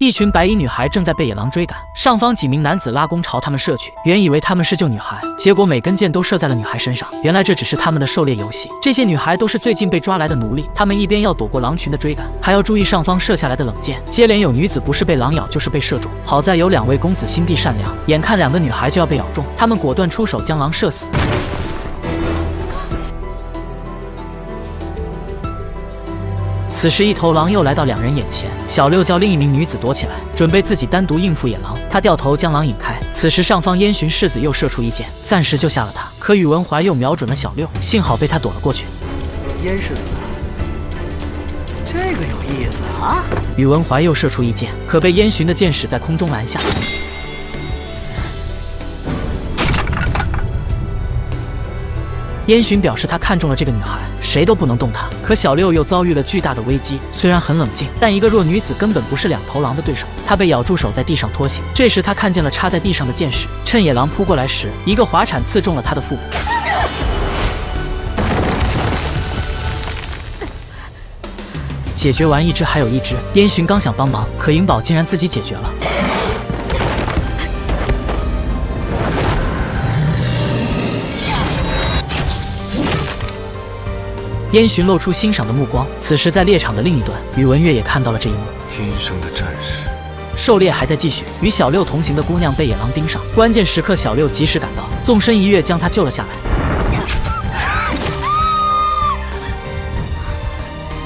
一群白衣女孩正在被野狼追赶，上方几名男子拉弓朝他们射去。原以为他们是救女孩，结果每根箭都射在了女孩身上。原来这只是他们的狩猎游戏。这些女孩都是最近被抓来的奴隶，她们一边要躲过狼群的追赶，还要注意上方射下来的冷箭。接连有女子不是被狼咬，就是被射中。好在有两位公子心地善良，眼看两个女孩就要被咬中，他们果断出手将狼射死。此时，一头狼又来到两人眼前。小六叫另一名女子躲起来，准备自己单独应付野狼。他掉头将狼引开。此时，上方烟巡世子又射出一箭，暂时救下了他。可宇文怀又瞄准了小六，幸好被他躲了过去。燕世子，这个有意思啊！宇文怀又射出一箭，可被烟巡的箭矢在空中拦下。烟巡表示他看中了这个女孩，谁都不能动她。可小六又遭遇了巨大的危机，虽然很冷静，但一个弱女子根本不是两头狼的对手。她被咬住手，在地上拖行。这时他看见了插在地上的箭矢，趁野狼扑过来时，一个滑铲刺中了他的腹部。解决完一只，还有一只。烟巡刚想帮忙，可银宝竟然自己解决了。烟巡露出欣赏的目光。此时，在猎场的另一端，宇文玥也看到了这一幕。天生的战士，狩猎还在继续。与小六同行的姑娘被野狼盯上，关键时刻，小六及时赶到，纵身一跃将她救了下来。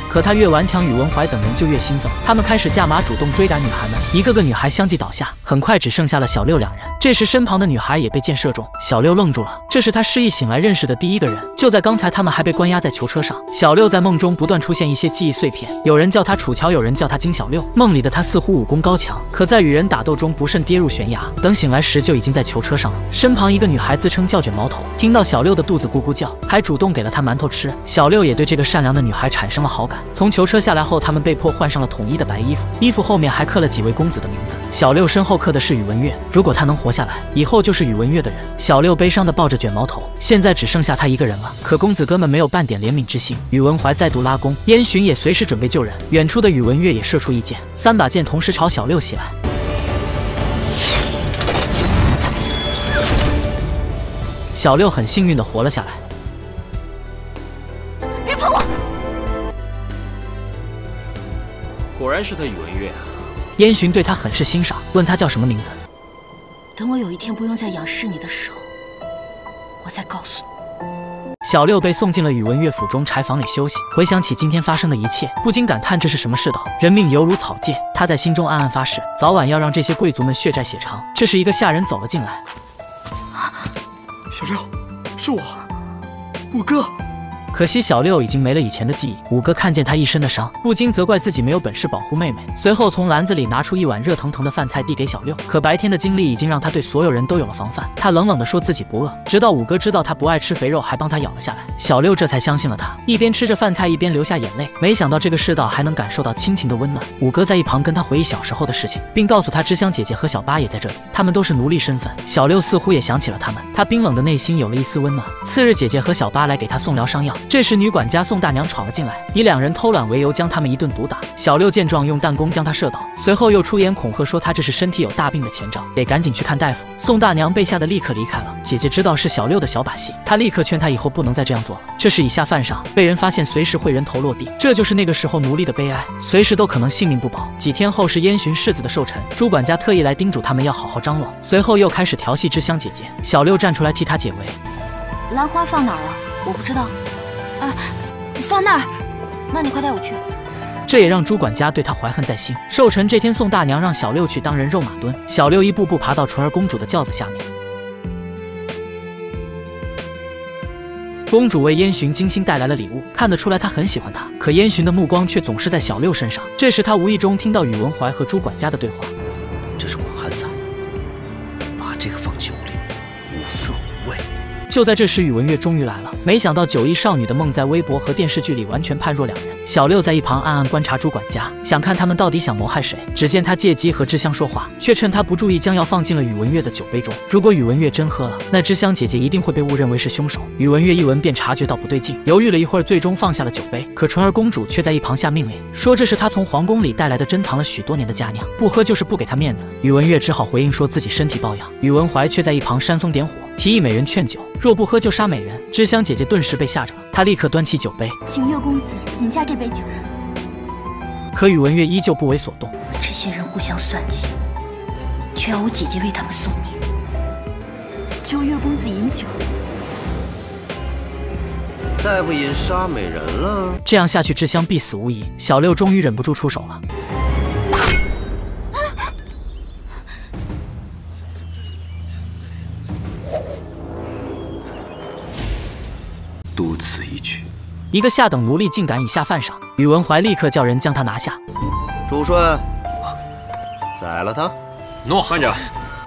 可他越顽强，宇文怀等人就越兴奋。他们开始驾马主动追赶女孩们，一个个女孩相继倒下，很快只剩下了小六两人。这时，身旁的女孩也被箭射中，小六愣住了。这是他失忆醒来认识的第一个人。就在刚才，他们还被关押在囚车上。小六在梦中不断出现一些记忆碎片，有人叫他楚乔，有人叫他金小六。梦里的他似乎武功高强，可在与人打斗中不慎跌入悬崖。等醒来时，就已经在囚车上了。身旁一个女孩自称叫卷毛头，听到小六的肚子咕咕叫，还主动给了他馒头吃。小六也对这个善良的女孩产生了好感。从囚车下来后，他们被迫换上了统一的白衣服，衣服后面还刻了几位公子的名字。小六身后刻的是宇文玥，如果他能活下来，以后就是宇文玥的人。小六悲伤地抱着卷毛头，现在只剩下他一个人了。可公子哥们没有半点怜悯之心。宇文怀再度拉弓，燕洵也随时准备救人。远处的宇文玥也射出一箭，三把箭同时朝小六袭来。小六很幸运地活了下来。果然是他宇文玥啊！燕洵对他很是欣赏，问他叫什么名字。等我有一天不用再仰视你的时候，我再告诉你。小六被送进了宇文玥府中柴房里休息，回想起今天发生的一切，不禁感叹这是什么世道，人命犹如草芥。他在心中暗暗发誓，早晚要让这些贵族们血债血偿。这时，一个下人走了进来。小六，是我，五哥。可惜小六已经没了以前的记忆。五哥看见他一身的伤，不禁责怪自己没有本事保护妹妹。随后从篮子里拿出一碗热腾腾的饭菜递给小六。可白天的经历已经让他对所有人都有了防范。他冷冷地说自己不饿，直到五哥知道他不爱吃肥肉，还帮他咬了下来。小六这才相信了他，一边吃着饭菜一边流下眼泪。没想到这个世道还能感受到亲情的温暖。五哥在一旁跟他回忆小时候的事情，并告诉他知香姐姐和小八也在这里，他们都是奴隶身份。小六似乎也想起了他们，他冰冷的内心有了一丝温暖。次日，姐姐和小八来给他送疗伤药，这时女管家。宋大娘闯了进来，以两人偷懒为由，将他们一顿毒打。小六见状，用弹弓将他射倒，随后又出言恐吓说他这是身体有大病的前兆，得赶紧去看大夫。宋大娘被吓得立刻离开了。姐姐知道是小六的小把戏，她立刻劝他以后不能再这样做了。这是以下犯上，被人发现随时会人头落地。这就是那个时候奴隶的悲哀，随时都可能性命不保。几天后是燕洵世子的寿辰，朱管家特意来叮嘱他们要好好张罗，随后又开始调戏知香姐姐。小六站出来替他解围。兰花放哪儿了？我不知道。啊。放那儿，那你快带我去。这也让朱管家对他怀恨在心。寿辰这天，宋大娘让小六去当人肉马墩，小六一步步爬到纯儿公主的轿子下面。公主为燕洵精心带来了礼物，看得出来她很喜欢他。可燕洵的目光却总是在小六身上。这时他无意中听到宇文怀和朱管家的对话：“这是广寒散，把这个放就在这时，宇文玥终于来了。没想到九亿少女的梦在微博和电视剧里完全判若两人。小六在一旁暗暗观察朱管家，想看他们到底想谋害谁。只见他借机和芝香说话，却趁他不注意将药放进了宇文玥的酒杯中。如果宇文玥真喝了，那芝香姐姐一定会被误认为是凶手。宇文玥一闻便察觉到不对劲，犹豫了一会儿，最终放下了酒杯。可纯儿公主却在一旁下命令，说这是她从皇宫里带来的珍藏了许多年的佳酿，不喝就是不给她面子。宇文玥只好回应说自己身体抱恙。宇文怀却在一旁煽风点火，提议美人劝酒，若不喝就杀美人。知香姐姐顿时被吓着了，她立刻端起酒杯，请月公子饮下这杯酒。可宇文玥依旧不为所动。这些人互相算计，却要我姐姐为他们送命。求月公子饮酒。再不饮杀美人了。这样下去，知香必死无疑。小六终于忍不住出手了。多此一举。一个下等奴隶竟敢以下犯上，宇文怀立刻叫人将他拿下。主顺，宰了他。诺，慢着。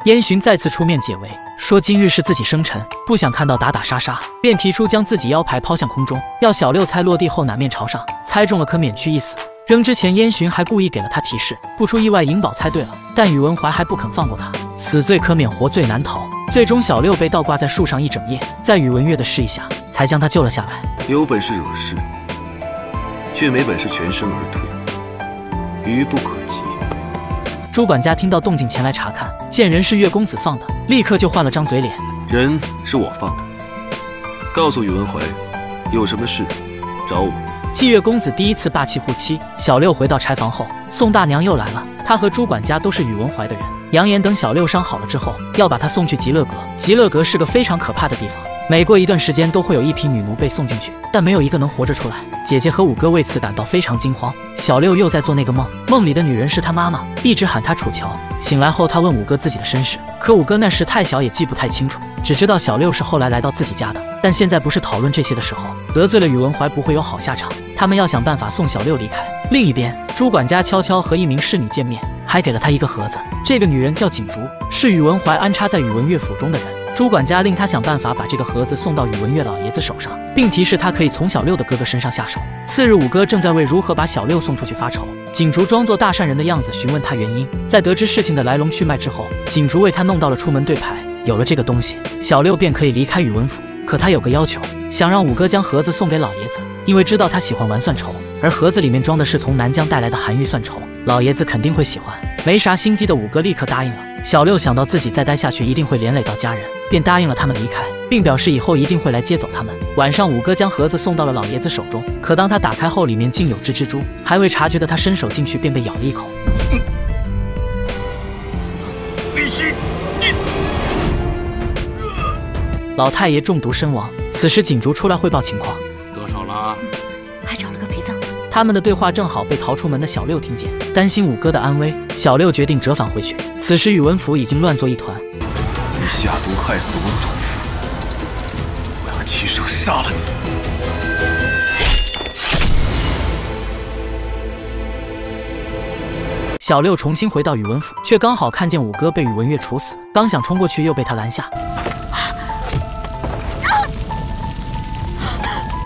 燕洵再次出面解围，说今日是自己生辰，不想看到打打杀杀，便提出将自己腰牌抛向空中，要小六猜落地后哪面朝上，猜中了可免去一死。扔之前，燕洵还故意给了他提示，不出意外，银宝猜对了，但宇文怀还不肯放过他，死罪可免，活罪难逃。最终，小六被倒挂在树上一整夜，在宇文玥的示意下，才将他救了下来。有本事惹事，却没本事全身而退，愚不可及。朱管家听到动静前来查看，见人是月公子放的，立刻就换了张嘴脸。人是我放的，告诉宇文怀，有什么事找我。霁月公子第一次霸气护妻，小六回到柴房后，宋大娘又来了。她和朱管家都是宇文怀的人，扬言等小六伤好了之后，要把他送去极乐阁。极乐阁是个非常可怕的地方，每过一段时间都会有一批女奴被送进去，但没有一个能活着出来。姐姐和五哥为此感到非常惊慌。小六又在做那个梦，梦里的女人是他妈妈，一直喊他楚乔。醒来后，他问五哥自己的身世，可五哥那时太小，也记不太清楚，只知道小六是后来来到自己家的。但现在不是讨论这些的时候，得罪了宇文怀不会有好下场，他们要想办法送小六离开。另一边，朱管家悄悄和一名侍女见面，还给了他一个盒子。这个女人叫锦竹，是宇文怀安插在宇文岳府中的人。朱管家令他想办法把这个盒子送到宇文岳老爷子手上，并提示他可以从小六的哥哥身上下手。次日，五哥正在为如何把小六送出去发愁。锦竹装作大善人的样子询问他原因，在得知事情的来龙去脉之后，锦竹为他弄到了出门对牌。有了这个东西，小六便可以离开宇文府。可他有个要求，想让五哥将盒子送给老爷子，因为知道他喜欢玩算筹，而盒子里面装的是从南疆带来的韩愈算筹，老爷子肯定会喜欢。没啥心机的五哥立刻答应了。小六想到自己再待下去一定会连累到家人，便答应了他们离开，并表示以后一定会来接走他们。晚上，五哥将盒子送到了老爷子手中，可当他打开后，里面竟有只蜘蛛，还未察觉的他伸手进去便被咬了一口。老太爷中毒身亡。此时，锦竹出来汇报情况，他们的对话正好被逃出门的小六听见，担心五哥的安危，小六决定折返回去。此时，宇文府已经乱作一团。你下毒害死我祖父，我要亲手杀了你！小六重新回到宇文府，却刚好看见五哥被宇文玥处死，刚想冲过去，又被他拦下。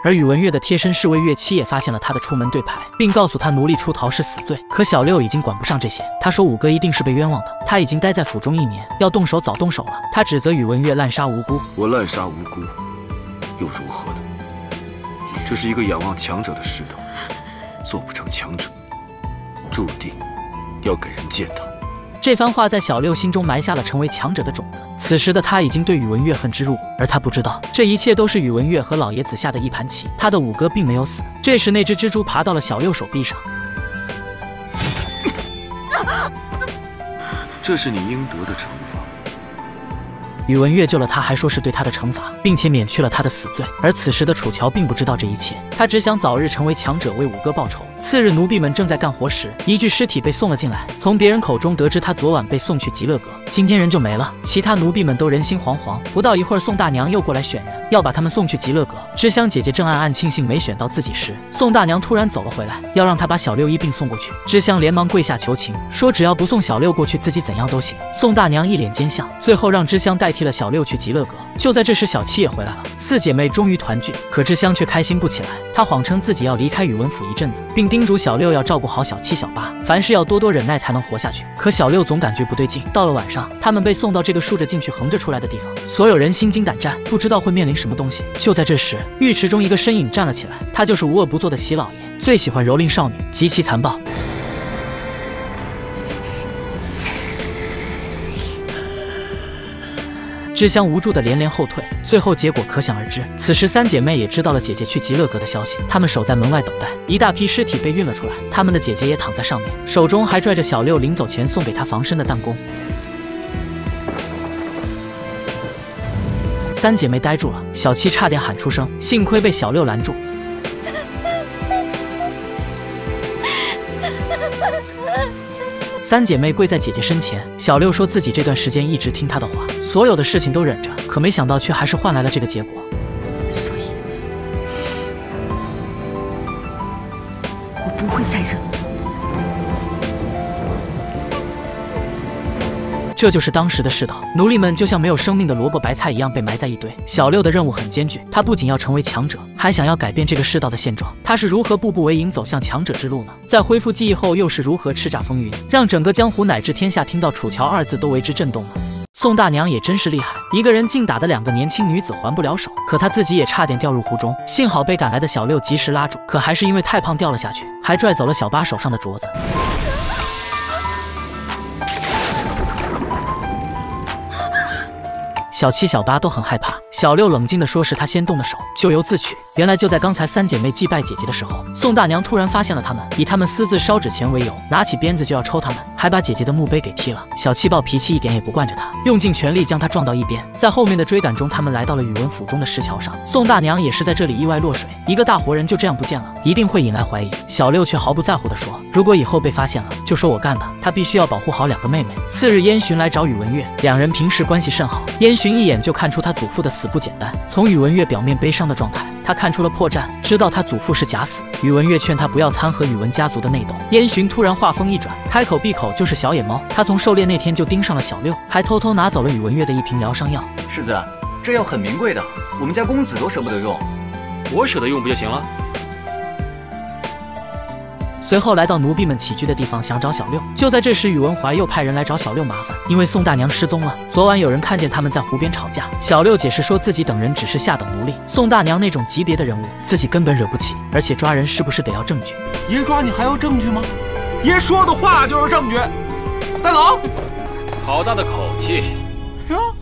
而宇文玥的贴身侍卫岳七也发现了他的出门对牌，并告诉他奴隶出逃是死罪。可小六已经管不上这些，他说五哥一定是被冤枉的，他已经待在府中一年，要动手早动手了。他指责宇文玥滥杀无辜，我滥杀无辜，又如何呢？这是一个仰望强者的世道，做不成强者，注定要给人践踏。这番话在小六心中埋下了成为强者的种子。此时的他已经对宇文玥恨之入骨，而他不知道，这一切都是宇文玥和老爷子下的一盘棋。他的五哥并没有死。这时，那只蜘蛛爬到了小六手臂上，这是你应得的惩罚。宇文玥救了他，还说是对他的惩罚，并且免去了他的死罪。而此时的楚乔并不知道这一切，他只想早日成为强者，为五哥报仇。次日，奴婢们正在干活时，一具尸体被送了进来。从别人口中得知，他昨晚被送去极乐阁，今天人就没了。其他奴婢们都人心惶惶。不到一会儿，宋大娘又过来选人。要把他们送去极乐阁。知香姐姐正暗暗庆幸没选到自己时，宋大娘突然走了回来，要让她把小六一并送过去。知香连忙跪下求情，说只要不送小六过去，自己怎样都行。宋大娘一脸奸笑，最后让知香代替了小六去极乐阁。就在这时，小七也回来了，四姐妹终于团聚。可知香却开心不起来，她谎称自己要离开宇文府一阵子，并叮嘱小六要照顾好小七、小八，凡事要多多忍耐才能活下去。可小六总感觉不对劲。到了晚上，他们被送到这个竖着进去、横着出来的地方，所有人心惊胆战，不知道会面临什么东西。就在这时，浴池中一个身影站了起来，他就是无恶不作的喜老爷，最喜欢蹂躏少女，极其残暴。知香无助的连连后退，最后结果可想而知。此时三姐妹也知道了姐姐去极乐阁的消息，她们守在门外等待。一大批尸体被运了出来，她们的姐姐也躺在上面，手中还拽着小六临走前送给她防身的弹弓。三姐妹呆住了，小七差点喊出声，幸亏被小六拦住。三姐妹跪在姐姐身前，小六说自己这段时间一直听她的话，所有的事情都忍着，可没想到却还是换来了这个结果。所以，这就是当时的世道，奴隶们就像没有生命的萝卜白菜一样被埋在一堆。小六的任务很艰巨，他不仅要成为强者，还想要改变这个世道的现状。他是如何步步为营走向强者之路呢？在恢复记忆后，又是如何叱咤风云，让整个江湖乃至天下听到“楚乔”二字都为之震动呢？宋大娘也真是厉害，一个人竟打得两个年轻女子还不了手，可她自己也差点掉入湖中，幸好被赶来的小六及时拉住，可还是因为太胖掉了下去，还拽走了小八手上的镯子。小七、小八都很害怕。小六冷静地说：“是他先动的手，咎由自取。”原来就在刚才三姐妹祭拜姐姐的时候，宋大娘突然发现了他们，以他们私自烧纸钱为由，拿起鞭子就要抽他们，还把姐姐的墓碑给踢了。小七暴脾气一点也不惯着她，用尽全力将她撞到一边。在后面的追赶中，他们来到了宇文府中的石桥上。宋大娘也是在这里意外落水，一个大活人就这样不见了，一定会引来怀疑。小六却毫不在乎地说：“如果以后被发现了，就说我干的。他必须要保护好两个妹妹。”次日，燕洵来找宇文月，两人平时关系甚好。燕洵一眼就看出他祖父的死不简单。从宇文玥表面悲伤的状态，他看出了破绽，知道他祖父是假死。宇文玥劝他不要掺和宇文家族的内斗。燕洵突然话锋一转，开口闭口就是小野猫。他从狩猎那天就盯上了小六，还偷偷拿走了宇文玥的一瓶疗伤药。世子，这药很名贵的，我们家公子都舍不得用。我舍得用不就行了？随后来到奴婢们起居的地方，想找小六。就在这时，宇文怀又派人来找小六麻烦，因为宋大娘失踪了。昨晚有人看见他们在湖边吵架。小六解释说自己等人只是下等奴隶，宋大娘那种级别的人物，自己根本惹不起。而且抓人是不是得要证据？爷抓你还要证据吗？爷说的话就是证据。带走。好大的口气！哟，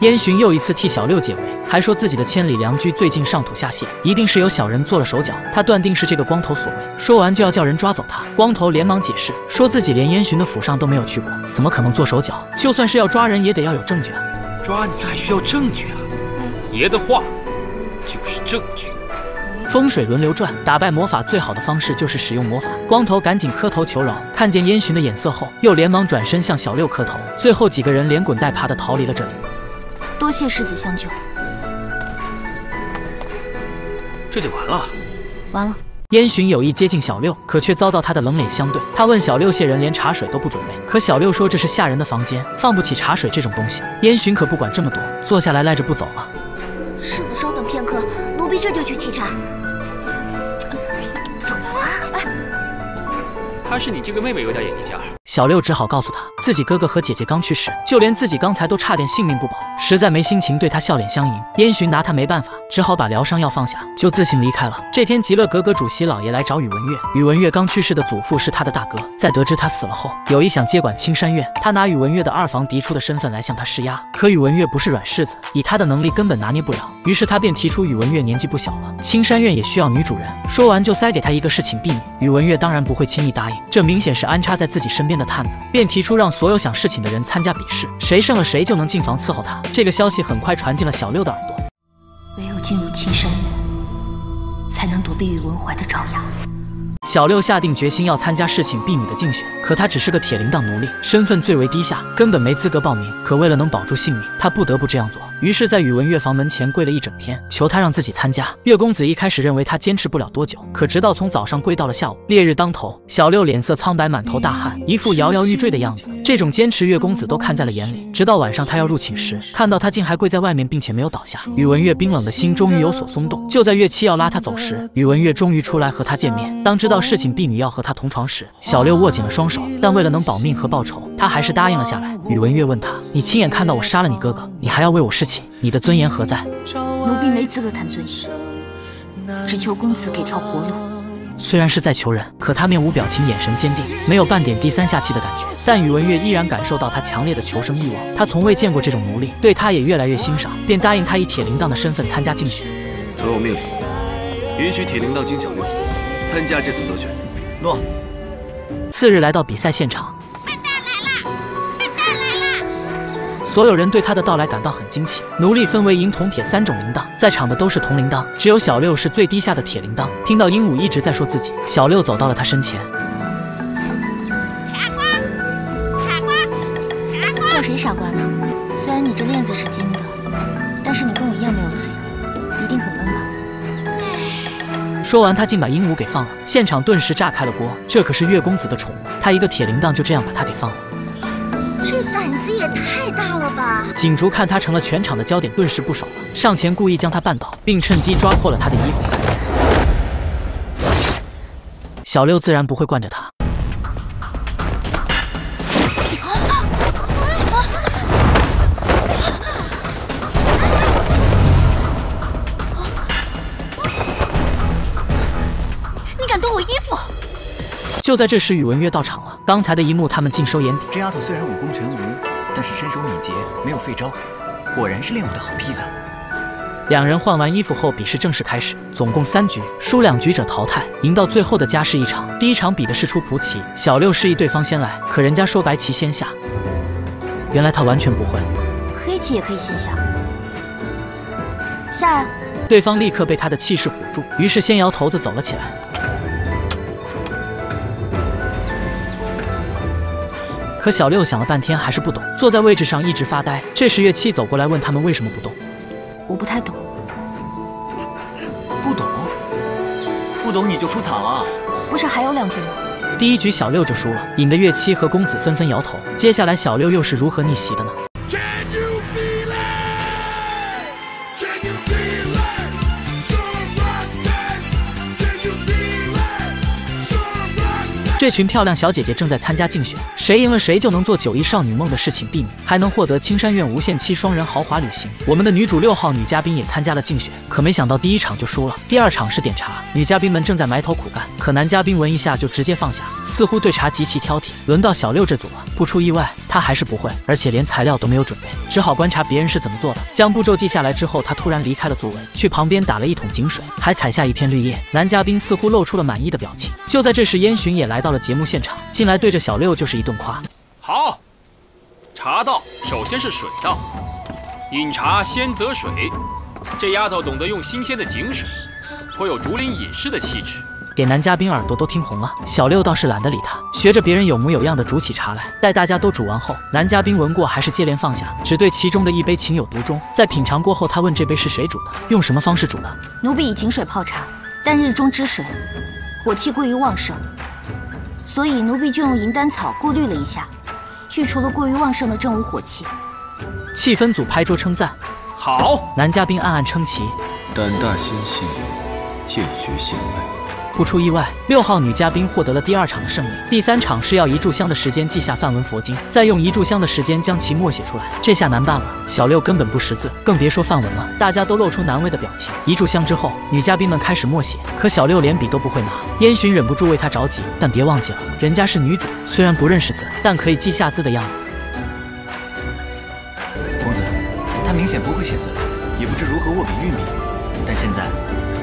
燕洵又一次替小六解围，还说自己的千里良驹最近上吐下泻，一定是有小人做了手脚。他断定是这个光头所为。说完就要叫人抓走他。光头连忙解释，说自己连燕洵的府上都没有去过，怎么可能做手脚？就算是要抓人，也得要有证据啊！抓你还需要证据啊？爷的话就是证据。风水轮流转，打败魔法最好的方式就是使用魔法。光头赶紧磕头求饶，看见燕洵的眼色后，又连忙转身向小六磕头。最后几个人连滚带爬的逃离了这里。多谢世子相救。这就完了。完了。燕洵有意接近小六，可却遭到他的冷脸相对。他问小六谢人，连茶水都不准备。可小六说这是下人的房间，放不起茶水这种东西。燕洵可不管这么多，坐下来赖着不走了。世子稍等片刻，奴婢这就去沏茶。走啊！还是你这个妹妹有点眼力劲儿。小六只好告诉他，自己哥哥和姐姐刚去世，就连自己刚才都差点性命不保，实在没心情对他笑脸相迎。燕洵拿他没办法，只好把疗伤药放下，就自行离开了。这天，极乐阁阁主席老爷来找宇文玥，宇文玥刚去世的祖父是他的大哥，在得知他死了后，有意想接管青山院，他拿宇文玥的二房嫡出的身份来向他施压。可宇文玥不是软柿子，以他的能力根本拿捏不了，于是他便提出宇文玥年纪不小了，青山院也需要女主人。说完就塞给他一个侍寝婢女，宇文玥当然不会轻易答应，这明显是安插在自己身边的探子，便提出让所有想侍寝的人参加比试，谁胜了谁就能进房伺候他。这个消息很快传进了小六的耳朵。唯有进入青山院，才能躲避宇文怀的爪牙。小六下定决心要参加侍寝婢女的竞选，可他只是个铁铃铛奴隶，身份最为低下，根本没资格报名。可为了能保住性命，他不得不这样做。于是，在宇文玥房门前跪了一整天，求他让自己参加。月公子一开始认为他坚持不了多久，可直到从早上跪到了下午，烈日当头，小六脸色苍白，满头大汗，一副摇摇欲坠的样子。这种坚持，月公子都看在了眼里。直到晚上他要入寝时，看到他竟还跪在外面，并且没有倒下，宇文玥冰冷的心终于有所松动。就在月七要拉他走时，宇文玥终于出来和他见面。当知道侍寝婢女要和他同床时，小六握紧了双手，但为了能保命和报仇，他还是答应了下来。宇文玥问他：“你亲眼看到我杀了你哥哥，你还要为我侍寝，你的尊严何在？”奴婢没资格谈尊严，只求公子给条活路。虽然是在求人，可他面无表情，眼神坚定，没有半点低三下气的感觉。但宇文玥依然感受到他强烈的求生欲望。他从未见过这种奴隶，对他也越来越欣赏，便答应他以铁铃铛的身份参加竞选。传我命令，允许铁铃铛金小六参加这次择选。诺。次日来到比赛现场。所有人对他的到来感到很惊奇。奴隶分为银、铜、铁三种铃铛，在场的都是铜铃铛，只有小六是最低下的铁铃铛。听到鹦鹉一直在说自己，小六走到了他身前。傻瓜，傻瓜，傻瓜！叫谁傻瓜呢？虽然你这链子是金的，但是你跟我一样没有自由，一定很温暖。说完，他竟把鹦鹉给放了，现场顿时炸开了锅。这可是月公子的宠物，他一个铁铃铛就这样把他给放了。这胆子也太大了吧！锦竹看他成了全场的焦点，顿时不爽了，上前故意将他绊倒，并趁机抓破了他的衣服。小六自然不会惯着他。就在这时，宇文玥到场了。刚才的一幕，他们尽收眼底。这丫头虽然武功全无，但是身手敏捷，没有废招，果然是练武的好坯子。两人换完衣服后，比试正式开始。总共三局，输两局者淘汰，赢到最后的加试一场。第一场比的是出葡棋，小六示意对方先来，可人家说白棋先下。原来他完全不会。黑棋也可以先下，下呀！对方立刻被他的气势唬住，于是先摇头子走了起来。可小六想了半天还是不懂，坐在位置上一直发呆。这时月七走过来问他们为什么不动。我不太懂，不懂，不懂你就出场了。不是还有两局吗？第一局小六就输了，引得月七和公子纷纷摇头。接下来小六又是如何逆袭的呢？这群漂亮小姐姐正在参加竞选，谁赢了谁就能做九亿少女梦的事情婢女，还能获得青山苑无限期双人豪华旅行。我们的女主六号女嘉宾也参加了竞选，可没想到第一场就输了。第二场是点茶，女嘉宾们正在埋头苦干，可男嘉宾闻一下就直接放下，似乎对茶极其挑剔。轮到小六这组了，不出意外，他还是不会，而且连材料都没有准备，只好观察别人是怎么做的。将步骤记下来之后，他突然离开了座位，去旁边打了一桶井水，还采下一片绿叶。男嘉宾似乎露出了满意的表情。就在这时，烟巡也来到了节目现场，进来对着小六就是一顿夸。好，茶道首先是水道，饮茶先择水。这丫头懂得用新鲜的井水，颇有竹林隐士的气质。给男嘉宾耳朵都听红了。小六倒是懒得理他，学着别人有模有样的煮起茶来。待大家都煮完后，男嘉宾闻过还是接连放下，只对其中的一杯情有独钟。在品尝过后，他问这杯是谁煮的，用什么方式煮的？奴婢以井水泡茶，但日中之水火气过于旺盛。所以奴婢就用银丹草过滤了一下，去除了过于旺盛的正午火气。气氛组拍桌称赞，好。男嘉宾暗暗称奇，胆大心细，见学献外。不出意外，六号女嘉宾获得了第二场的胜利。第三场是要一炷香的时间记下梵文佛经，再用一炷香的时间将其默写出来。这下难办了，小六根本不识字，更别说梵文了。大家都露出难为的表情。一炷香之后，女嘉宾们开始默写，可小六连笔都不会拿。烟熏忍不住为她着急，但别忘记了，人家是女主，虽然不认识字，但可以记下字的样子。公子，他明显不会写字，也不知如何握笔运笔，但现在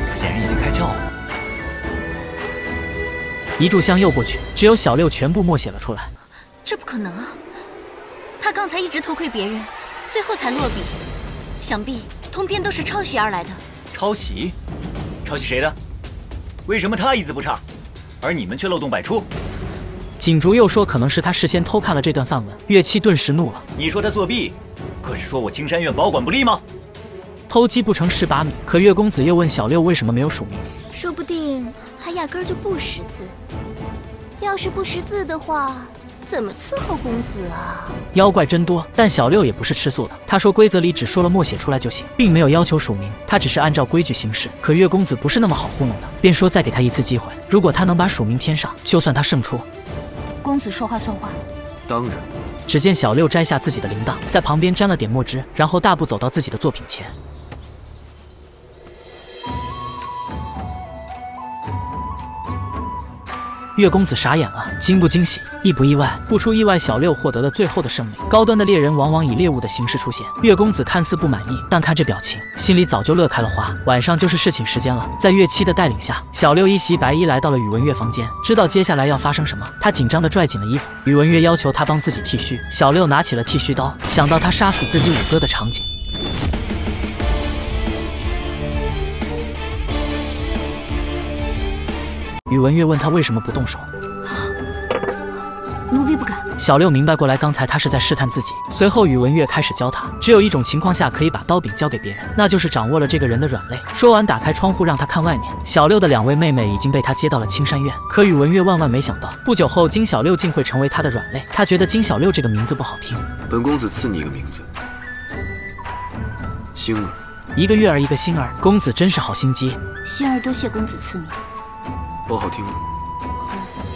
他显然已经开窍了。一炷香又过去，只有小六全部默写了出来。这不可能啊！他刚才一直偷窥别人，最后才落笔。想必通篇都是抄袭而来的。抄袭？抄袭谁的？为什么他一字不差？而你们却漏洞百出。锦竹又说可能是他事先偷看了这段范文，乐七顿时怒了。你说他作弊，可是说我青山院保管不力吗？偷鸡不成蚀把米。可岳公子又问小六为什么没有署名，说不定他压根儿就不识字。要是不识字的话，怎么伺候公子啊？妖怪真多，但小六也不是吃素的。他说规则里只说了默写出来就行，并没有要求署名，他只是按照规矩行事。可月公子不是那么好糊弄的，便说再给他一次机会，如果他能把署名添上，就算他胜出。公子说话算话。当然，只见小六摘下自己的铃铛，在旁边沾了点墨汁，然后大步走到自己的作品前。月公子傻眼了，惊不惊喜，意不意外？不出意外，小六获得了最后的胜利。高端的猎人往往以猎物的形式出现。月公子看似不满意，但看这表情，心里早就乐开了花。晚上就是侍寝时间了，在月七的带领下，小六一袭白衣来到了宇文岳房间，知道接下来要发生什么，他紧张的拽紧了衣服。宇文岳要求他帮自己剃须，小六拿起了剃须刀，想到他杀死自己五哥的场景。宇文玥问他为什么不动手，奴婢不敢。小六明白过来，刚才他是在试探自己。随后宇文玥开始教他，只有一种情况下可以把刀柄交给别人，那就是掌握了这个人的软肋。说完，打开窗户让他看外面。小六的两位妹妹已经被他接到了青山院，可宇文玥万万没想到，不久后金小六竟会成为他的软肋。他觉得金小六这个名字不好听，本公子赐你一个名字，星儿。一个月儿，一个星儿，公子真是好心机。星儿多谢公子赐名。不好听吗？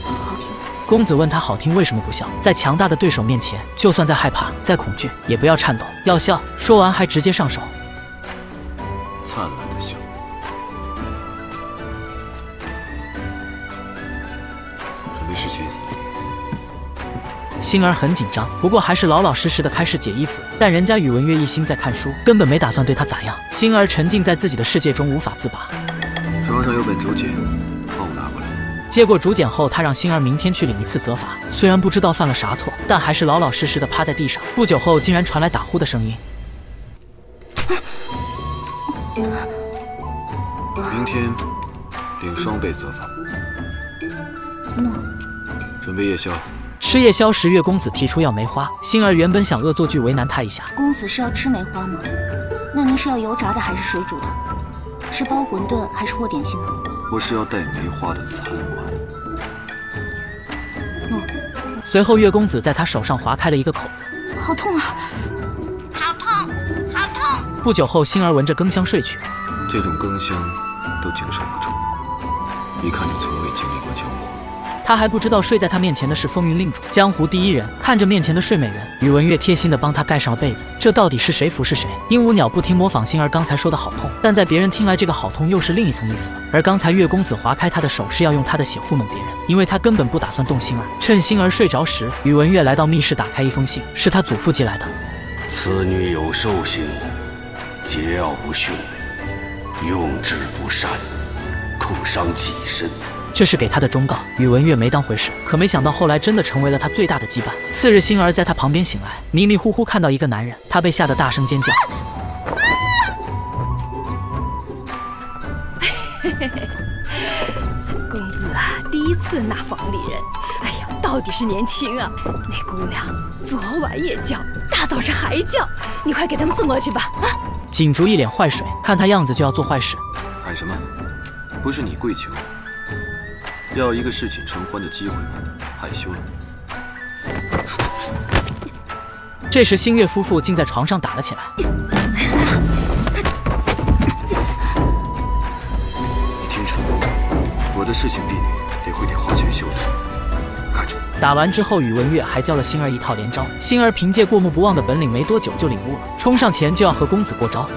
好听。公子问他好听为什么不笑？在强大的对手面前，就算再害怕、再恐惧，也不要颤抖，要笑。说完还直接上手，灿烂的笑。准备侍寝。星儿很紧张，不过还是老老实实的开始解衣服。但人家宇文玥一心在看书，根本没打算对他咋样。星儿沉浸在自己的世界中无法自拔。床上有本竹简。接过竹简后，他让星儿明天去领一次责罚。虽然不知道犯了啥错，但还是老老实实的趴在地上。不久后，竟然传来打呼的声音。明天领双倍责罚。诺。准备夜宵。吃夜宵时，月公子提出要梅花。星儿原本想恶作剧为难他一下。公子是要吃梅花吗？那您是要油炸的还是水煮的？是包馄饨还是和点心呢？我是要带梅花的餐随后，月公子在他手上划开了一个口子。好痛啊！好痛，好痛！不久后，星儿闻着羹香睡去。这种羹香都经受不住，一看就从未经历过江湖。他还不知道睡在他面前的是风云令主，江湖第一人。看着面前的睡美人，宇文玥贴心的帮他盖上了被子。这到底是谁服侍谁？鹦鹉鸟不停模仿星儿刚才说的好痛，但在别人听来，这个好痛又是另一层意思了。而刚才月公子划开他的手，是要用他的血糊弄别人，因为他根本不打算动星儿。趁星儿睡着时，宇文玥来到密室，打开一封信，是他祖父寄来的。此女有兽性，桀骜不驯，用之不善，恐伤己身。这是给他的忠告，宇文玥没当回事，可没想到后来真的成为了他最大的羁绊。次日，星儿在他旁边醒来，迷迷糊糊看到一个男人，他被吓得大声尖叫。公子啊，第一次纳房里人，哎呀，到底是年轻啊！那姑娘昨晚也叫，大早上还叫，你快给他们送过去吧！啊！锦竹一脸坏水，看他样子就要做坏事。喊什么？不是你跪求？要一个侍寝承欢的机会吗？害羞了。这时，星月夫妇竟在床上打了起来。你听着，我的侍寝婢女得会点花拳绣腿，看着。打完之后，宇文玥还教了星儿一套连招。星儿凭借过目不忘的本领，没多久就领悟了，冲上前就要和公子过招。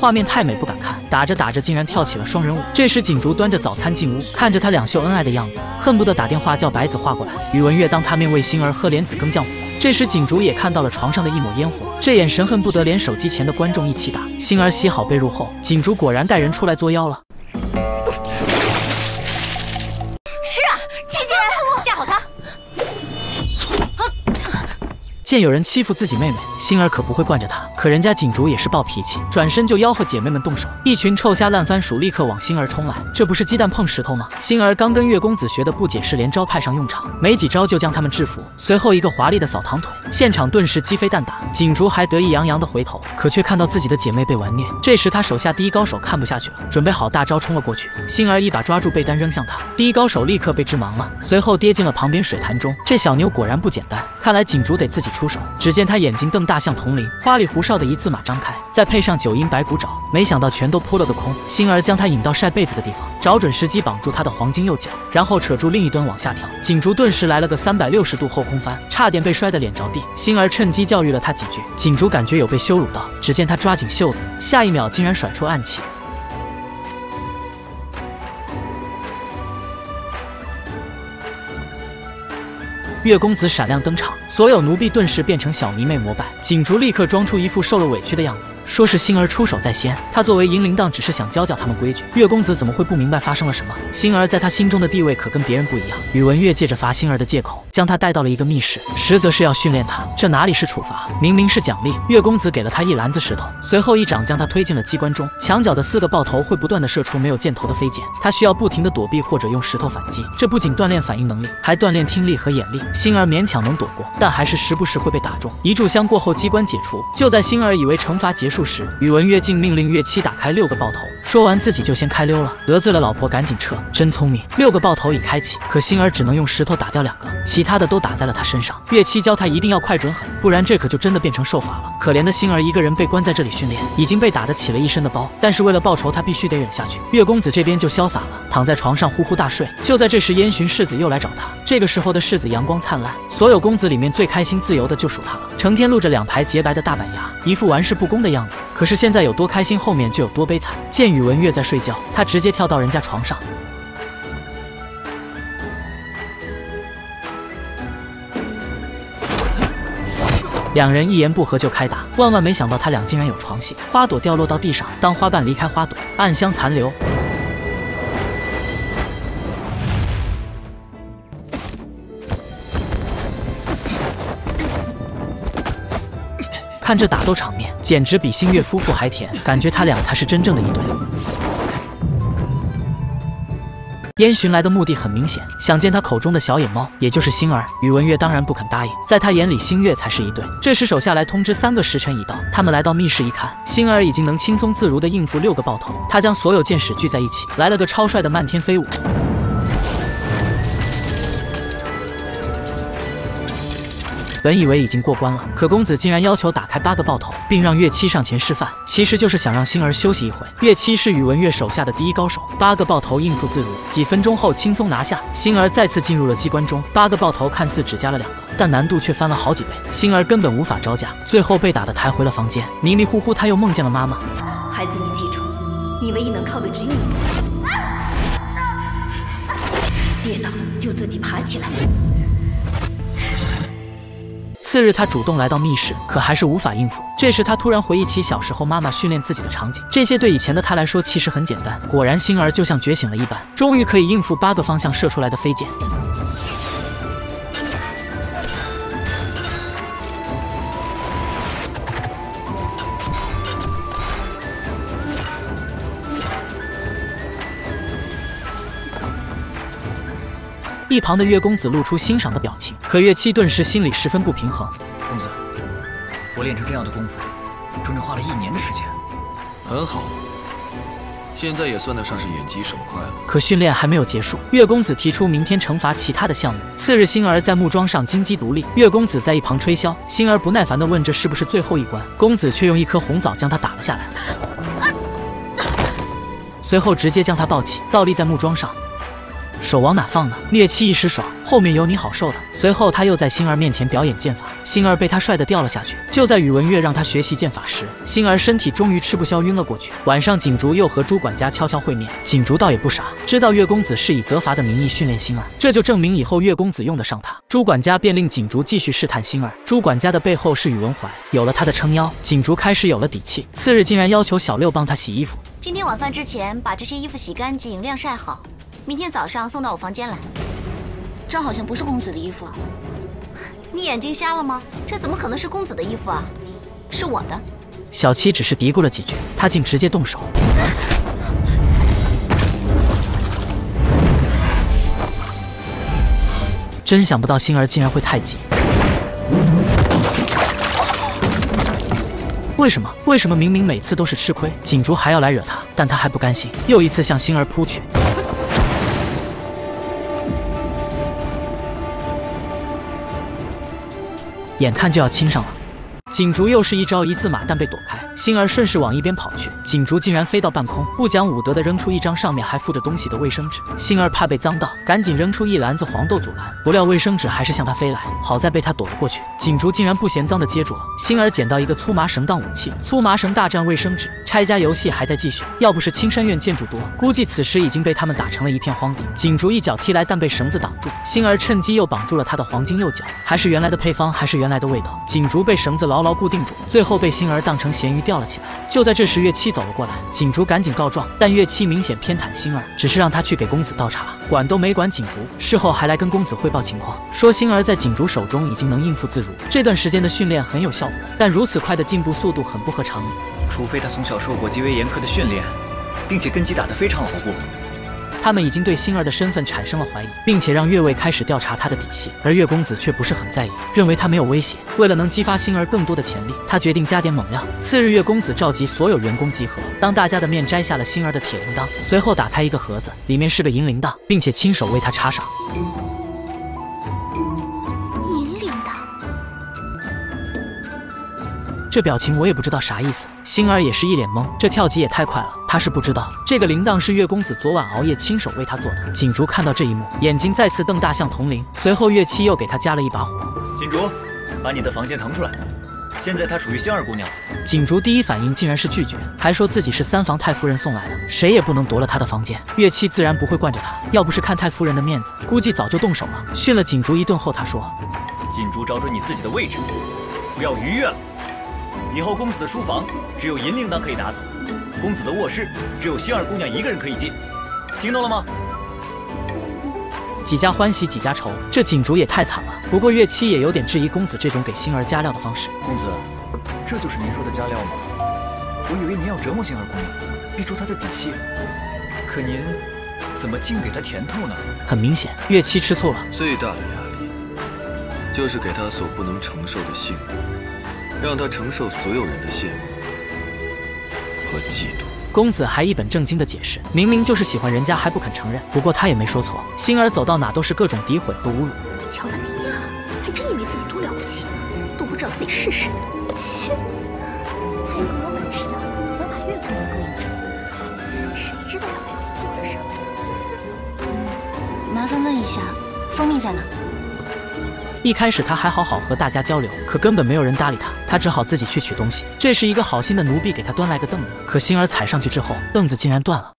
画面太美，不敢看。打着打着，竟然跳起了双人舞。这时，锦竹端着早餐进屋，看着他两秀恩爱的样子，恨不得打电话叫白子画过来。宇文玥当他面为星儿喝莲子羹降火。这时，锦竹也看到了床上的一抹烟火，这眼神恨不得连手机前的观众一起打。星儿洗好被褥后，锦竹果然带人出来作妖了。见有人欺负自己妹妹，星儿可不会惯着她。可人家锦竹也是暴脾气，转身就吆喝姐妹们动手。一群臭虾烂番薯立刻往星儿冲来，这不是鸡蛋碰石头吗？星儿刚跟月公子学的不解释连招派上用场，没几招就将他们制服。随后一个华丽的扫堂腿，现场顿时鸡飞蛋打。锦竹还得意洋洋的回头，可却看到自己的姐妹被玩虐。这时他手下第一高手看不下去了，准备好大招冲了过去。星儿一把抓住被单扔向他，第一高手立刻被致盲了，随后跌进了旁边水潭中。这小妞果然不简单，看来锦竹得自己出出手。只见他眼睛瞪大像铜铃，花里胡哨的一字马张开，再配上九阴白骨爪，没想到全都扑了个空。星儿将他引到晒被子的地方，找准时机绑住他的黄金右脚，然后扯住另一端往下跳。锦竹顿时来了个三百六十度后空翻，差点被摔得脸着地。星儿趁机教育了他几句，锦竹感觉有被羞辱到，只见他抓紧袖子，下一秒竟然甩出暗器。月公子闪亮登场，所有奴婢顿时变成小迷妹膜拜。锦竹立刻装出一副受了委屈的样子，说是星儿出手在先，他作为银铃铛只是想教教他们规矩。月公子怎么会不明白发生了什么？星儿在他心中的地位可跟别人不一样。宇文玥借着罚星儿的借口，将他带到了一个密室，实则是要训练他。这哪里是处罚，明明是奖励。月公子给了他一篮子石头，随后一掌将他推进了机关中。墙角的四个爆头会不断的射出没有箭头的飞箭，他需要不停的躲避或者用石头反击。这不仅锻炼反应能力，还锻炼听力和眼力。星儿勉强能躲过，但还是时不时会被打中。一炷香过后，机关解除。就在星儿以为惩罚结束时，宇文月竟命令月七打开六个爆头。说完自己就先开溜了，得罪了老婆赶紧撤。真聪明，六个爆头已开启，可星儿只能用石头打掉两个，其他的都打在了他身上。月七教他一定要快准狠，不然这可就真的变成受罚了。可怜的星儿一个人被关在这里训练，已经被打得起了一身的包。但是为了报仇，他必须得忍下去。月公子这边就潇洒了，躺在床上呼呼大睡。就在这时，烟巡世子又来找他。这个时候的世子阳光灿烂，所有公子里面最开心自由的就属他了，成天露着两排洁白的大板牙，一副玩世不恭的样子。可是现在有多开心，后面就有多悲惨。见宇文玥在睡觉，他直接跳到人家床上。两人一言不合就开打，万万没想到他俩竟然有床戏。花朵掉落到地上，当花瓣离开花朵，暗香残留。看这打斗场面，简直比星月夫妇还甜，感觉他俩才是真正的一对。燕洵来的目的很明显，想见他口中的小野猫，也就是星儿。宇文玥当然不肯答应，在他眼里，星月才是一对。这时手下来通知，三个时辰已到。他们来到密室一看，星儿已经能轻松自如地应付六个爆头。他将所有剑矢聚在一起，来了个超帅的漫天飞舞。本以为已经过关了，可公子竟然要求打开八个爆头，并让月七上前示范，其实就是想让星儿休息一会。月七是宇文月手下的第一高手，八个爆头应付自如，几分钟后轻松拿下。星儿再次进入了机关中，八个爆头看似只加了两个，但难度却翻了好几倍，星儿根本无法招架，最后被打得抬回了房间。迷迷糊糊，他又梦见了妈妈。孩子，你记住，你唯一能靠的只有你自己。跌倒了就自己爬起来。次日，他主动来到密室，可还是无法应付。这时，他突然回忆起小时候妈妈训练自己的场景，这些对以前的他来说其实很简单。果然，星儿就像觉醒了一般，终于可以应付八个方向射出来的飞剑。一旁的月公子露出欣赏的表情，可月七顿时心里十分不平衡。公子，我练成这样的功夫，整整花了一年的时间。很好，现在也算得上是眼疾手快了。可训练还没有结束，月公子提出明天惩罚其他的项目。次日，星儿在木桩上金鸡独立，月公子在一旁吹箫。星儿不耐烦地问：“这是不是最后一关？”公子却用一颗红枣将他打了下来，随后直接将他抱起，倒立在木桩上。手往哪放呢？月七一时爽，后面有你好受的。随后他又在星儿面前表演剑法，星儿被他帅得掉了下去。就在宇文玥让他学习剑法时，星儿身体终于吃不消，晕了过去。晚上，锦竹又和朱管家悄悄会面。锦竹倒也不傻，知道月公子是以责罚的名义训练星儿，这就证明以后月公子用得上他。朱管家便令锦竹继续试探星儿。朱管家的背后是宇文怀，有了他的撑腰，锦竹开始有了底气。次日竟然要求小六帮他洗衣服。今天晚饭之前把这些衣服洗干净、晾晒好。明天早上送到我房间来。这好像不是公子的衣服啊。你眼睛瞎了吗？这怎么可能是公子的衣服啊？是我的。小七只是嘀咕了几句，他竟直接动手。真想不到星儿竟然会太极。为什么？为什么明明每次都是吃亏，锦竹还要来惹他？但他还不甘心，又一次向星儿扑去。眼看就要亲上了。锦竹又是一招一字马，但被躲开。星儿顺势往一边跑去，锦竹竟然飞到半空，不讲武德的扔出一张上面还附着东西的卫生纸。星儿怕被脏到，赶紧扔出一篮子黄豆阻拦，不料卫生纸还是向他飞来，好在被他躲了过去。锦竹竟然不嫌脏的接住了。星儿捡到一个粗麻绳当武器，粗麻绳大战卫生纸，拆家游戏还在继续。要不是青山院建筑多，估计此时已经被他们打成了一片荒地。锦竹一脚踢来，但被绳子挡住。星儿趁机又绑住了他的黄金右脚，还是原来的配方，还是原来的味道。锦竹被绳子牢牢牢固定住，最后被星儿当成咸鱼吊了起来。就在这时，月七走了过来，锦竹赶紧告状，但月七明显偏袒星儿，只是让他去给公子倒茶，管都没管锦竹。事后还来跟公子汇报情况，说星儿在锦竹手中已经能应付自如，这段时间的训练很有效果，但如此快的进步速度很不合常理。除非他从小受过极为严苛的训练，并且根基打得非常牢固。他们已经对星儿的身份产生了怀疑，并且让越位开始调查他的底细，而月公子却不是很在意，认为他没有威胁。为了能激发星儿更多的潜力，他决定加点猛料。次日，月公子召集所有员工集合，当大家的面摘下了星儿的铁铃铛，随后打开一个盒子，里面是个银铃铛，并且亲手为他插上。这表情我也不知道啥意思，星儿也是一脸懵，这跳级也太快了。他是不知道这个铃铛是月公子昨晚熬夜亲手为他做的。锦竹看到这一幕，眼睛再次瞪大向铜铃，随后月七又给他加了一把火。锦竹，把你的房间腾出来，现在她属于星儿姑娘。锦竹第一反应竟然是拒绝，还说自己是三房太夫人送来的，谁也不能夺了她的房间。月七自然不会惯着她，要不是看太夫人的面子，估计早就动手了。训了锦竹一顿后，他说：“锦竹，找准你自己的位置，不要逾越了。以后公子的书房只有银铃铛可以打扫，公子的卧室只有星儿姑娘一个人可以进，听到了吗？”几家欢喜几家愁，这锦竹也太惨了。不过月七也有点质疑公子这种给星儿加料的方式。公子，这就是您说的加料吗？我以为您要折磨星儿姑娘，逼出她的底细，可您怎么净给她甜头呢？很明显，月七吃醋了。最大的压力就是给她所不能承受的幸福，让他承受所有人的羡慕和嫉妒。公子还一本正经的解释，明明就是喜欢人家还不肯承认。不过他也没说错，星儿走到哪都是各种诋毁和侮辱。瞧他那样，还真以为自己多了不起呢，都不知道自己是谁。切！他要是有本事的，能把月公子勾引住，谁知道他背后做了什么？麻烦问一下，蜂蜜在哪？一开始他还好好和大家交流，可根本没有人搭理他，他只好自己去取东西。这时一个好心的奴婢给他端来个凳子，可星儿踩上去之后，凳子竟然断了。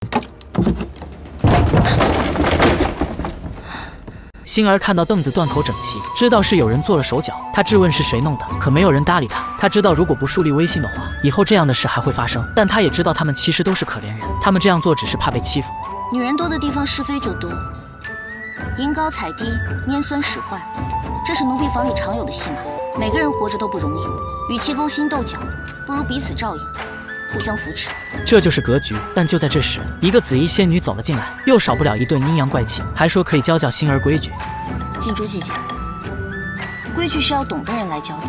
星儿看到凳子断口整齐，知道是有人做了手脚。他质问是谁弄的，可没有人搭理他。他知道如果不树立威信的话，以后这样的事还会发生。但他也知道他们其实都是可怜人，他们这样做只是怕被欺负。女人多的地方是非就多，迎高踩低，拈酸使坏，这是奴婢房里常有的戏码。每个人活着都不容易，与其勾心斗角，不如彼此照应，互相扶持。这就是格局。但就在这时，一个紫衣仙女走了进来，又少不了一顿阴阳怪气，还说可以教教星儿规矩。锦竹姐姐，规矩是要懂的人来教的，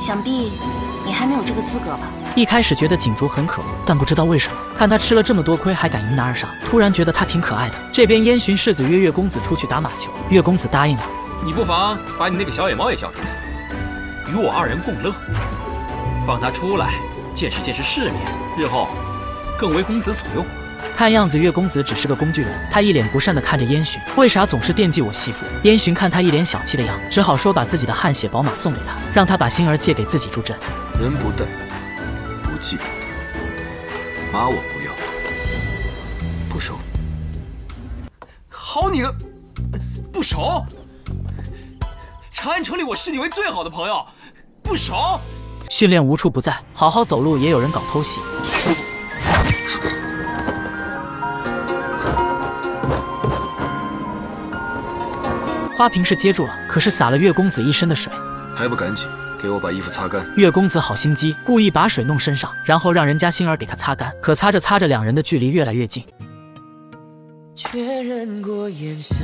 想必你还没有这个资格吧？一开始觉得锦竹很可恶，但不知道为什么，看他吃了这么多亏还敢迎难而上，突然觉得他挺可爱的。这边燕洵世子约月公子出去打马球，月公子答应了。你不妨把你那个小野猫也叫出来，与我二人共乐，放他出来见识见识世面，日后更为公子所用。看样子月公子只是个工具人，他一脸不善地看着燕洵，为啥总是惦记我媳妇？燕洵看他一脸小气的样，只好说把自己的汗血宝马送给他，让他把星儿借给自己助阵。人不带，不记，马我不要，不收。好你个不熟！长安城里我视你为最好的朋友，不熟。训练无处不在，好好走路也有人搞偷袭。花瓶是接住了，可是洒了月公子一身的水。还不赶紧给我把衣服擦干！月公子好心机，故意把水弄身上，然后让人家星儿给他擦干。可擦着擦着，两人的距离越来越近。确认过眼神，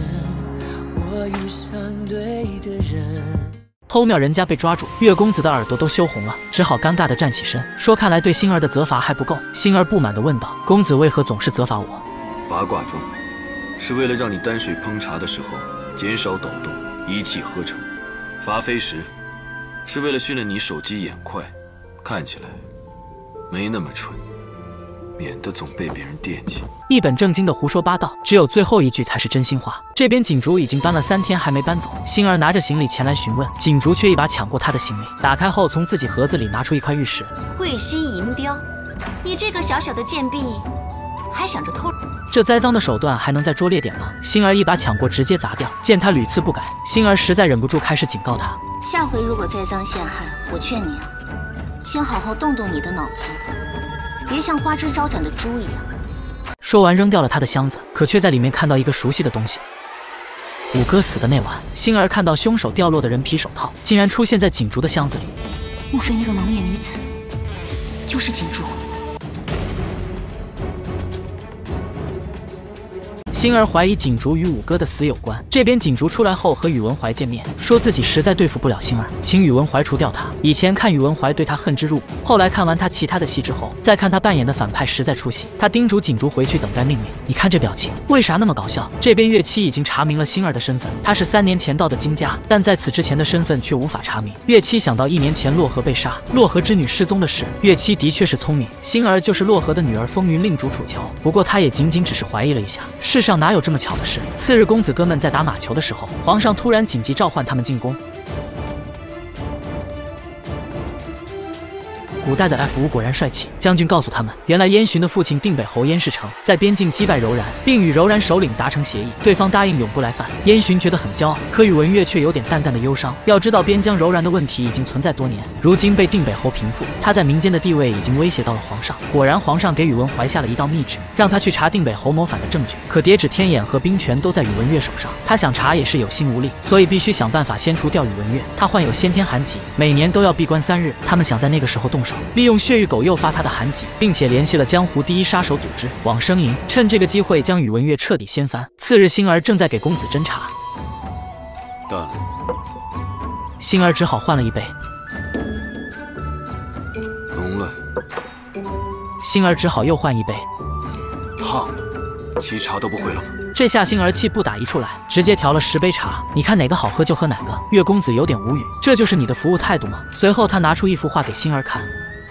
我遇上对的人。偷瞄人家被抓住，月公子的耳朵都羞红了，只好尴尬的站起身，说：“看来对星儿的责罚还不够。”星儿不满的问道：“公子为何总是责罚我？”罚挂钟，是为了让你担水烹茶的时候减少抖动，一气呵成；罚飞时，是为了训练你手疾眼快，看起来没那么蠢。免得总被别人惦记，一本正经的胡说八道，只有最后一句才是真心话。这边锦竹已经搬了三天还没搬走，星儿拿着行李前来询问，锦竹却一把抢过他的行李，打开后从自己盒子里拿出一块玉石。慧心银雕，你这个小小的贱婢，还想着偷？这栽赃的手段还能再拙劣点吗？星儿一把抢过，直接砸掉。见他屡次不改，星儿实在忍不住开始警告他：下回如果栽赃陷害，我劝你啊，先好好动动你的脑筋。别像花枝招展的猪一样。说完，扔掉了他的箱子，可却在里面看到一个熟悉的东西。五哥死的那晚，星儿看到凶手掉落的人皮手套，竟然出现在锦竹的箱子里。莫非那个蒙面女子就是锦竹？星儿怀疑锦竹与五哥的死有关。这边锦竹出来后和宇文怀见面，说自己实在对付不了星儿，请宇文怀除掉他。以前看宇文怀对他恨之入骨，后来看完他其他的戏之后，再看他扮演的反派实在出戏。他叮嘱锦竹回去等待命令。你看这表情，为啥那么搞笑？这边月七已经查明了星儿的身份，他是三年前到的金家，但在此之前的身份却无法查明。月七想到一年前洛河被杀，洛河之女失踪的事，月七的确是聪明，星儿就是洛河的女儿风云令主楚乔。不过他也仅仅只是怀疑了一下，世上。上哪有这么巧的事？次日，公子哥们在打马球的时候，皇上突然紧急召唤他们进宫。古代的 F 五果然帅气。将军告诉他们，原来燕洵的父亲定北侯燕世成在边境击败柔然，并与柔然首领达成协议，对方答应永不来犯。燕洵觉得很骄傲，可宇文玥却有点淡淡的忧伤。要知道，边疆柔然的问题已经存在多年，如今被定北侯平复，他在民间的地位已经威胁到了皇上。果然，皇上给宇文怀下了一道密旨，让他去查定北侯谋反的证据。可叠纸天眼和兵权都在宇文玥手上，他想查也是有心无力，所以必须想办法先除掉宇文玥。他患有先天寒疾，每年都要闭关三日。他们想在那个时候动手。利用血域狗诱发他的寒疾，并且联系了江湖第一杀手组织往生营，趁这个机会将宇文玥彻底掀翻。次日，星儿正在给公子斟茶，淡了。星儿只好换了一杯，浓了。星儿只好又换一杯，烫了。沏茶都不会了吗？这下星儿气不打一处来，直接调了十杯茶，你看哪个好喝就喝哪个。月公子有点无语，这就是你的服务态度吗？随后他拿出一幅画给星儿看，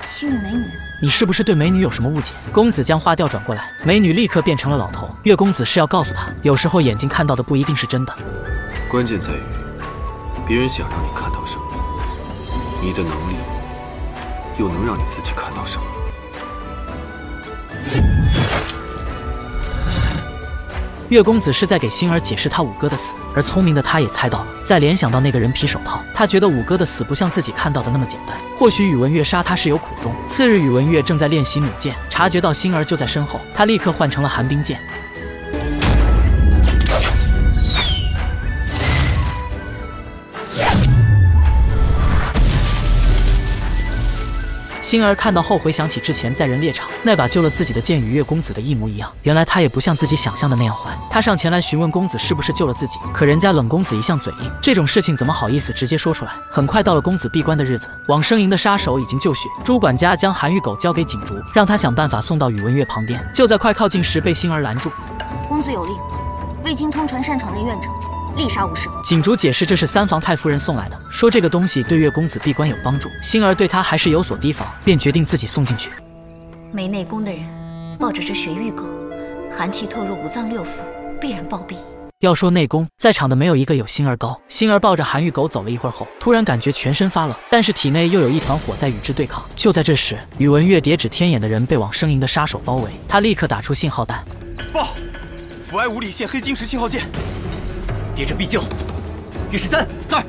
西域美女，你是不是对美女有什么误解？公子将话调转过来，美女立刻变成了老头。月公子是要告诉他，有时候眼睛看到的不一定是真的。关键在于，别人想让你看到什么，你的能力又能让你自己看到什么？月公子是在给星儿解释他五哥的死，而聪明的他也猜到了，再联想到那个人皮手套，他觉得五哥的死不像自己看到的那么简单，或许宇文玥杀他是有苦衷。次日，宇文玥正在练习弩箭，察觉到星儿就在身后，他立刻换成了寒冰剑。星儿看到后，回想起之前在人猎场那把救了自己的剑与月公子的一模一样。原来他也不像自己想象的那样坏。他上前来询问公子是不是救了自己，可人家冷公子一向嘴硬，这种事情怎么好意思直接说出来？很快到了公子闭关的日子，往生营的杀手已经就绪。朱管家将寒玉狗交给锦竹，让他想办法送到宇文月旁边。就在快靠近时，被星儿拦住。公子有令，未经通传擅闯内院者。立杀无赦。锦竹解释，这是三房太夫人送来的，说这个东西对月公子闭关有帮助。星儿对他还是有所提防，便决定自己送进去。没内功的人抱着这雪玉狗，寒气透入五脏六腑，必然暴毙。要说内功，在场的没有一个有星儿高。星儿抱着寒玉狗走了一会儿后，突然感觉全身发冷，但是体内又有一团火在与之对抗。就在这时，宇文月叠指天眼的人被往生营的杀手包围，他立刻打出信号弹，报，阜爱五里现黑晶石信号剑。谍者必救，岳十三在，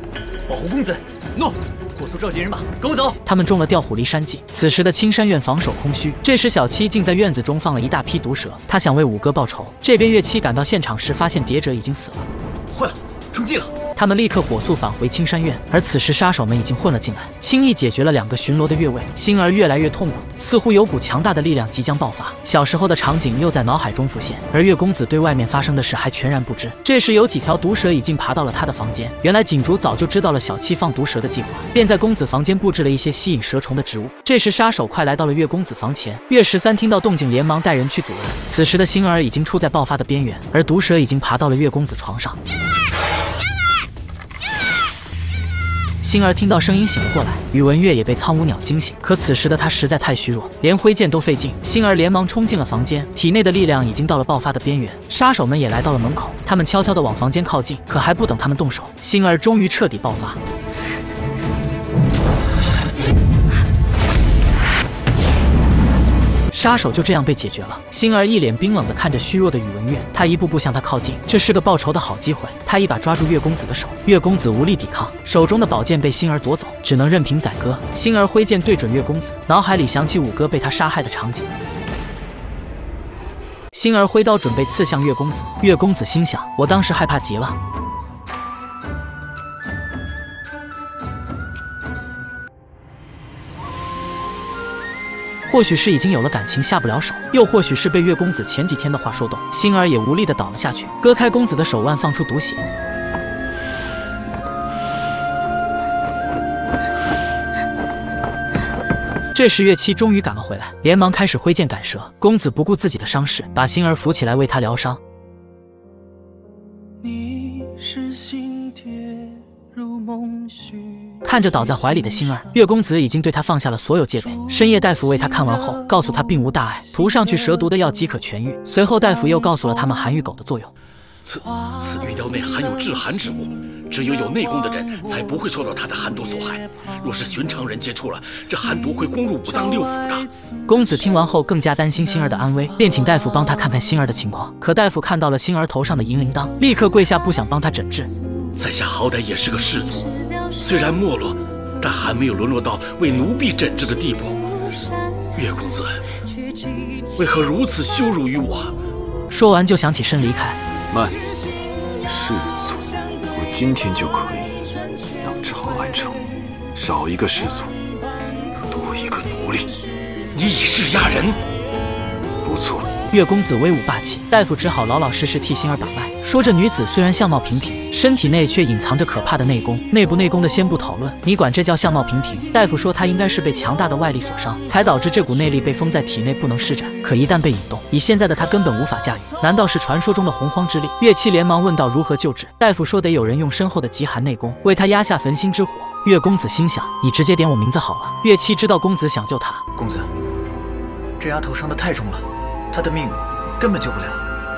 保护公子。诺，火速召集人马，跟我走。他们中了调虎离山计。此时的青山院防守空虚，这时小七竟在院子中放了一大批毒蛇，他想为五哥报仇。这边岳七赶到现场时，发现谍者已经死了。坏了，中计了。他们立刻火速返回青山院。而此时杀手们已经混了进来，轻易解决了两个巡逻的越位。星儿越来越痛苦，似乎有股强大的力量即将爆发。小时候的场景又在脑海中浮现，而月公子对外面发生的事还全然不知。这时有几条毒蛇已经爬到了他的房间。原来锦竹早就知道了小七放毒蛇的计划，便在公子房间布置了一些吸引蛇虫的植物。这时杀手快来到了月公子房前，月十三听到动静，连忙带人去阻拦。此时的星儿已经处在爆发的边缘，而毒蛇已经爬到了月公子床上。星儿听到声音醒了过来，宇文玥也被苍梧鸟惊醒。可此时的他实在太虚弱，连挥剑都费劲。星儿连忙冲进了房间，体内的力量已经到了爆发的边缘。杀手们也来到了门口，他们悄悄地往房间靠近。可还不等他们动手，星儿终于彻底爆发。杀手就这样被解决了。星儿一脸冰冷地看着虚弱的宇文玥，他一步步向他靠近，这是个报仇的好机会。他一把抓住月公子的手，月公子无力抵抗，手中的宝剑被星儿夺走，只能任凭宰割。星儿挥剑对准月公子，脑海里想起五哥被他杀害的场景。星儿挥刀准备刺向月公子，月公子心想：我当时害怕极了。或许是已经有了感情下不了手，又或许是被月公子前几天的话说动，星儿也无力的倒了下去，割开公子的手腕，放出毒血。这时月七终于赶了回来，连忙开始挥剑赶蛇。公子不顾自己的伤势，把星儿扶起来为他疗伤。看着倒在怀里的星儿，月公子已经对他放下了所有戒备。深夜大夫为他看完后，告诉他并无大碍，涂上去蛇毒的药即可痊愈。随后大夫又告诉了他们寒玉狗的作用。此此玉雕内含有制寒之物，只有有内功的人才不会受到它的寒毒所害。若是寻常人接触了，这寒毒会攻入五脏六腑的。公子听完后更加担心星儿的安危，便请大夫帮他看看星儿的情况。可大夫看到了星儿头上的银铃铛，立刻跪下，不想帮他诊治。在下好歹也是个士族，虽然没落，但还没有沦落到为奴婢诊治的地步。月公子，为何如此羞辱于我？说完就想起身离开。慢，世族，我今天就可以让长安城少一个世族，多一个奴隶。你以势压人，不错。月公子威武霸气，大夫只好老老实实替星儿把脉。说这女子虽然相貌平平，身体内却隐藏着可怕的内功。内部内功的先不讨论，你管这叫相貌平平？大夫说她应该是被强大的外力所伤，才导致这股内力被封在体内不能施展。可一旦被引动，以现在的她根本无法驾驭。难道是传说中的洪荒之力？月七连忙问道如何救治？大夫说得有人用深厚的极寒内功为她压下焚心之火。月公子心想，你直接点我名字好了。月七知道公子想救她，公子，这丫头伤得太重了，他的命。根本救不了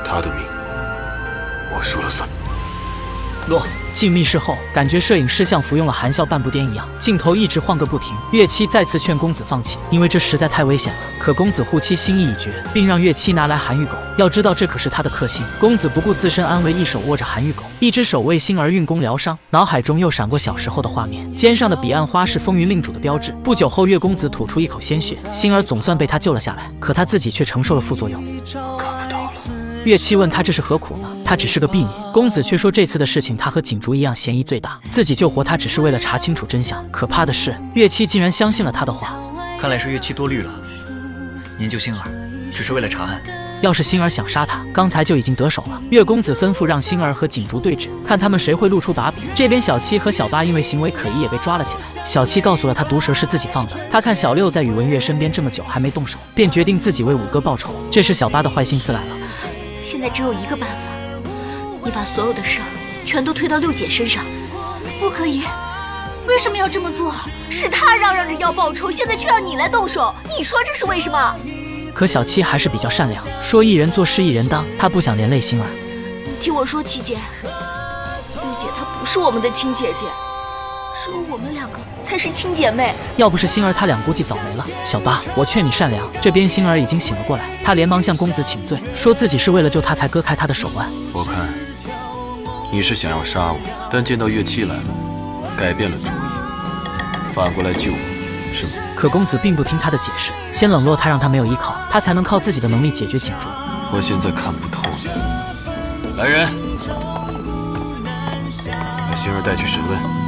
他的命，我说了算。诺。进密室后，感觉摄影师像服用了含笑半步癫一样，镜头一直晃个不停。月七再次劝公子放弃，因为这实在太危险了。可公子护妻心意已决，并让月七拿来寒玉狗。要知道，这可是他的克星。公子不顾自身安危，一手握着寒玉狗，一只手为星儿运功疗伤。脑海中又闪过小时候的画面，肩上的彼岸花是风云令主的标志。不久后，月公子吐出一口鲜血，星儿总算被他救了下来。可他自己却承受了副作用。搞不懂了。月七问他这是何苦呢？他只是个婢女。公子却说这次的事情他和锦竹一样嫌疑最大，自己救活他只是为了查清楚真相。可怕的是，月七竟然相信了他的话。看来是月七多虑了。您救星儿只是为了查案，要是星儿想杀他，刚才就已经得手了。月公子吩咐让星儿和锦竹对峙，看他们谁会露出把柄。这边小七和小八因为行为可疑也被抓了起来。小七告诉了他毒蛇是自己放的，他看小六在宇文月身边这么久还没动手，便决定自己为五哥报仇。这时小八的坏心思来了。现在只有一个办法，你把所有的事儿全都推到六姐身上，不可以！为什么要这么做？是她嚷嚷着要报仇，现在却让你来动手，你说这是为什么？可小七还是比较善良，说一人做事一人当，她不想连累星儿。你听我说，七姐，六姐她不是我们的亲姐姐。只有我们两个才是亲姐妹。要不是星儿，他俩估计早没了。小八，我劝你善良。这边星儿已经醒了过来，他连忙向公子请罪，说自己是为了救他才割开他的手腕。我看你是想要杀我，但见到月七来了，改变了主意，反过来救我，是吗？可公子并不听他的解释，先冷落他，让他没有依靠，他才能靠自己的能力解决锦竹。我现在看不透你。来人，把星儿带去审问。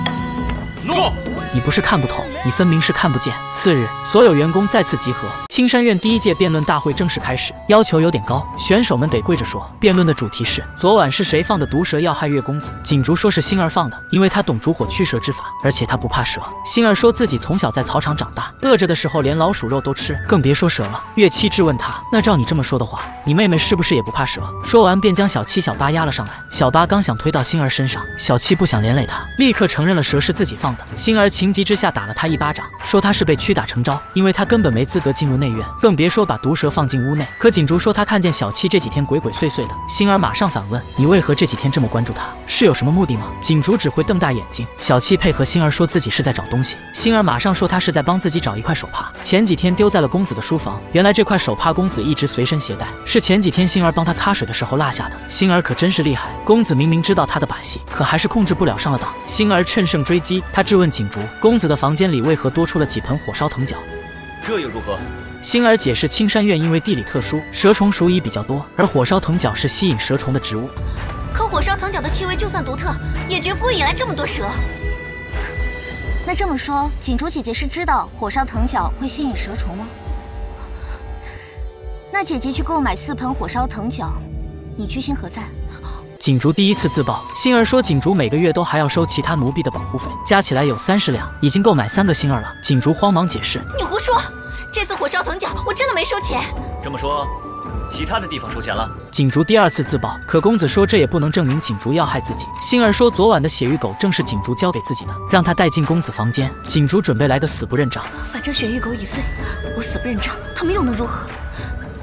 诺。你不是看不透，你分明是看不见。次日，所有员工再次集合，青山院第一届辩论大会正式开始。要求有点高，选手们得跪着说。辩论的主题是：昨晚是谁放的毒蛇要害月公子？锦竹说是星儿放的，因为他懂烛火驱蛇之法，而且他不怕蛇。星儿说自己从小在草场长大，饿着的时候连老鼠肉都吃，更别说蛇了。月七质问他：那照你这么说的话，你妹妹是不是也不怕蛇？说完便将小七、小八压了上来。小八刚想推到星儿身上，小七不想连累他，立刻承认了蛇是自己放的。星儿情情急之下打了他一巴掌，说他是被屈打成招，因为他根本没资格进入内院，更别说把毒蛇放进屋内。可锦竹说他看见小七这几天鬼鬼祟祟的，星儿马上反问：“你为何这几天这么关注他？是有什么目的吗？”锦竹只会瞪大眼睛。小七配合星儿说自己是在找东西，星儿马上说他是在帮自己找一块手帕，前几天丢在了公子的书房。原来这块手帕公子一直随身携带，是前几天星儿帮他擦水的时候落下的。星儿可真是厉害，公子明明知道他的把戏，可还是控制不了上了当。星儿趁胜追击，他质问锦竹：“公子的房间里为何多出了几盆火烧藤角？”这又如何？星儿解释，青山院因为地理特殊，蛇虫鼠蚁比较多，而火烧藤角是吸引蛇虫的植物。可火烧藤角的气味就算独特，也绝不会引来这么多蛇。那这么说，锦竹姐姐是知道火烧藤角会吸引蛇虫吗？那姐姐去购买四盆火烧藤角，你居心何在？锦竹第一次自曝，星儿说锦竹每个月都还要收其他奴婢的保护费，加起来有三十两，已经够买三个星儿了。锦竹慌忙解释：“你胡说，这次火烧藤角我真的没收钱。这么说，其他的地方收钱了？”锦竹第二次自曝，可公子说这也不能证明锦竹要害自己。星儿说昨晚的血玉狗正是锦竹交给自己的，让他带进公子房间。锦竹准备来个死不认账，反正血玉狗已碎，我死不认账，他们又能如何？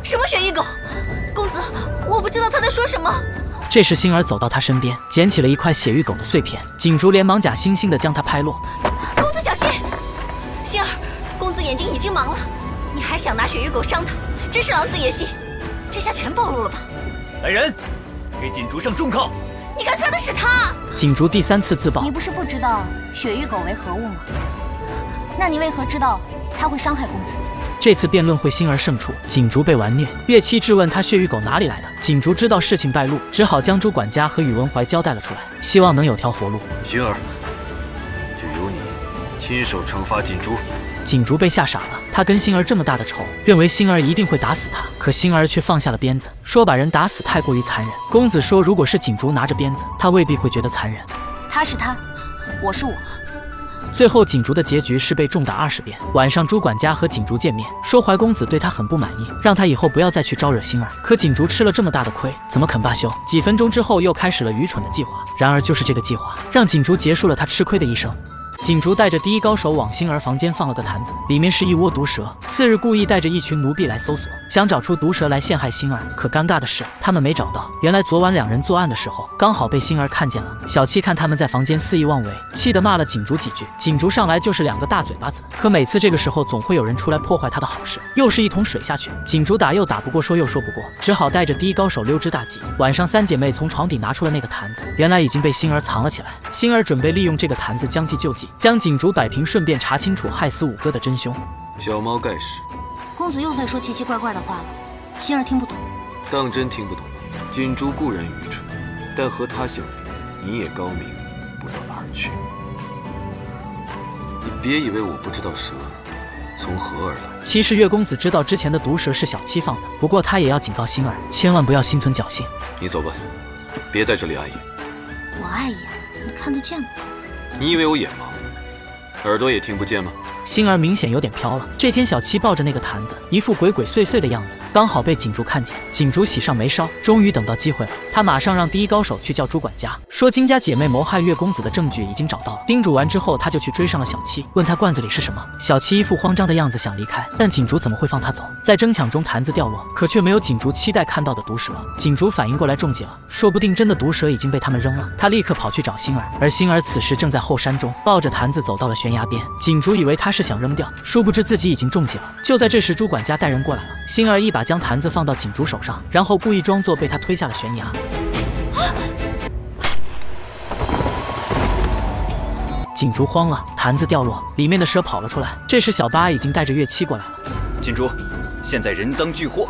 什么血玉狗？公子，我不知道他在说什么。这时，星儿走到他身边，捡起了一块血玉狗的碎片。锦竹连忙假惺惺地将它拍落。公子小心！星儿，公子眼睛已经盲了，你还想拿血玉狗伤他，真是狼子野心！这下全暴露了吧？来人，给锦竹上重铐！你看穿的是他！锦竹第三次自爆。你不是不知道血玉狗为何物吗？那你为何知道他会伤害公子？这次辩论会，星儿胜出，锦竹被玩虐。月七质问他血玉狗哪里来的，锦竹知道事情败露，只好将朱管家和宇文怀交代了出来，希望能有条活路。星儿，就由你亲手惩罚锦竹。锦竹被吓傻了，他跟星儿这么大的仇，认为星儿一定会打死他，可星儿却放下了鞭子，说把人打死太过于残忍。公子说，如果是锦竹拿着鞭子，他未必会觉得残忍。他是他，我是我。最后，锦竹的结局是被重打二十鞭。晚上，朱管家和锦竹见面，说怀公子对他很不满意，让他以后不要再去招惹星儿。可锦竹吃了这么大的亏，怎么肯罢休？几分钟之后，又开始了愚蠢的计划。然而，就是这个计划，让锦竹结束了他吃亏的一生。锦竹带着第一高手往星儿房间放了个坛子，里面是一窝毒蛇。次日故意带着一群奴婢来搜索，想找出毒蛇来陷害星儿。可尴尬的是，他们没找到。原来昨晚两人作案的时候，刚好被星儿看见了。小七看他们在房间肆意妄为，气得骂了锦竹几句。锦竹上来就是两个大嘴巴子。可每次这个时候，总会有人出来破坏他的好事，又是一桶水下去。锦竹打又打不过，说又说不过，只好带着第一高手溜之大吉。晚上，三姐妹从床底拿出了那个坛子，原来已经被星儿藏了起来。星儿准备利用这个坛子将计就计。将锦竹摆平，顺便查清楚害死五哥的真凶。小猫盖世，公子又在说奇奇怪怪的话了，星儿听不懂。当真听不懂吗？锦竹固然愚蠢，但和他相比，你也高明不到哪儿去。你别以为我不知道蛇从何而来。其实月公子知道之前的毒蛇是小七放的，不过他也要警告星儿，千万不要心存侥幸。你走吧，别在这里碍眼。我碍眼？你看得见吗？你以为我眼盲？耳朵也听不见吗？星儿明显有点飘了。这天，小七抱着那个坛子，一副鬼鬼祟祟的样子，刚好被锦竹看见。锦竹喜上眉梢，终于等到机会了。他马上让第一高手去叫朱管家，说金家姐妹谋害月公子的证据已经找到了。叮嘱完之后，他就去追上了小七，问他罐子里是什么。小七一副慌张的样子，想离开，但锦竹怎么会放他走？在争抢中，坛子掉落，可却没有锦竹期待看到的毒蛇。锦竹反应过来中计了，说不定真的毒蛇已经被他们扔了。他立刻跑去找星儿，而星儿此时正在后山中，抱着坛子走到了悬崖边。锦竹以为他是想扔掉，殊不知自己已经中计了。就在这时，朱管家带人过来了。星儿一把将坛子放到锦竹手上，然后故意装作被他推下了悬崖。锦竹慌了，坛子掉落，里面的蛇跑了出来。这时，小八已经带着乐七过来了。锦竹，现在人赃俱获，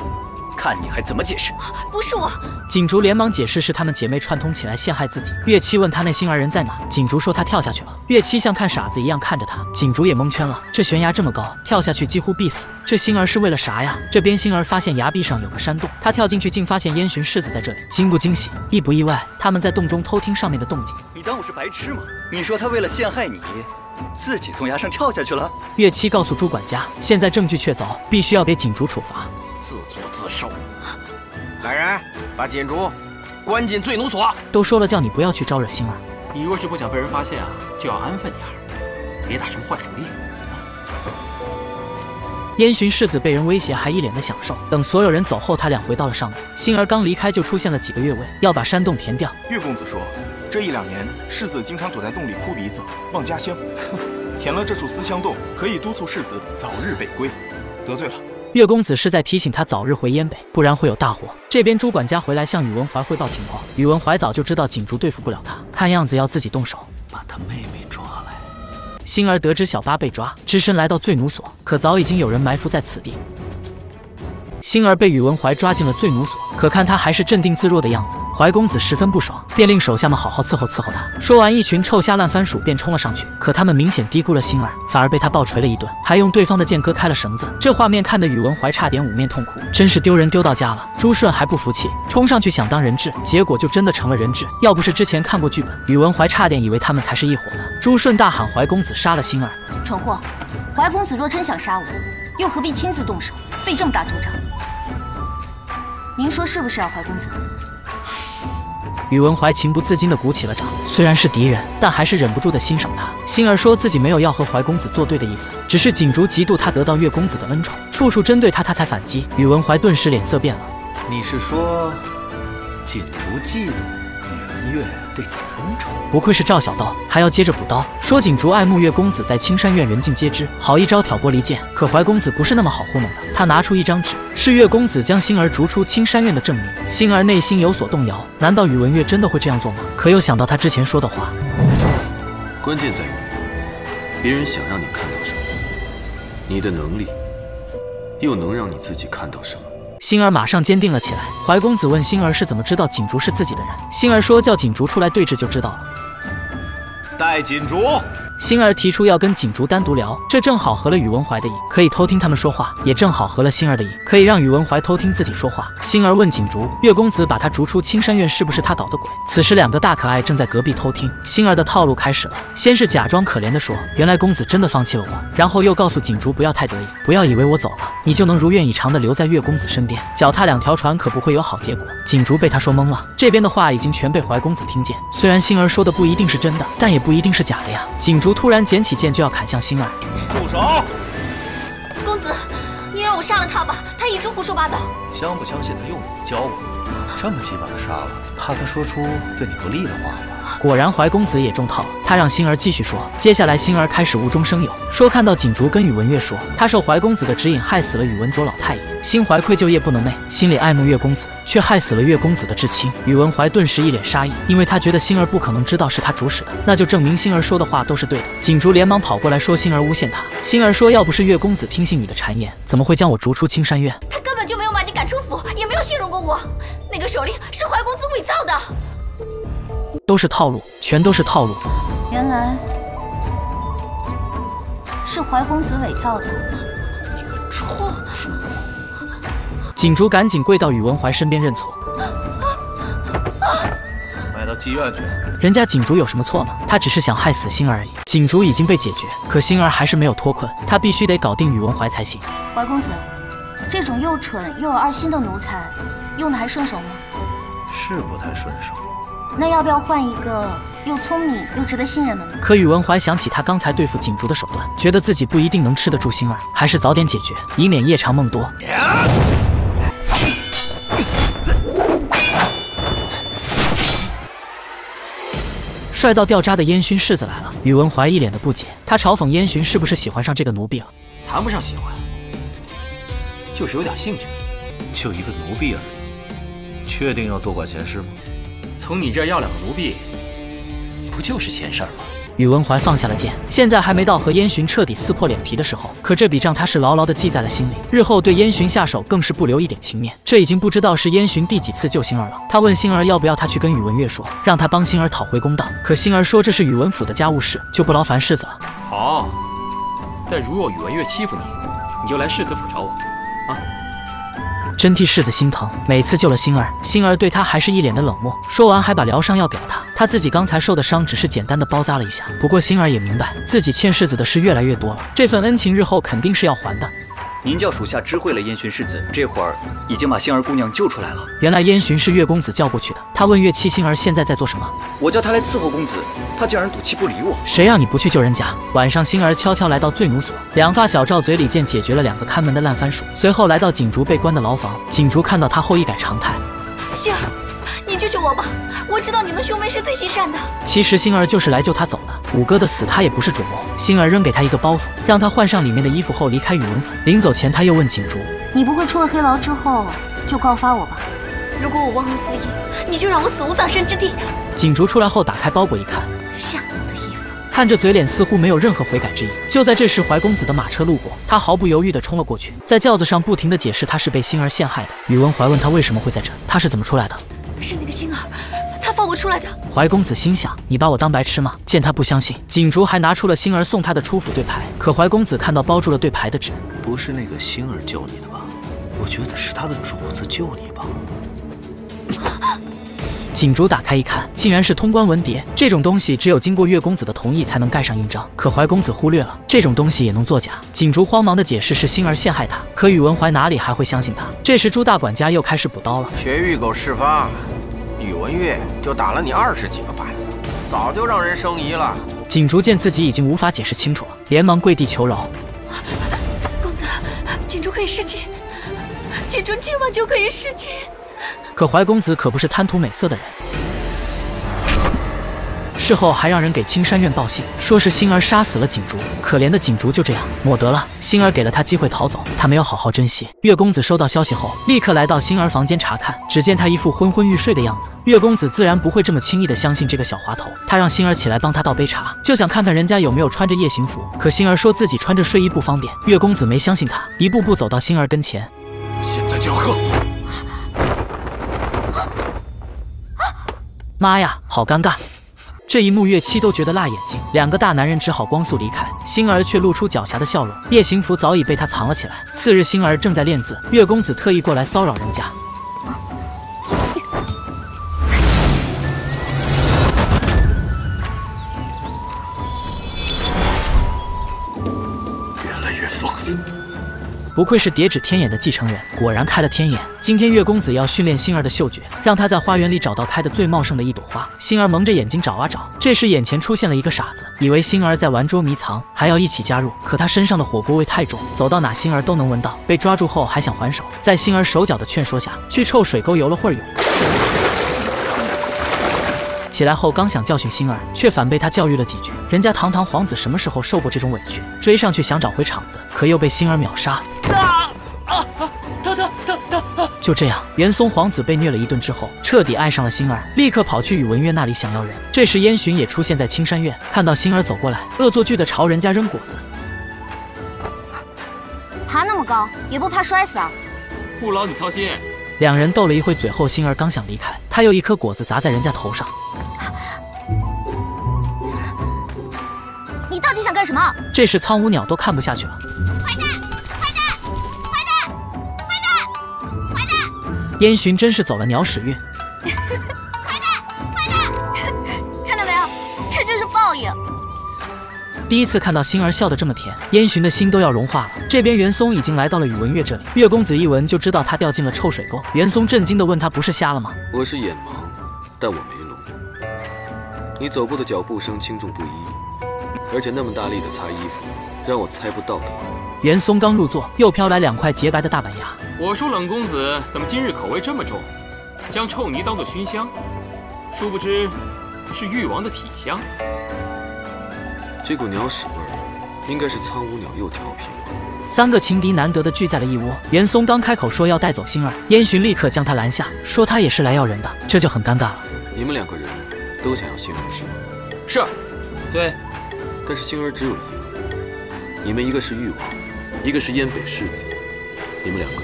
看你还怎么解释！不是我，锦竹连忙解释是她们姐妹串通起来陷害自己。月七问她那星儿人在哪，锦竹说她跳下去了。月七像看傻子一样看着她，锦竹也蒙圈了。这悬崖这么高，跳下去几乎必死。这星儿是为了啥呀？这边星儿发现崖壁上有个山洞，她跳进去竟发现烟熏柿子在这里，惊不惊喜，意不意外？他们在洞中偷听上面的动静。你当我是白痴吗？你说他为了陷害你，自己从崖上跳下去了？月七告诉朱管家，现在证据确凿，必须要给锦竹处罚。自作自受。来人，把锦竹关进罪奴所。都说了叫你不要去招惹星儿，你若是不想被人发现啊，就要安分点儿，别打什么坏主意。燕洵世子被人威胁，还一脸的享受。等所有人走后，他俩回到了上面。星儿刚离开，就出现了几个越位，要把山洞填掉。月公子说，这一两年世子经常躲在洞里哭鼻子，望家乡。填了这处思乡洞，可以督促世子早日北归。得罪了。月公子是在提醒他早日回燕北，不然会有大祸。这边朱管家回来向宇文怀汇报情况，宇文怀早就知道锦竹对付不了他，看样子要自己动手把他妹妹抓来。星儿得知小八被抓，只身来到醉奴所，可早已经有人埋伏在此地。星儿被宇文怀抓进了罪奴所，可看他还是镇定自若的样子，怀公子十分不爽，便令手下们好好伺候伺候他。说完，一群臭虾烂番薯便冲了上去，可他们明显低估了星儿，反而被他暴锤了一顿，还用对方的剑割开了绳子。这画面看得宇文怀差点捂面痛哭，真是丢人丢到家了。朱顺还不服气，冲上去想当人质，结果就真的成了人质。要不是之前看过剧本，宇文怀差点以为他们才是一伙的。朱顺大喊：“怀公子杀了星儿！”蠢货，怀公子若真想杀我，又何必亲自动手，费这么大周章？您说是不是啊，怀公子？宇文怀情不自禁地鼓起了掌，虽然是敌人，但还是忍不住的欣赏他。星儿说自己没有要和怀公子作对的意思，只是锦竹嫉妒他得到月公子的恩宠，处处针对他，他才反击。宇文怀顿时脸色变了。你是说锦竹嫉妒宇文月对你的恩宠？不愧是赵小刀，还要接着补刀，说锦竹爱慕月公子，在青山院人尽皆知，好一招挑拨离间。可怀公子不是那么好糊弄的，他拿出一张纸，是月公子将星儿逐出青山院的证明。星儿内心有所动摇，难道宇文月真的会这样做吗？可又想到他之前说的话，关键在于别人想让你看到什么，你的能力又能让你自己看到什么。星儿马上坚定了起来。怀公子问星儿是怎么知道锦竹是自己的人，星儿说叫锦竹出来对质就知道了。带锦竹。星儿提出要跟锦竹单独聊，这正好合了宇文怀的意，可以偷听他们说话，也正好合了星儿的意，可以让宇文怀偷听自己说话。星儿问锦竹，月公子把他逐出青山院是不是他捣的鬼？此时两个大可爱正在隔壁偷听，星儿的套路开始了，先是假装可怜的说，原来公子真的放弃了我，然后又告诉锦竹不要太得意，不要以为我走了，你就能如愿以偿的留在月公子身边，脚踏两条船可不会有好结果。锦竹被他说懵了，这边的话已经全被怀公子听见，虽然星儿说的不一定是真的，但也不一定是假的呀。锦竹突然捡起剑就要砍向星儿，住手！公子，你让我杀了他吧，他一直胡说八道。相不相信他用你教我？这么急把他杀了，怕他说出对你不利的话吗？果然怀公子也中套了，他让星儿继续说。接下来星儿开始无中生有，说看到锦竹跟宇文月说，他受怀公子的指引害死了宇文卓老太爷，心怀愧疚夜不能寐，心里爱慕月公子，却害死了月公子的至亲。宇文怀顿时一脸杀意，因为他觉得星儿不可能知道是他主使的，那就证明星儿说的话都是对的。锦竹连忙跑过来说星儿诬陷他，星儿说要不是月公子听信你的谗言，怎么会将我逐出青山院？他根本就没有把你赶出府，也没有信任过我，那个手令是怀公子伪造的。都是套路，全都是套路。原来是怀公子伪造的。你个蠢猪！锦竹赶紧跪到宇文怀身边认错。埋到妓院去。人家锦竹有什么错吗？他只是想害死星儿而已。锦竹已经被解决，可星儿还是没有脱困，他必须得搞定宇文怀才行。怀公子，这种又蠢又有二心的奴才，用的还顺手吗？是不太顺手。那要不要换一个又聪明又值得信任的呢？可宇文怀想起他刚才对付锦竹的手段，觉得自己不一定能吃得住星儿，还是早点解决，以免夜长梦多。帅到掉渣的烟熏柿子来了，宇文怀一脸的不解，他嘲讽烟熏是不是喜欢上这个奴婢了？谈不上喜欢，就是有点兴趣。就一个奴婢而已，确定要多管闲事吗？从你这儿要两个奴婢，不就是闲事儿吗？宇文怀放下了剑，现在还没到和燕洵彻底撕破脸皮的时候，可这笔账他是牢牢的记在了心里，日后对燕洵下手更是不留一点情面。这已经不知道是燕洵第几次救星儿了。他问星儿要不要他去跟宇文月说，让他帮星儿讨回公道。可星儿说这是宇文府的家务事，就不劳烦世子了。好，但如若宇文月欺负你，你就来世子府找我，啊。真替世子心疼，每次救了星儿，星儿对他还是一脸的冷漠。说完还把疗伤药给了他，他自己刚才受的伤只是简单的包扎了一下。不过星儿也明白，自己欠世子的事越来越多了，这份恩情日后肯定是要还的。您叫属下知会了燕洵世子，这会儿已经把星儿姑娘救出来了。原来燕洵是岳公子叫过去的。他问岳七星儿现在在做什么，我叫他来伺候公子，他竟然赌气不理我。谁让你不去救人家？晚上星儿悄悄来到醉奴所，两发小赵嘴里剑解决了两个看门的烂番薯，随后来到锦竹被关的牢房。锦竹看到他后一改常态，星儿，你救救我吧！我知道你们兄妹是最心善的。其实星儿就是来救他走的。五哥的死他也不是主谋。星儿扔给他一个包袱，让他换上里面的衣服后离开宇文府。临走前他又问锦竹：“你不会出了黑牢之后就告发我吧？如果我忘恩负义，你就让我死无葬身之地。”锦竹出来后打开包裹一看，夏奴的衣服，看着嘴脸似乎没有任何悔改之意。就在这时，怀公子的马车路过，他毫不犹豫地冲了过去，在轿子上不停地解释他是被星儿陷害的。宇文怀问他为什么会在这，他是怎么出来的？是那个星儿。他放我出来的。怀公子心想：你把我当白痴吗？见他不相信，锦竹还拿出了星儿送他的出府对牌。可怀公子看到包住了对牌的纸，不是那个星儿救你的吧？我觉得是他的主子救你吧。锦竹打开一看，竟然是通关文牒。这种东西只有经过岳公子的同意才能盖上印章。可怀公子忽略了，这种东西也能作假。锦竹慌忙的解释是星儿陷害他，可宇文怀哪里还会相信他？这时朱大管家又开始补刀了。学玉狗事发。宇文玥就打了你二十几个板子，早就让人生疑了。锦竹见自己已经无法解释清楚了，连忙跪地求饶：“ 公子，锦竹可以侍寝，锦竹今晚就可以侍寝。”可怀公子可不是贪图美色的人。事后还让人给青山院报信，说是星儿杀死了锦竹。可怜的锦竹就这样抹得了。星儿给了他机会逃走，他没有好好珍惜。月公子收到消息后，立刻来到星儿房间查看，只见他一副昏昏欲睡的样子。月公子自然不会这么轻易的相信这个小滑头，他让星儿起来帮他倒杯茶，就想看看人家有没有穿着夜行服。可星儿说自己穿着睡衣不方便。月公子没相信他，一步步走到星儿跟前，现在就要喝。妈呀，好尴尬！这一幕，月七都觉得辣眼睛，两个大男人只好光速离开。星儿却露出狡黠的笑容，夜行服早已被他藏了起来。次日，星儿正在练字，月公子特意过来骚扰人家。不愧是叠纸天眼的继承人，果然开了天眼。今天月公子要训练星儿的嗅觉，让他在花园里找到开的最茂盛的一朵花。星儿蒙着眼睛找啊找，这时眼前出现了一个傻子，以为星儿在玩捉迷藏，还要一起加入。可他身上的火锅味太重，走到哪星儿都能闻到。被抓住后还想还手，在星儿手脚的劝说下，去臭水沟游了会儿泳。起来后刚想教训星儿，却反被他教育了几句。人家堂堂皇子什么时候受过这种委屈？追上去想找回场子，可又被星儿秒杀。啊啊啊！疼疼疼疼！就这样，元松皇子被虐了一顿之后，彻底爱上了星儿，立刻跑去宇文玥那里想要人。这时燕洵也出现在青山院，看到星儿走过来，恶作剧的朝人家扔果子。爬那么高，也不怕摔死啊？不劳你操心。两人斗了一会嘴后，星儿刚想离开，他又一颗果子砸在人家头上。你到底想干什么？这时苍梧鸟都看不下去了。坏蛋！坏蛋！坏蛋！坏蛋！坏蛋！烟熏真是走了鸟屎运。坏蛋！坏蛋！看到没有？这就是报应。第一次看到星儿笑得这么甜，燕洵的心都要融化了。这边袁松已经来到了宇文月这里，月公子一闻就知道他掉进了臭水沟。袁松震惊地问他：“不是瞎了吗？”我是眼盲，但我没聋。你走步的脚步声轻重不一，而且那么大力的擦衣服，让我猜不到的。袁松刚入座，又飘来两块洁白的大板牙。我说冷公子怎么今日口味这么重，将臭泥当做熏香，殊不知是誉王的体香。这股鸟屎味儿，应该是苍梧鸟又调皮了。三个情敌难得的聚在了一窝。严嵩刚开口说要带走星儿，燕洵立刻将他拦下，说他也是来要人的，这就很尴尬了。你们两个人都想要星儿是吗？是。对，但是星儿只有一个，你们一个是誉王，一个是燕北世子，你们两个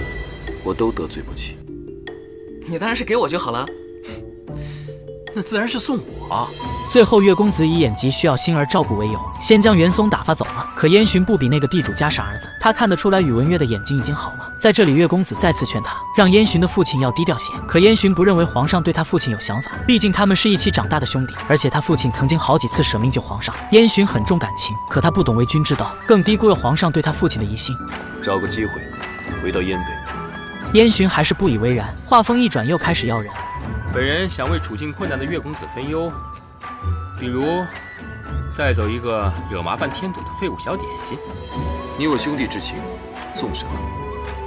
我都得罪不起。你当然是给我就好了。那自然是送我。最后，月公子以眼疾需要星儿照顾为由，先将元松打发走了。可燕洵不比那个地主家傻儿子，他看得出来宇文月的眼睛已经好了。在这里，月公子再次劝他，让燕洵的父亲要低调些。可燕洵不认为皇上对他父亲有想法，毕竟他们是一起长大的兄弟，而且他父亲曾经好几次舍命救皇上。燕洵很重感情，可他不懂为君之道，更低估了皇上对他父亲的疑心。找个机会，回到燕北。燕洵还是不以为然，话锋一转，又开始要人。本人想为处境困难的岳公子分忧。比如，带走一个惹麻烦添堵的废物小点心。你我兄弟之情，送什么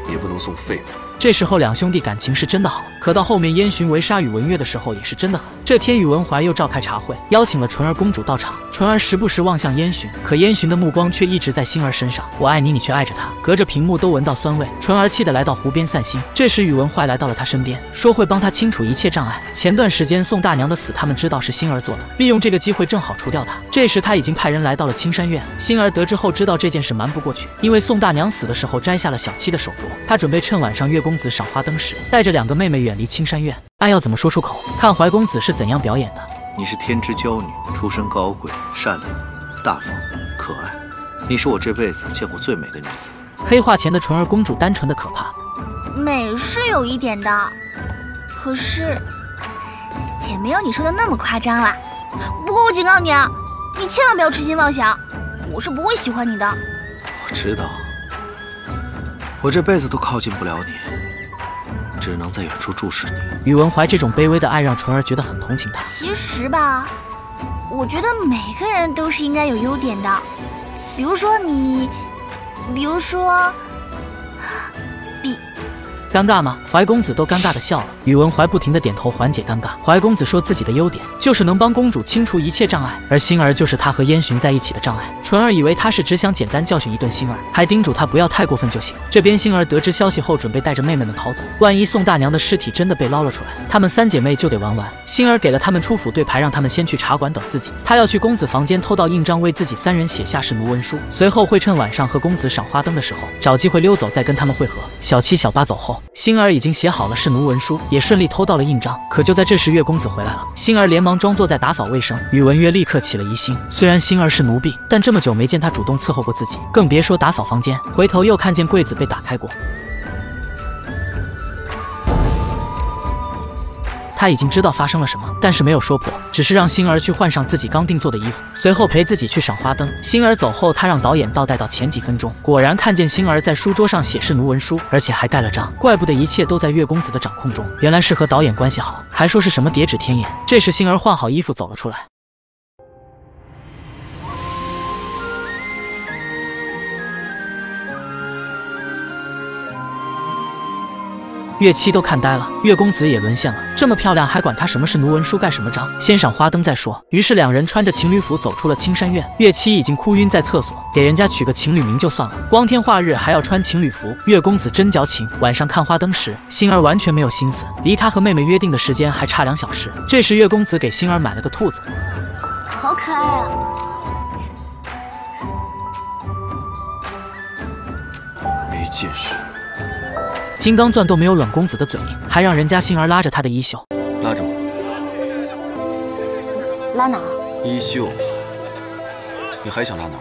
也不能送废物。这时候两兄弟感情是真的好，可到后面燕洵围杀宇文玥的时候也是真的狠。这天宇文怀又召开茶会，邀请了纯儿公主到场。纯儿时不时望向燕洵，可燕洵的目光却一直在星儿身上。我爱你，你却爱着他，隔着屏幕都闻到酸味。纯儿气得来到湖边散心。这时宇文怀来到了他身边，说会帮他清除一切障碍。前段时间宋大娘的死，他们知道是星儿做的，利用这个机会正好除掉他。这时他已经派人来到了青山院。星儿得知后知道这件事瞒不过去，因为宋大娘死的时候摘下了小七的手镯，他准备趁晚上月光公子赏花灯时，带着两个妹妹远离青山院。爱要怎么说出口？看怀公子是怎样表演的。你是天之娇女，出身高贵、善良、大方、可爱。你是我这辈子见过最美的女子。黑化前的纯儿公主单纯的可怕，美是有一点的，可是也没有你说的那么夸张啦。不过我警告你啊，你千万不要痴心妄想，我是不会喜欢你的。我知道，我这辈子都靠近不了你。只能在远处注视你。宇文怀这种卑微的爱让纯儿觉得很同情他。其实吧，我觉得每个人都是应该有优点的，比如说你，比如说。比尴尬吗？怀公子都尴尬的笑了。宇文怀不停的点头缓解尴尬。怀公子说自己的优点就是能帮公主清除一切障碍，而星儿就是他和燕洵在一起的障碍。纯儿以为他是只想简单教训一顿星儿，还叮嘱他不要太过分就行。这边星儿得知消息后，准备带着妹妹们逃走。万一宋大娘的尸体真的被捞了出来，她们三姐妹就得玩完。星儿给了他们出府对牌，让他们先去茶馆等自己。她要去公子房间偷到印章，为自己三人写下是奴文书，随后会趁晚上和公子赏花灯的时候，找机会溜走，再跟他们会合。小七、小八走后。星儿已经写好了是奴文书，也顺利偷到了印章。可就在这时，月公子回来了。星儿连忙装作在打扫卫生，宇文玥立刻起了疑心。虽然星儿是奴婢，但这么久没见她主动伺候过自己，更别说打扫房间。回头又看见柜子被打开过。他已经知道发生了什么，但是没有说破，只是让星儿去换上自己刚定做的衣服，随后陪自己去赏花灯。星儿走后，他让导演倒带到前几分钟，果然看见星儿在书桌上写是奴文书，而且还盖了章。怪不得一切都在月公子的掌控中，原来是和导演关系好，还说是什么叠纸天眼。这时星儿换好衣服走了出来。月七都看呆了，月公子也沦陷了。这么漂亮，还管他什么是奴文书，盖什么章？先赏花灯再说。于是两人穿着情侣服走出了青山院。月七已经哭晕在厕所，给人家取个情侣名就算了，光天化日还要穿情侣服。月公子真矫情。晚上看花灯时，星儿完全没有心思，离他和妹妹约定的时间还差两小时。这时月公子给星儿买了个兔子，好可爱啊！没见识。金刚钻都没有冷公子的嘴硬，还让人家星儿拉着他的衣袖，拉着我，拉哪儿？衣袖。你还想拉哪儿？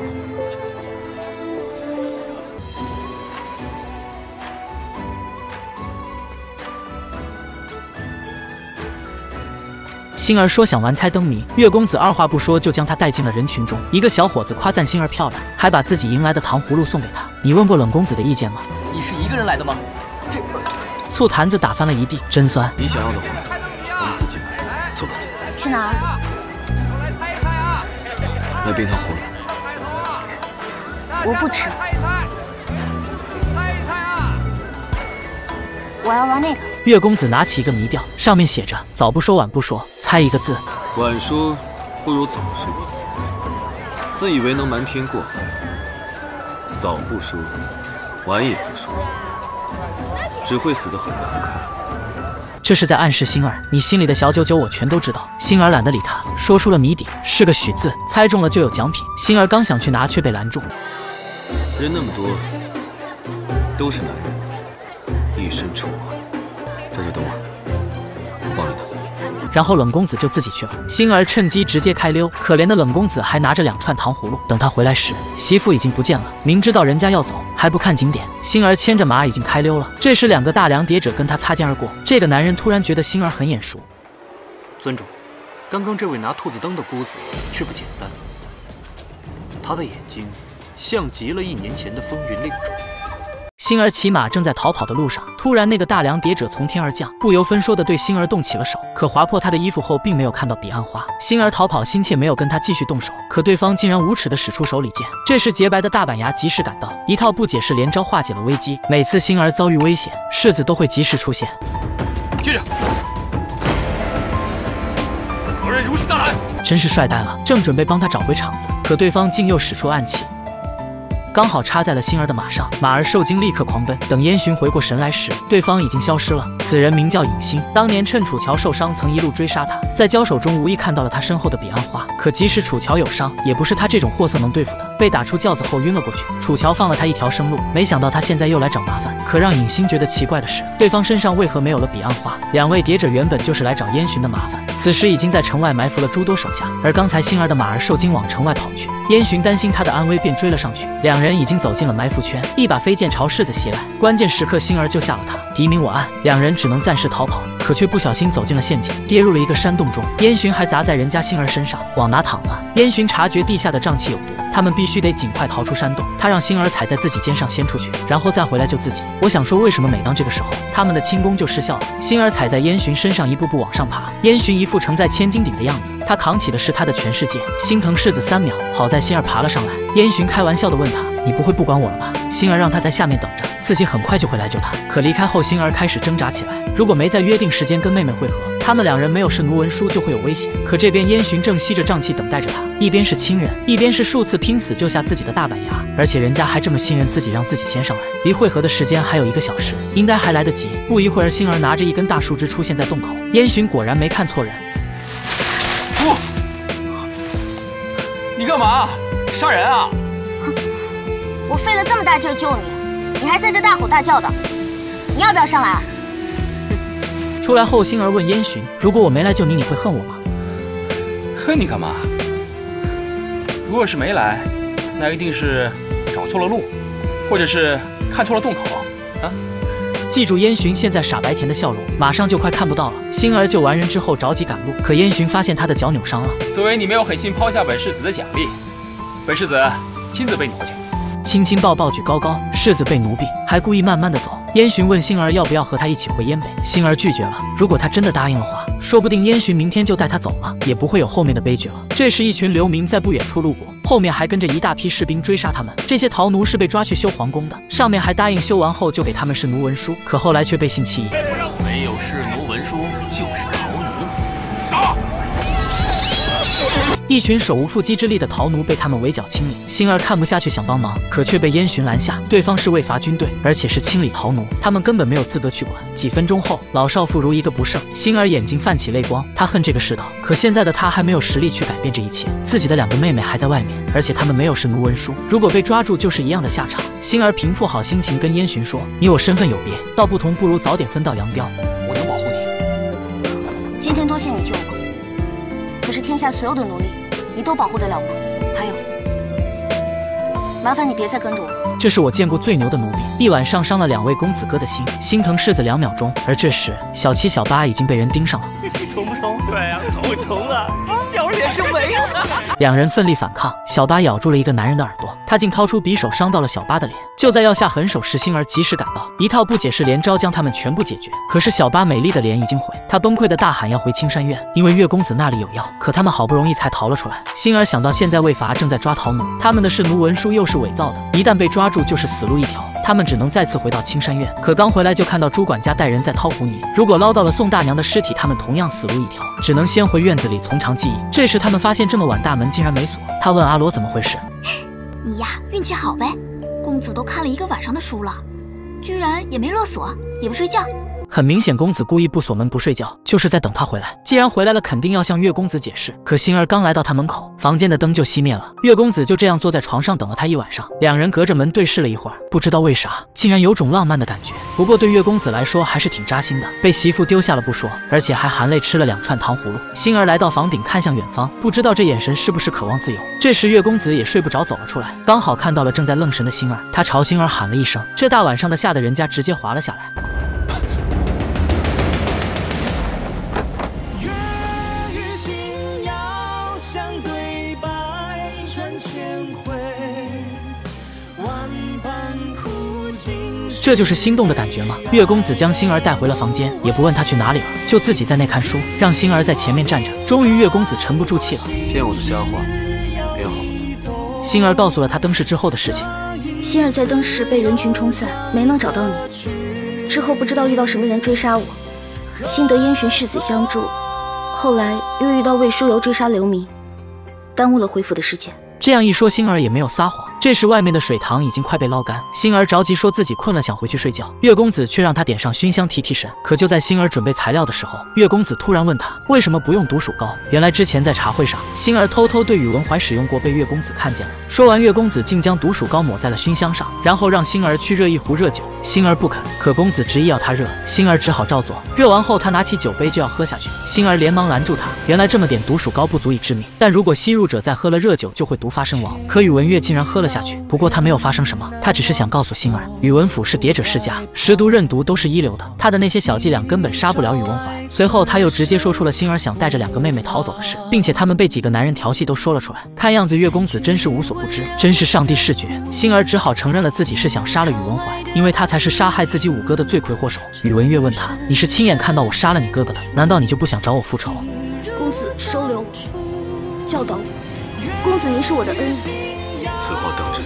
星儿说想玩猜灯谜，月公子二话不说就将她带进了人群中。一个小伙子夸赞星儿漂亮，还把自己迎来的糖葫芦送给她。你问过冷公子的意见吗？你是一个人来的吗？这醋坛子打翻了一地，真酸。你想要的话，我们自己买。走吧。去哪儿？买冰糖葫芦。我不吃。我要玩那个。月公子拿起一个谜调，上面写着“早不说，晚不说”，猜一个字。晚说不如早说。自以为能瞒天过海，早不说，晚也不说。只会死得很难看。这是在暗示星儿，你心里的小九九我全都知道。星儿懒得理他，说出了谜底，是个许字，猜中了就有奖品。星儿刚想去拿，却被拦住。人那么多，都是男人，一身臭汗，在这等我，我帮你拿。然后冷公子就自己去了，星儿趁机直接开溜。可怜的冷公子还拿着两串糖葫芦，等他回来时，媳妇已经不见了。明知道人家要走，还不看景点，星儿牵着马已经开溜了。这时，两个大梁谍者跟他擦肩而过。这个男人突然觉得星儿很眼熟。尊主，刚刚这位拿兔子灯的姑子却不简单，他的眼睛像极了一年前的风云令主。星儿骑马正在逃跑的路上，突然那个大梁谍者从天而降，不由分说的对星儿动起了手。可划破他的衣服后，并没有看到彼岸花。星儿逃跑心切，没有跟他继续动手。可对方竟然无耻的使出手里剑。这时洁白的大板牙及时赶到，一套不解释连招化解了危机。每次星儿遭遇危险，世子都会及时出现。接着，何人如此大胆？真是帅呆了！正准备帮他找回场子，可对方竟又使出暗器。刚好插在了星儿的马上，马儿受惊，立刻狂奔。等烟熏回过神来时，对方已经消失了。此人名叫尹星，当年趁楚乔受伤，曾一路追杀他，在交手中无意看到了他身后的彼岸花。可即使楚乔有伤，也不是他这种货色能对付的。被打出轿子后晕了过去，楚乔放了他一条生路。没想到他现在又来找麻烦。可让尹星觉得奇怪的是，对方身上为何没有了彼岸花？两位谍者原本就是来找烟熏的麻烦，此时已经在城外埋伏了诸多手下。而刚才星儿的马儿受惊往城外跑去，烟熏担心他的安危，便追了上去。两人人已经走进了埋伏圈，一把飞剑朝世子袭来。关键时刻，星儿救下了他，敌明我暗，两人只能暂时逃跑，可却不小心走进了陷阱，跌入了一个山洞中。烟熏还砸在人家星儿身上，往哪躺了？烟熏察觉地下的瘴气有毒，他们必须得尽快逃出山洞。他让星儿踩在自己肩上先出去，然后再回来救自己。我想说，为什么每当这个时候，他们的轻功就失效了？星儿踩在烟熏身上，一步步往上爬。烟熏一副承载千斤顶的样子，他扛起的是他的全世界。心疼世子三秒，好在星儿爬了上来。烟熏开玩笑的问他。你不会不管我了吧？星儿让他在下面等着，自己很快就会来救他。可离开后，星儿开始挣扎起来。如果没在约定时间跟妹妹会合，他们两人没有是奴文书就会有危险。可这边燕洵正吸着瘴气等待着他，一边是亲人，一边是数次拼死救下自己的大板牙，而且人家还这么信任自己，让自己先上来。离会合的时间还有一个小时，应该还来得及。不一会儿，星儿拿着一根大树枝出现在洞口，燕洵果然没看错人。不，你干嘛？杀人啊！我费了这么大劲救你，你还在这大吼大叫的，你要不要上来？出来后，星儿问燕洵：“如果我没来救你，你会恨我吗？”恨你干嘛？如果是没来，那一定是找错了路，或者是看错了洞口啊！记住燕洵现在傻白甜的笑容，马上就快看不到了。星儿救完人之后着急赶路，可燕洵发现他的脚扭伤了。作为你没有狠心抛下本世子的奖励，本世子亲自背你回去。亲亲抱抱举高高，世子被奴婢，还故意慢慢的走。燕洵问星儿要不要和他一起回燕北，星儿拒绝了。如果他真的答应的话，说不定燕洵明天就带他走了，也不会有后面的悲剧了。这时，一群流民在不远处路过，后面还跟着一大批士兵追杀他们。这些逃奴是被抓去修皇宫的，上面还答应修完后就给他们是奴文书，可后来却背信弃义。没有是奴一群手无缚鸡之力的逃奴被他们围剿清理，星儿看不下去想帮忙，可却被烟熏拦下。对方是卫伐军队，而且是清理逃奴，他们根本没有资格去管。几分钟后，老少妇孺一个不剩，星儿眼睛泛起泪光，他恨这个世道，可现在的他还没有实力去改变这一切。自己的两个妹妹还在外面，而且他们没有是奴文书，如果被抓住就是一样的下场。星儿平复好心情，跟烟熏说：“你我身份有别，道不同，不如早点分道扬镳。我能保护你。今天多谢你救我，可是天下所有的奴隶。”你都保护得了吗？还有，麻烦你别再跟着我。这是我见过最牛的奴婢，一晚上伤了两位公子哥的心，心疼世子两秒钟。而这时，小七、小八已经被人盯上了。你从不从？对呀，从不从啊！小脸就没了。两人奋力反抗，小八咬住了一个男人的耳朵，他竟掏出匕首伤到了小八的脸。就在要下狠手时，星儿及时赶到，一套不解释连招将他们全部解决。可是小八美丽的脸已经毁，他崩溃的大喊要回青山院，因为月公子那里有药。可他们好不容易才逃了出来。星儿想到现在卫伐正在抓逃奴，他们的是奴文书又是伪造的，一旦被抓住就是死路一条。他们只能再次回到青山院。可刚回来就看到朱管家带人在掏糊泥，如果捞到了宋大娘的尸体，他们同样死路一条，只能 先回院子里从长计议。这时他们发现这么晚大门竟然没锁，他问阿罗怎么回事。你呀，运气好呗。公子都看了一个晚上的书了，居然也没落锁，也不睡觉。很明显，公子故意不锁门不睡觉，就是在等他回来。既然回来了，肯定要向月公子解释。可星儿刚来到他门口，房间的灯就熄灭了。月公子就这样坐在床上等了他一晚上，两人隔着门对视了一会儿，不知道为啥，竟然有种浪漫的感觉。不过对月公子来说还是挺扎心的，被媳妇丢下了不说，而且还含泪吃了两串糖葫芦。星儿来到房顶，看向远方，不知道这眼神是不是渴望自由。这时月公子也睡不着，走了出来，刚好看到了正在愣神的星儿，他朝星儿喊了一声，这大晚上的吓得人家直接滑了下来。这就是心动的感觉吗？月公子将星儿带回了房间，也不问她去哪里了，就自己在那看书，让星儿在前面站着。终于，月公子沉不住气了，骗我的瞎话别好了。星儿告诉了他灯市之后的事情。星儿在灯市被人群冲散，没能找到你。之后不知道遇到什么人追杀我，幸得燕洵世子相助，后来又遇到魏书游追杀流民，耽误了回府的时间。这样一说，星儿也没有撒谎。这时，外面的水塘已经快被捞干。星儿着急说自己困了，想回去睡觉。月公子却让他点上熏香提提神。可就在星儿准备材料的时候，月公子突然问他为什么不用毒鼠膏。原来之前在茶会上，星儿偷偷对宇文怀使用过，被月公子看见了。说完，月公子竟将毒鼠膏抹在了熏香上，然后让星儿去热一壶热酒。星儿不肯，可公子执意要他热，星儿只好照做。热完后，他拿起酒杯就要喝下去，星儿连忙拦住他。原来这么点毒鼠膏不足以致命，但如果吸入者再喝了热酒，就会毒发身亡。可宇文月竟然喝了下去。不过他没有发生什么，他只是想告诉星儿，宇文府是谍者世家，识毒认毒都是一流的，他的那些小伎俩根本杀不了宇文怀。随后他又直接说出了星儿想带着两个妹妹逃走的事，并且他们被几个男人调戏都说了出来。看样子月公子真是无所不知，真是上帝视觉。星儿只好承认了自己是想杀了宇文怀，因为他才是杀害自己五哥的罪魁祸首。宇文月问他：“你是亲眼看到我杀了你哥哥的，难道你就不想找我复仇？”公子收留我，教导我，公子您是我的恩人。此话当真？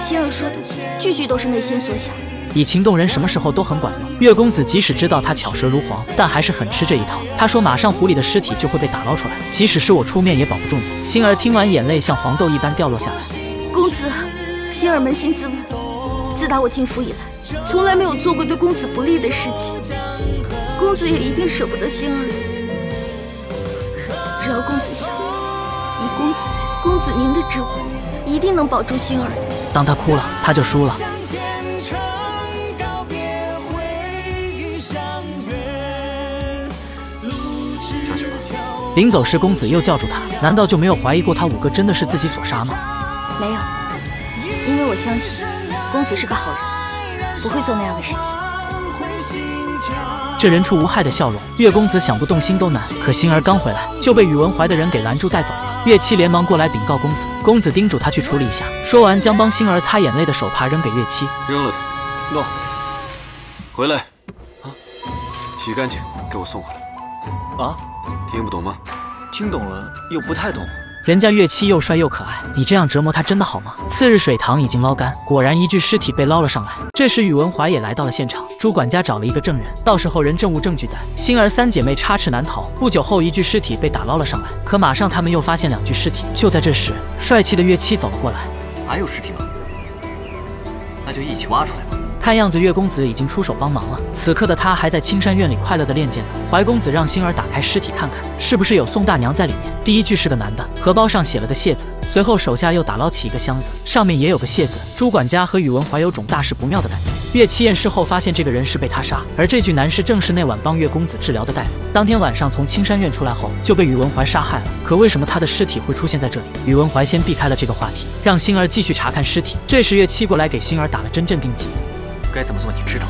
星儿说的句句都是内心所想。以情动人，什么时候都很管用。月公子即使知道他巧舌如簧，但还是很吃这一套。他说：“马上湖里的尸体就会被打捞出来，即使是我出面也保不住你。”星儿听完，眼泪像黄豆一般掉落下来。公子，星儿扪心自问，自打我进府以来，从来没有做过对公子不利的事情。公子也一定舍不得星儿。只要公子想，以公子公子您的智慧，一定能保住星儿的。当他哭了，他就输了。临走时，公子又叫住他，难道就没有怀疑过他五哥真的是自己所杀吗？没有，因为我相信公子是个好人，不会做那样的事情。这人畜无害的笑容，岳公子想不动心都难。可星儿刚回来，就被宇文怀的人给拦住带走了。岳七连忙过来禀告公子，公子叮嘱他去处理一下。说完，将帮星儿擦眼泪的手帕扔给岳七，扔了他。诺。回来。啊，洗干净，给我送回来。啊。听不懂吗？听懂了，又不太懂。人家月七又帅又可爱，你这样折磨他真的好吗？次日水塘已经捞干，果然一具尸体被捞了上来。这时宇文怀也来到了现场，朱管家找了一个证人，到时候人证物证据在，星儿三姐妹插翅难逃。不久后，一具尸体被打捞了上来，可马上他们又发现两具尸体。就在这时，帅气的月七走了过来，还有尸体吗？那就一起挖出来吧。看样子月公子已经出手帮忙了。此刻的他还在青山院里快乐的练剑呢。怀公子让星儿打开尸体看看，是不是有宋大娘在里面。第一具是个男的，荷包上写了个谢字。随后手下又打捞起一个箱子，上面也有个谢字。朱管家和宇文怀有种大事不妙的感觉。岳七验尸后发现这个人是被他杀，而这具男尸正是那晚帮月公子治疗的大夫。当天晚上从青山院出来后就被宇文怀杀害了。可为什么他的尸体会出现在这里？宇文怀先避开了这个话题，让星儿继续查看尸体。这时岳七过来给星儿打了针镇定剂。该怎么做？你知道。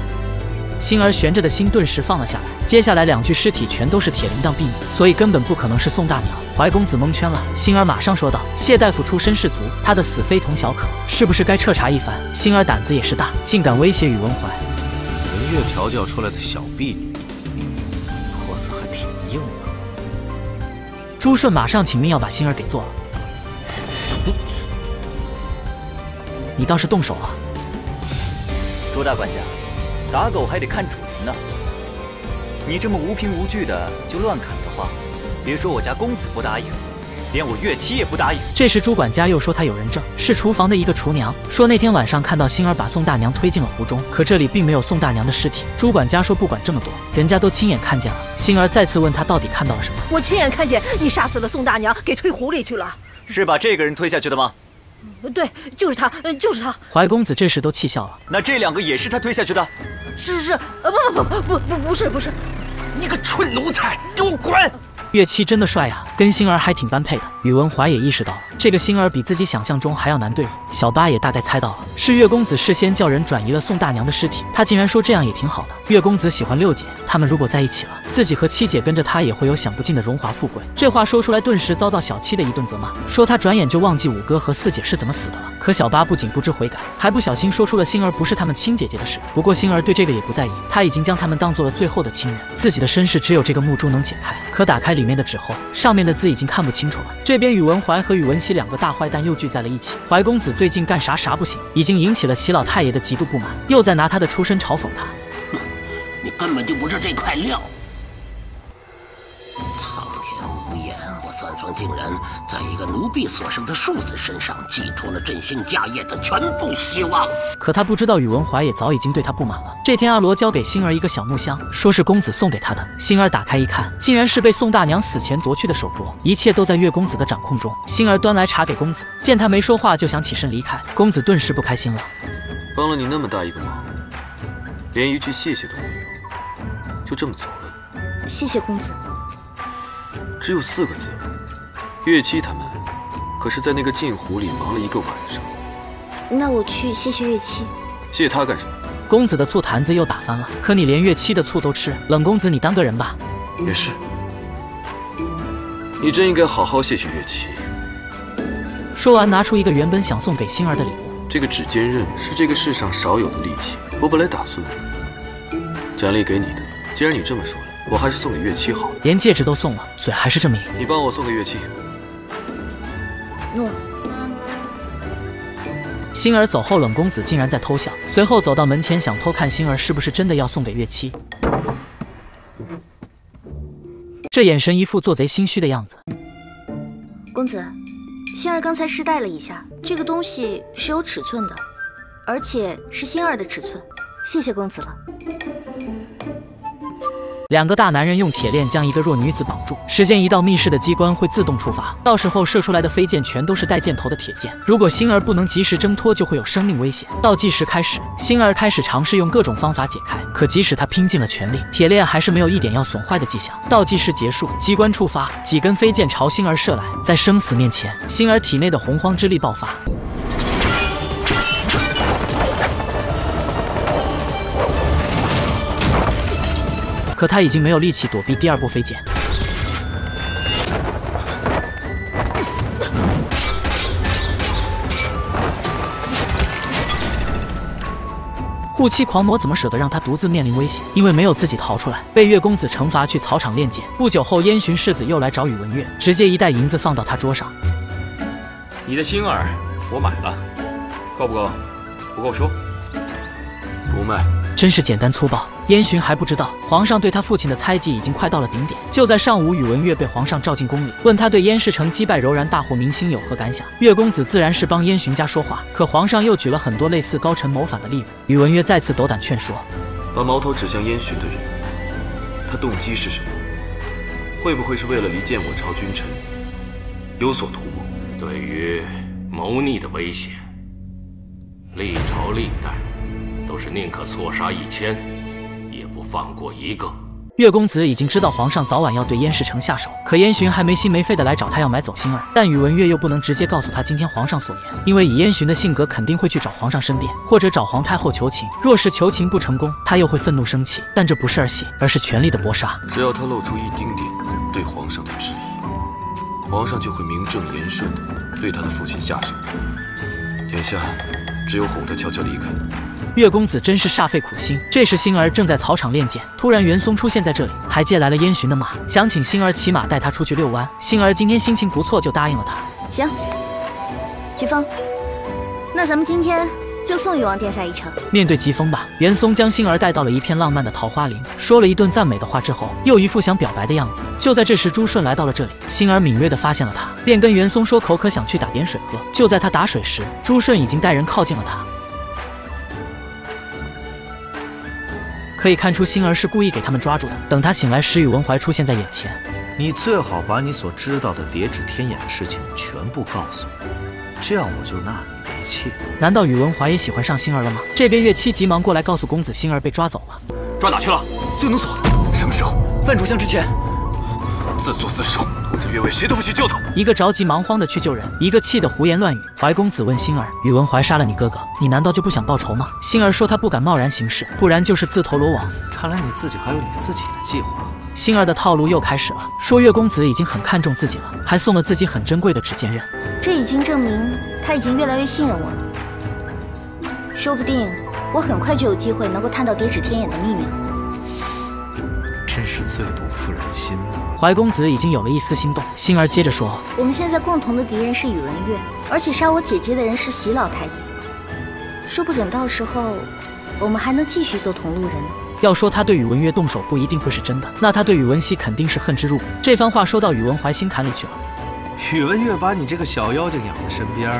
星儿悬着的心顿时放了下来。接下来两具尸体全都是铁铃铛婢女，所以根本不可能是宋大娘。怀公子蒙圈了。星儿马上说道：“谢大夫出身士族，他的死非同小可，是不是该彻查一番？”星儿胆子也是大，竟敢威胁宇文怀。文月调教出来的小婢女，脖子还挺硬的。朱顺马上请命要把星儿给做了。你倒是动手啊！朱大管家，打狗还得看主人呢。你这么无凭无据的就乱砍的话，别说我家公子不答应，连我岳妻也不答应。这时朱管家又说他有人证，是厨房的一个厨娘，说那天晚上看到星儿把宋大娘推进了湖中，可这里并没有宋大娘的尸体。朱管家说不管这么多，人家都亲眼看见了。星儿再次问他到底看到了什么，我亲眼看见你杀死了宋大娘，给推湖里去了。是把这个人推下去的吗？对，就是他，就是他。怀公子这时都气笑了。那这两个也是他推下去的？是是是，呃不不不不不不是不是，你个蠢奴才，给我滚！岳七真的帅呀，跟星儿还挺般配的。宇文怀也意识到了，这个星儿比自己想象中还要难对付。小八也大概猜到了，是岳公子事先叫人转移了宋大娘的尸体。他竟然说这样也挺好的。岳公子喜欢六姐，他们如果在一起了，自己和七姐跟着他也会有享不尽的荣华富贵。这话说出来，顿时遭到小七的一顿责骂，说他转眼就忘记五哥和四姐是怎么死的了。可小八不仅不知悔改，还不小心说出了星儿不是他们亲姐姐的事。不过星儿对这个也不在意，他已经将他们当做了最后的亲人，自己的身世只有这个木珠能解开。可打开里里面的纸后，上面的字已经看不清楚了。这边宇文怀和宇文熙两个大坏蛋又聚在了一起。怀公子最近干啥啥不行，已经引起了齐老太爷的极度不满，又在拿他的出身嘲讽他。你根本就不是这块料。方竟然在一个奴婢所生的庶子身上寄托了振兴家业的全部希望。可他不知道宇文怀也早已经对他不满了。这天，阿罗交给星儿一个小木箱，说是公子送给他的。星儿打开一看，竟然是被宋大娘死前夺去的手镯，一切都在月公子的掌控中。星儿端来茶给公子，见他没说话，就想起身离开。公子顿时不开心了，帮了你那么大一个忙，连一句谢谢都没有，就这么走了。谢谢公子。只有四个字。岳七他们可是在那个镜湖里忙了一个晚上。那我去谢谢岳七。谢他干什么？公子的醋坛子又打翻了。可你连岳七的醋都吃，冷公子你当个人吧。也是。你真应该好好谢谢岳七。说完，拿出一个原本想送给星儿的礼物。这个指尖刃是这个世上少有的利器，我本来打算奖励给你的。既然你这么说了，我还是送给岳七好了。连戒指都送了，嘴还是这么硬。你帮我送给岳七。诺。星儿走后，冷公子竟然在偷笑，随后走到门前想偷看星儿是不是真的要送给月七。这眼神一副做贼心虚的样子。公子，星儿刚才试戴了一下，这个东西是有尺寸的，而且是星儿的尺寸。谢谢公子了。两个大男人用铁链将一个弱女子绑住，时间一到，密室的机关会自动触发，到时候射出来的飞剑全都是带箭头的铁剑。如果星儿不能及时挣脱，就会有生命危险。倒计时开始，星儿开始尝试用各种方法解开，可即使他拼尽了全力，铁链还是没有一点要损坏的迹象。倒计时结束，机关触发，几根飞剑朝星儿射来，在生死面前，星儿体内的洪荒之力爆发。可他已经没有力气躲避第二波飞剑。护妻狂魔怎么舍得让他独自面临危险？因为没有自己逃出来，被岳公子惩罚去草场练剑。不久后，燕洵世子又来找宇文月，直接一袋银子放到他桌上。你的星儿我买了，够不够？不够说。不卖。真是简单粗暴。燕洵还不知道，皇上对他父亲的猜忌已经快到了顶点。就在上午，宇文玥被皇上召进宫里，问他对燕世成击败柔然大获民心有何感想。岳公子自然是帮燕洵家说话，可皇上又举了很多类似高臣谋反的例子。宇文玥再次斗胆劝说，把矛头指向燕洵的人，他动机是什么？会不会是为了离间我朝君臣，有所图谋？对于谋逆的危险，历朝历代都是宁可错杀一千。也不放过一个。岳公子已经知道皇上早晚要对燕世成下手，可燕洵还没心没肺的来找他要买走星儿，但宇文玥又不能直接告诉他今天皇上所言，因为以燕洵的性格，肯定会去找皇上申辩，或者找皇太后求情。若是求情不成功，他又会愤怒生气。但这不是儿戏，而是权力的搏杀。只要他露出一丁点对皇上的质疑，皇上就会名正言顺的对他的父亲下手。眼下，只有哄他悄悄离开。岳公子真是煞费苦心。这时，星儿正在草场练剑，突然袁松出现在这里，还借来了燕洵的马，想请星儿骑马带他出去遛弯。星儿今天心情不错，就答应了他。行，齐风，那咱们今天就送禹王殿下一程。面对疾风吧，袁松将星儿带到了一片浪漫的桃花林，说了一顿赞美的话之后，又一副想表白的样子。就在这时，朱顺来到了这里，星儿敏锐地发现了他，便跟袁松说口渴，想去打点水喝。就在他打水时，朱顺已经带人靠近了他。可以看出，星儿是故意给他们抓住的。等他醒来时，宇文怀出现在眼前。你最好把你所知道的叠纸天眼的事情全部告诉我，这样我就纳你为妾。难道宇文怀也喜欢上星儿了吗？这边月七急忙过来告诉公子，星儿被抓走了。抓哪去了？罪奴所。什么时候？半炷香之前。自作自受，我这越位谁都不许救他。一个着急忙慌的去救人，一个气得胡言乱语。怀公子问星儿：“宇文怀杀了你哥哥，你难道就不想报仇吗？”星儿说：“他不敢贸然行事，不然就是自投罗网。”看来你自己还有你自己的计划。星儿的套路又开始了，说月公子已经很看重自己了，还送了自己很珍贵的指尖刃。这已经证明他已经越来越信任我了。说不定我很快就有机会能够探到叠纸天眼的秘密了。真是最毒妇人心呐！怀公子已经有了一丝心动。星儿接着说：“我们现在共同的敌人是宇文玥，而且杀我姐姐的人是席老太爷，说不准到时候我们还能继续做同路人呢。”要说他对宇文玥动手不一定会是真的，那他对宇文熙肯定是恨之入骨。这番话说到宇文怀心坎里去了。宇文玥把你这个小妖精养在身边，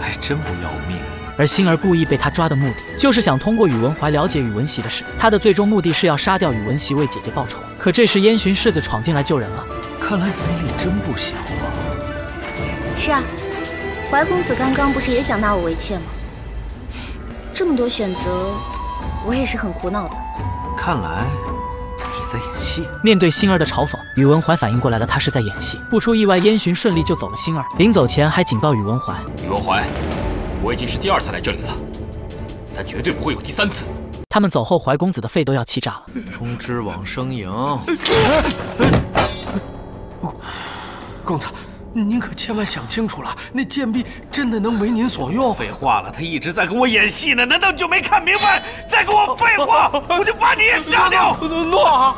还真不要命。而星儿故意被他抓的目的，就是想通过宇文怀了解宇文席的事。他的最终目的是要杀掉宇文席，为姐姐报仇。可这时燕洵世子闯进来救人了。看来能力真不小啊！是啊，怀公子刚刚不是也想纳我为妾吗？这么多选择，我也是很苦恼的。看来你在演戏。面对星儿的嘲讽，宇文怀反应过来了，他是在演戏。不出意外，燕洵顺利救走了星儿。临走前还警告宇文怀：宇文怀。我已经是第二次来这里了，但绝对不会有第三次。他们走后，怀公子的肺都要气炸了。冲之往生营，公子，您可千万想清楚了，那贱婢真的能为您所用？废话了，他一直在跟我演戏呢，难道你就没看明白？再跟我废话，我就把你也杀掉！诺。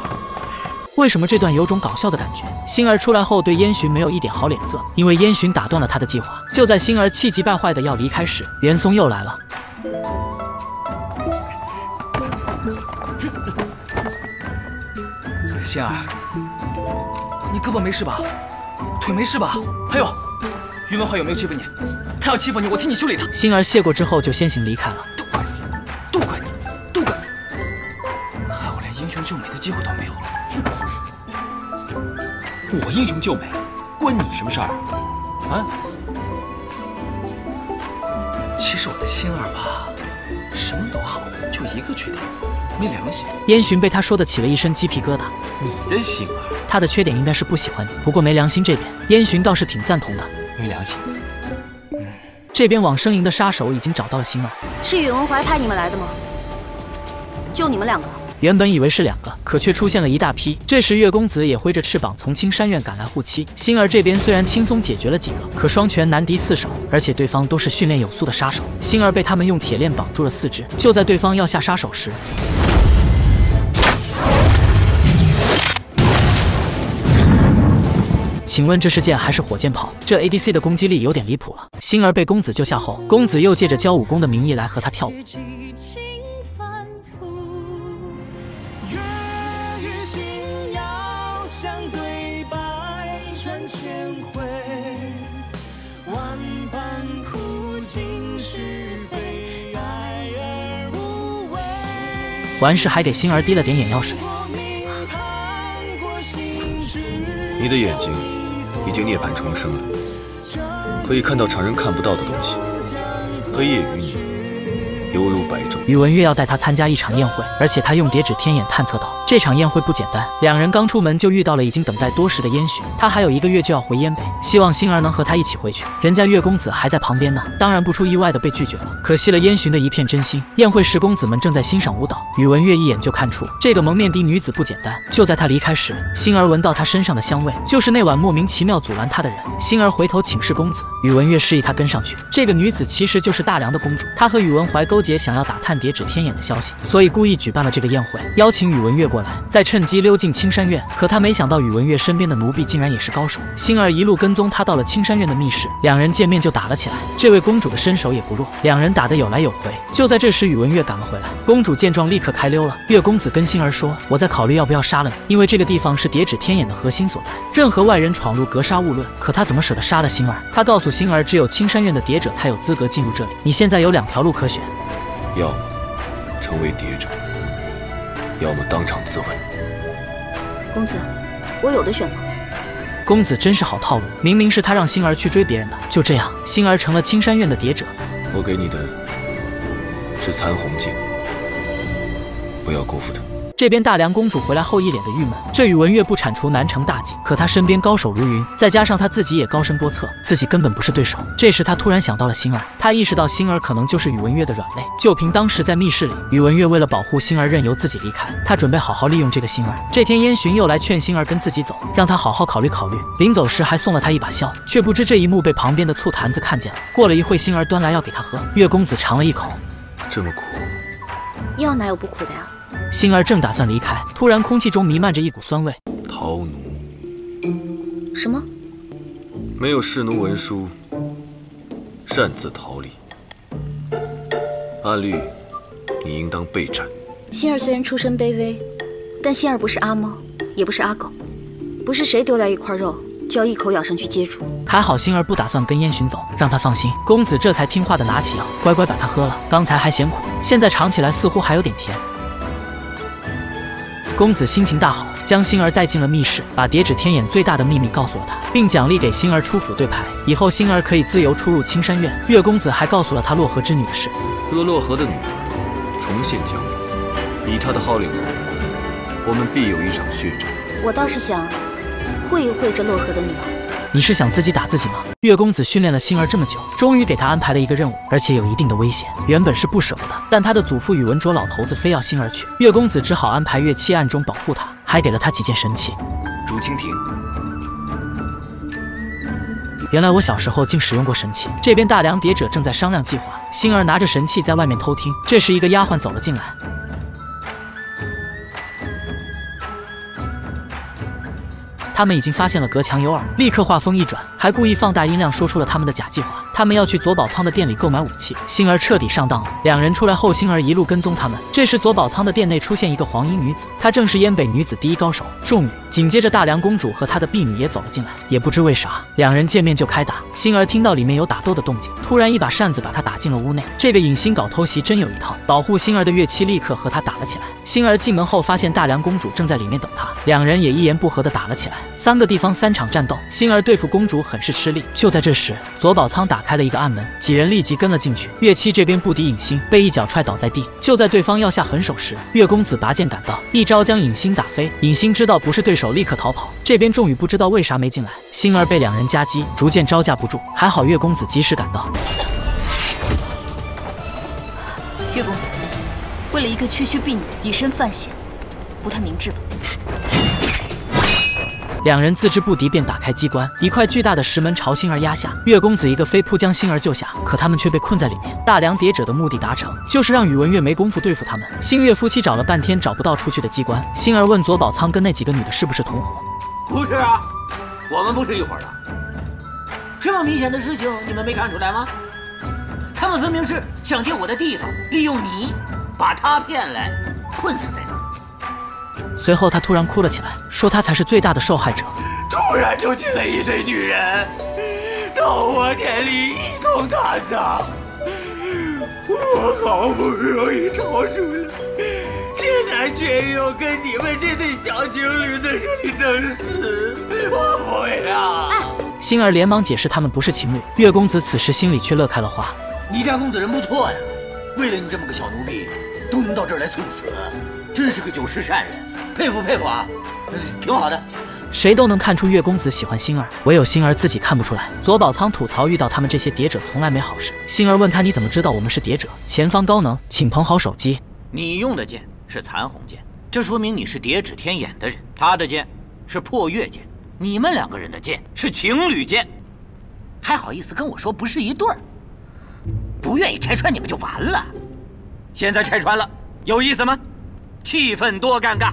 为什么这段有种搞笑的感觉？星儿出来后对燕洵没有一点好脸色，因为燕洵打断了他的计划。就在星儿气急败坏的要离开时，袁松又来了。星儿，你胳膊没事吧？腿没事吧？还有，于文华有没有欺负你？他要欺负你，我替你修理他。星儿谢过之后就先行离开了。都怪你，都怪你，都怪你，害我连英雄救美的机会都没有了。我英雄救美，关你什么事儿？啊？其实我的星儿吧，什么都好，就一个缺点，没良心。燕洵被他说的起了一身鸡皮疙瘩。你的星儿，他的缺点应该是不喜欢你，不过没良心这边，燕洵倒是挺赞同的。没良心。嗯。这边往生营的杀手已经找到了星儿。是宇文怀派你们来的吗？就你们两个？原本以为是两个，可却出现了一大批。这时月公子也挥着翅膀从青山院赶来护妻。星儿这边虽然轻松解决了几个，可双拳难敌四手，而且对方都是训练有素的杀手。星儿被他们用铁链绑住了四肢。就在对方要下杀手时，请问这是剑还是火箭炮？这 ADC 的攻击力有点离谱了。星儿被公子救下后，公子又借着教武功的名义来和他跳舞。完事还给星儿滴了点眼药水。你的眼睛已经涅槃重生了，可以看到常人看不到的东西。黑夜与你犹如白昼。宇文玥要带他参加一场宴会，而且他用叠纸天眼探测到这场宴会不简单。两人刚出门就遇到了已经等待多时的燕洵，他还有一个月就要回燕北，希望星儿能和他一起回去。人家月公子还在旁边呢，当然不出意外的被拒绝了。可惜了燕洵的一片真心。宴会时，公子们正在欣赏舞蹈，宇文玥一眼就看出这个蒙面的女子不简单。就在他离开时，星儿闻到他身上的香味，就是那晚莫名其妙阻拦他的人。星儿回头请示公子，宇文玥示意他跟上去。这个女子其实就是大梁的公主，她和宇文怀勾结，想要打探叠纸天眼的消息，所以故意举办了这个宴会，邀请宇文玥过来。来，再趁机溜进青山院。可他没想到宇文玥身边的奴婢竟然也是高手，星儿一路跟踪他到了青山院的密室，两人见面就打了起来。这位公主的身手也不弱，两人打得有来有回。就在这时，宇文玥赶了回来，公主见状立刻开溜了。月公子跟星儿说：“我在考虑要不要杀了你，因为这个地方是叠纸天眼的核心所在，任何外人闯入格杀勿论。”可他怎么舍得杀了星儿？他告诉星儿，只有青山院的谍者才有资格进入这里。你现在有两条路可选，要么成为谍者，要么当场自刎。公子，我有的选吗？公子真是好套路，明明是他让星儿去追别人的，就这样，星儿成了青山院的谍者。我给你的是残红镜，不要辜负它。这边大梁公主回来后一脸的郁闷，这宇文玥不铲除难成大计，可他身边高手如云，再加上他自己也高深莫测，自己根本不是对手。这时他突然想到了星儿，他意识到星儿可能就是宇文玥的软肋。就凭当时在密室里，宇文玥为了保护星儿，任由自己离开，他准备好好利用这个星儿。这天燕洵又来劝星儿跟自己走，让他好好考虑考虑。临走时还送了他一把箫，却不知这一幕被旁边的醋坛子看见了。过了一会，星儿端来药给他喝，月公子尝了一口，这么苦，药哪有不苦的呀？星儿正打算离开，突然空气中弥漫着一股酸味。逃奴？什么？没有侍奴文书，擅自逃离，按律你应当被斩。星儿虽然出身卑微，但星儿不是阿猫，也不是阿狗，不是谁丢来一块肉就要一口咬上去接住。还好星儿不打算跟烟巡走，让他放心。公子这才听话的拿起药，乖乖把它喝了。刚才还嫌苦，现在尝起来似乎还有点甜。公子心情大好，将星儿带进了密室，把叠纸天眼最大的秘密告诉了他，并奖励给星儿出府对牌，以后星儿可以自由出入青山院。月公子还告诉了他洛河之女的事。若洛河的女儿重现江湖，以她的号令后，我们必有一场血战。我倒是想会一会这洛河的女儿。你是想自己打自己吗？月公子训练了星儿这么久，终于给他安排了一个任务，而且有一定的危险。原本是不舍得的，但他的祖父宇文卓老头子非要星儿去，月公子只好安排月七暗中保护他，还给了他几件神器。竹蜻蜓。原来我小时候竟使用过神器。这边大梁谍者正在商量计划，星儿拿着神器在外面偷听。这时一个丫鬟走了进来。他们已经发现了隔墙有耳，立刻话锋一转，还故意放大音量说出了他们的假计划。他们要去左宝仓的店里购买武器。星儿彻底上当了。两人出来后，星儿一路跟踪他们。这时左宝仓的店内出现一个黄衣女子，她正是燕北女子第一高手仲女。紧接着大梁公主和她的婢女也走了进来。也不知为啥，两人见面就开打。星儿听到里面有打斗的动静，突然一把扇子把她打进了屋内。这个影星搞偷袭真有一套。保护星儿的乐器立刻和他打了起来。星儿进门后发现大梁公主正在里面等他，两人也一言不合的打了起来。三个地方三场战斗，星儿对付公主很是吃力。就在这时，左宝仓打开了一个暗门，几人立即跟了进去。月七这边不敌影星，被一脚踹倒在地。就在对方要下狠手时，月公子拔剑赶到，一招将影星打飞。影星知道不是对手，立刻逃跑。这边仲宇不知道为啥没进来，星儿被两人夹击，逐渐招架不住。还好月公子及时赶到。月公子，为了一个区区婢女以身犯险，不太明智吧？两人自知不敌，便打开机关，一块巨大的石门朝星儿压下。月公子一个飞扑将星儿救下，可他们却被困在里面。大梁谍者的目的达成，就是让宇文玥没工夫对付他们。星月夫妻找了半天找不到出去的机关，星儿问左宝仓跟那几个女的是不是同伙？不是啊，我们不是一伙的。这么明显的事情，你们没看出来吗？他们分明是想借我的地方，利用你把他骗来，困死在这。随后他突然哭了起来，说他才是最大的受害者。突然就进了一堆女人，到我店里一通打砸，我好不容易逃出来，现在却又跟你们这对小情侣在这里等死，我不要！星儿连忙解释他们不是情侣。月公子此时心里却乐开了花。你家公子人不错呀，为了你这么个小奴婢，都能到这儿来送死，真是个九世善人，佩服佩服啊，挺好的。谁都能看出月公子喜欢星儿，唯有星儿自己看不出来。左宝仓吐槽遇到他们这些谍者从来没好事。星儿问他你怎么知道我们是谍者？前方高能，请捧好手机。你用的剑是残红剑，这说明你是叠指天眼的人。他的剑是破月剑，你们两个人的剑是情侣剑，还好意思跟我说不是一对儿？不愿意拆穿你们就完了。现在拆穿了，有意思吗？气氛多尴尬。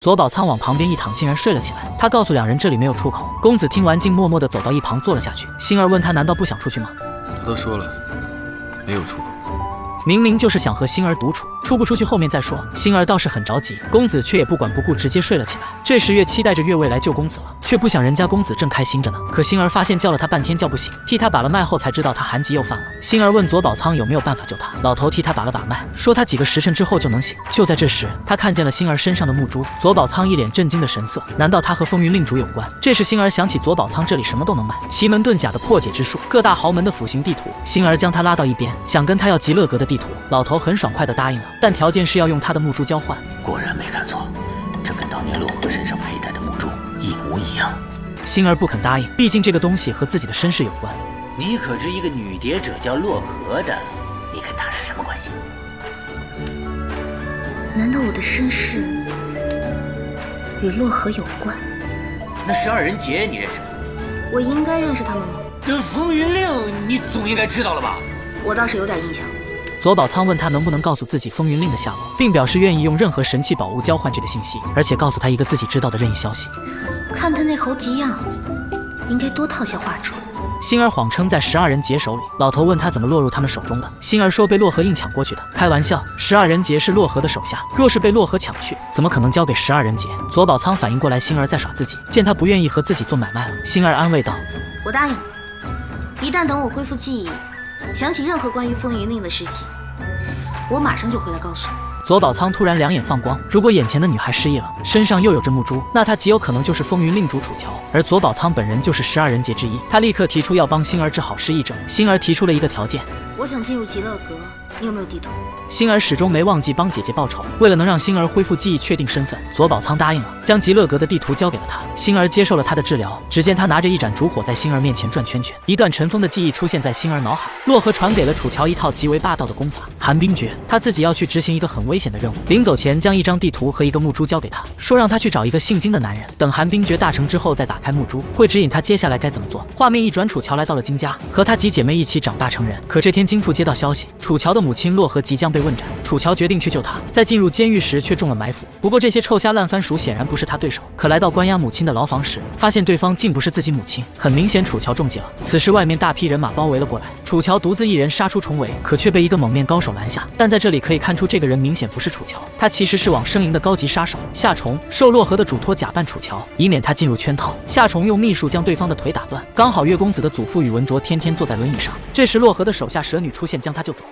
左宝仓往旁边一躺竟然睡了起来。他告诉两人这里没有出口。公子听完竟默默的走到一旁坐了下去。星儿问他难道不想出去吗？他都说了没有出口。明明就是想和星儿独处，出不出去后面再说。星儿倒是很着急，公子却也不管不顾，直接睡了起来。这时月期待着月未来救公子了，却不想人家公子正开心着呢。可星儿发现叫了他半天叫不醒，替他把了脉后才知道他寒疾又犯了。星儿问左宝仓有没有办法救他，老头替他把了把脉，说他几个时辰之后就能醒。就在这时，他看见了星儿身上的木珠。左宝仓一脸震惊的神色，难道他和风云令主有关？这时星儿想起左宝仓这里什么都能卖，奇门遁甲的破解之术，各大豪门的府刑地图。星儿将他拉到一边，想跟他要极乐阁的地图。老头很爽快地答应了，但条件是要用他的木珠交换。果然没看错，这跟当年洛河身上佩戴的木珠一模一样。星儿不肯答应，毕竟这个东西和自己的身世有关。你可知一个女谍者叫洛河的？你跟她是什么关系？难道我的身世与洛河有关？那十二人杰你认识吗？我应该认识他们吗？那风云令你总应该知道了吧？我倒是有点印象。左宝仓问他能不能告诉自己风云令的下落，并表示愿意用任何神器宝物交换这个信息，而且告诉他一个自己知道的任意消息。看他那猴急样，应该多套些话术。星儿谎称在十二人杰手里，老头问他怎么落入他们手中的，星儿说被洛河硬抢过去的。开玩笑，十二人杰是洛河的手下，若是被洛河抢去，怎么可能交给十二人杰？左宝仓反应过来星儿在耍自己，见他不愿意和自己做买卖了，星儿安慰道：“我答应了，一旦等我恢复记忆。”想起任何关于风云令的事情，我马上就回来告诉你。左宝仓突然两眼放光，如果眼前的女孩失忆了，身上又有着木珠，那她极有可能就是风云令主楚乔，而左宝仓本人就是十二人杰之一。他立刻提出要帮星儿治好失忆症。星儿提出了一个条件：我想进入极乐阁，你有没有地图？星儿始终没忘记帮姐姐报仇。为了能让星儿恢复记忆、确定身份，左宝仓答应了，将极乐阁的地图交给了他。星儿接受了他的治疗。只见他拿着一盏烛火在星儿面前转圈圈，一段尘封的记忆出现在星儿脑海。洛河传给了楚乔一套极为霸道的功法——寒冰诀。他自己要去执行一个很危险的任务，临走前将一张地图和一个木珠交给他，说让他去找一个姓金的男人。等寒冰诀大成之后，再打开木珠，会指引他接下来该怎么做。画面一转，楚乔来到了金家，和他几姐妹一起长大成人。可这天，金父接到消息，楚乔的母母亲洛河即将被问斩。楚乔决定去救他，在进入监狱时却中了埋伏。不过这些臭虾烂番薯显然不是他对手。可来到关押母亲的牢房时，发现对方竟不是自己母亲，很明显楚乔中计了。此时外面大批人马包围了过来，楚乔独自一人杀出重围，可却被一个蒙面高手拦下。但在这里可以看出，这个人明显不是楚乔，他其实是往生营的高级杀手夏虫。受洛河的嘱托，假扮楚乔，以免他进入圈套。夏虫用秘术将对方的腿打断。刚好月公子的祖父宇文卓天天坐在轮椅上，这时洛河的手下蛇女出现，将他救走。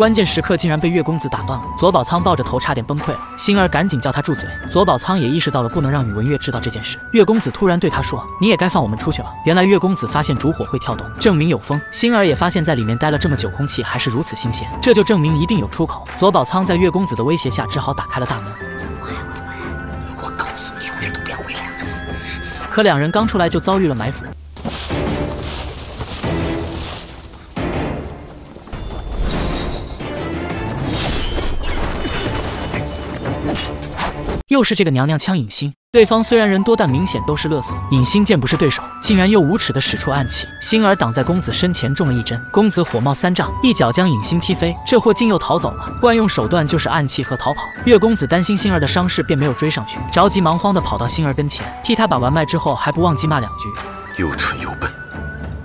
关键时刻竟然被月公子打断了，左宝仓抱着头差点崩溃了。星儿赶紧叫他住嘴。左宝仓也意识到了不能让宇文月知道这件事。月公子突然对他说：“你也该放我们出去了。”原来月公子发现烛火会跳动，证明有风。星儿也发现，在里面待了这么久，空气还是如此新鲜，这就证明一定有出口。左宝仓在月公子的威胁下，只好打开了大门。我告诉你，永远都别回来。可两人刚出来就遭遇了埋伏。又是这个娘娘腔影星，对方虽然人多，但明显都是乐色。影星见不是对手，竟然又无耻的使出暗器。星儿挡在公子身前中了一针，公子火冒三丈，一脚将影星踢飞。这货竟又逃走了，惯用手段就是暗器和逃跑。月公子担心星儿的伤势，便没有追上去，着急忙慌的跑到星儿跟前，替他把完脉之后，还不忘记骂两句：又蠢又笨，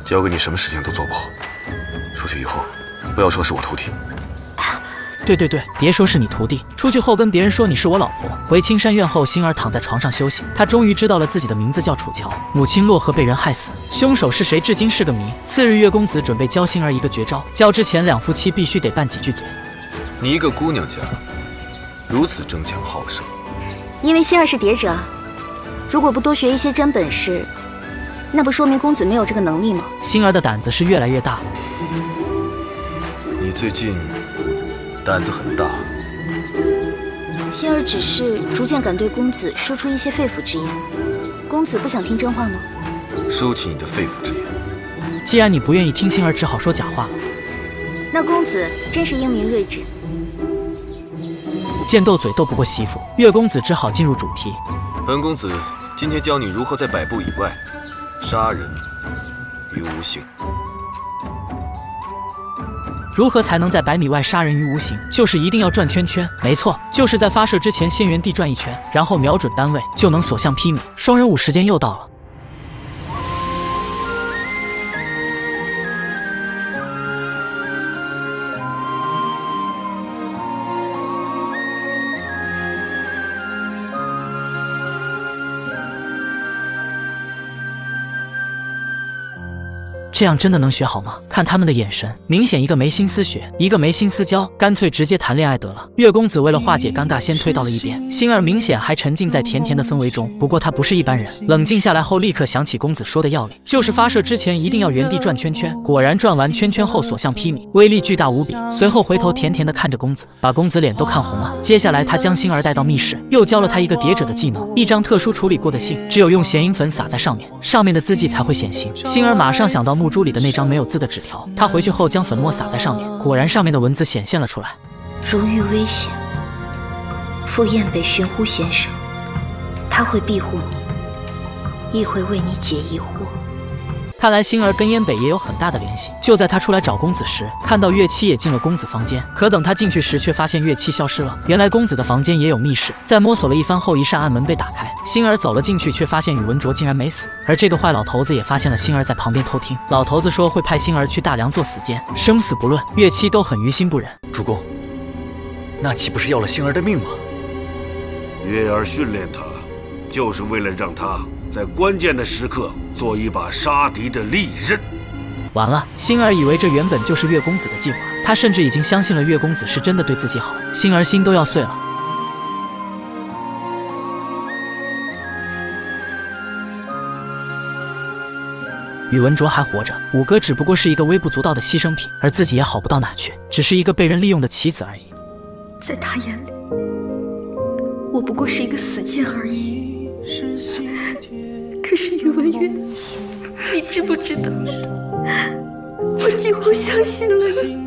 交给你什么事情都做不好。出去以后，不要说是我徒弟。对对对，别说是你徒弟，出去后跟别人说你是我老婆。回青山院后，星儿躺在床上休息，她终于知道了自己的名字叫楚乔，母亲洛河被人害死，凶手是谁至今是个谜。次日，月公子准备教星儿一个绝招，教之前两夫妻必须得拌几句嘴。你一个姑娘家，如此争强好胜，因为星儿是谍者，如果不多学一些真本事，那不说明公子没有这个能力吗？星儿的胆子是越来越大了。你最近。胆子很大，星儿只是逐渐敢对公子说出一些肺腑之言。公子不想听真话吗？收起你的肺腑之言。既然你不愿意听，星儿只好说假话了。那公子真是英明睿智。见斗嘴斗不过媳妇，月公子只好进入主题。本公子今天教你如何在百步以外杀人于无形。如何才能在百米外杀人于无形？就是一定要转圈圈。没错，就是在发射之前先原地转一圈，然后瞄准单位，就能所向披靡。双人舞时间又到了。这样真的能学好吗？看他们的眼神，明显一个没心思学，一个没心思教，干脆直接谈恋爱得了。月公子为了化解尴尬，先推到了一边。星儿明显还沉浸在甜甜的氛围中，不过他不是一般人，冷静下来后立刻想起公子说的要领，就是发射之前一定要原地转圈圈。果然转完圈圈后所向披靡，威力巨大无比。随后回头甜甜的看着公子，把公子脸都看红了。接下来他将星儿带到密室，又教了他一个叠者的技能，一张特殊处理过的信，只有用显影粉撒在上面，上面的字迹才会显形。星儿马上想到木珠里的那张没有字的纸条，他回去后将粉末撒在上面，果然上面的文字显现了出来。如遇危险，赴燕北寻呼先生，他会庇护你，亦会为你解疑惑。看来星儿跟燕北也有很大的联系。就在他出来找公子时，看到月七也进了公子房间，可等他进去时，却发现月七消失了。原来公子的房间也有密室，在摸索了一番后，一扇暗门被打开，星儿走了进去，却发现宇文卓竟然没死。而这个坏老头子也发现了星儿在旁边偷听，老头子说会派星儿去大梁做死监，生死不论。月七都很于心不忍。主公，那岂不是要了星儿的命吗？月儿训练他，就是为了让他在关键的时刻做一把杀敌的利刃。完了，星儿以为这原本就是月公子的计划，他甚至已经相信了月公子是真的对自己好，星儿心都要碎了。宇文卓还活着，五哥只不过是一个微不足道的牺牲品，而自己也好不到哪去，只是一个被人利用的棋子而已。在他眼里，我不过是一个死谏而已。可是宇文玥，你知不知道？我几乎相信了你。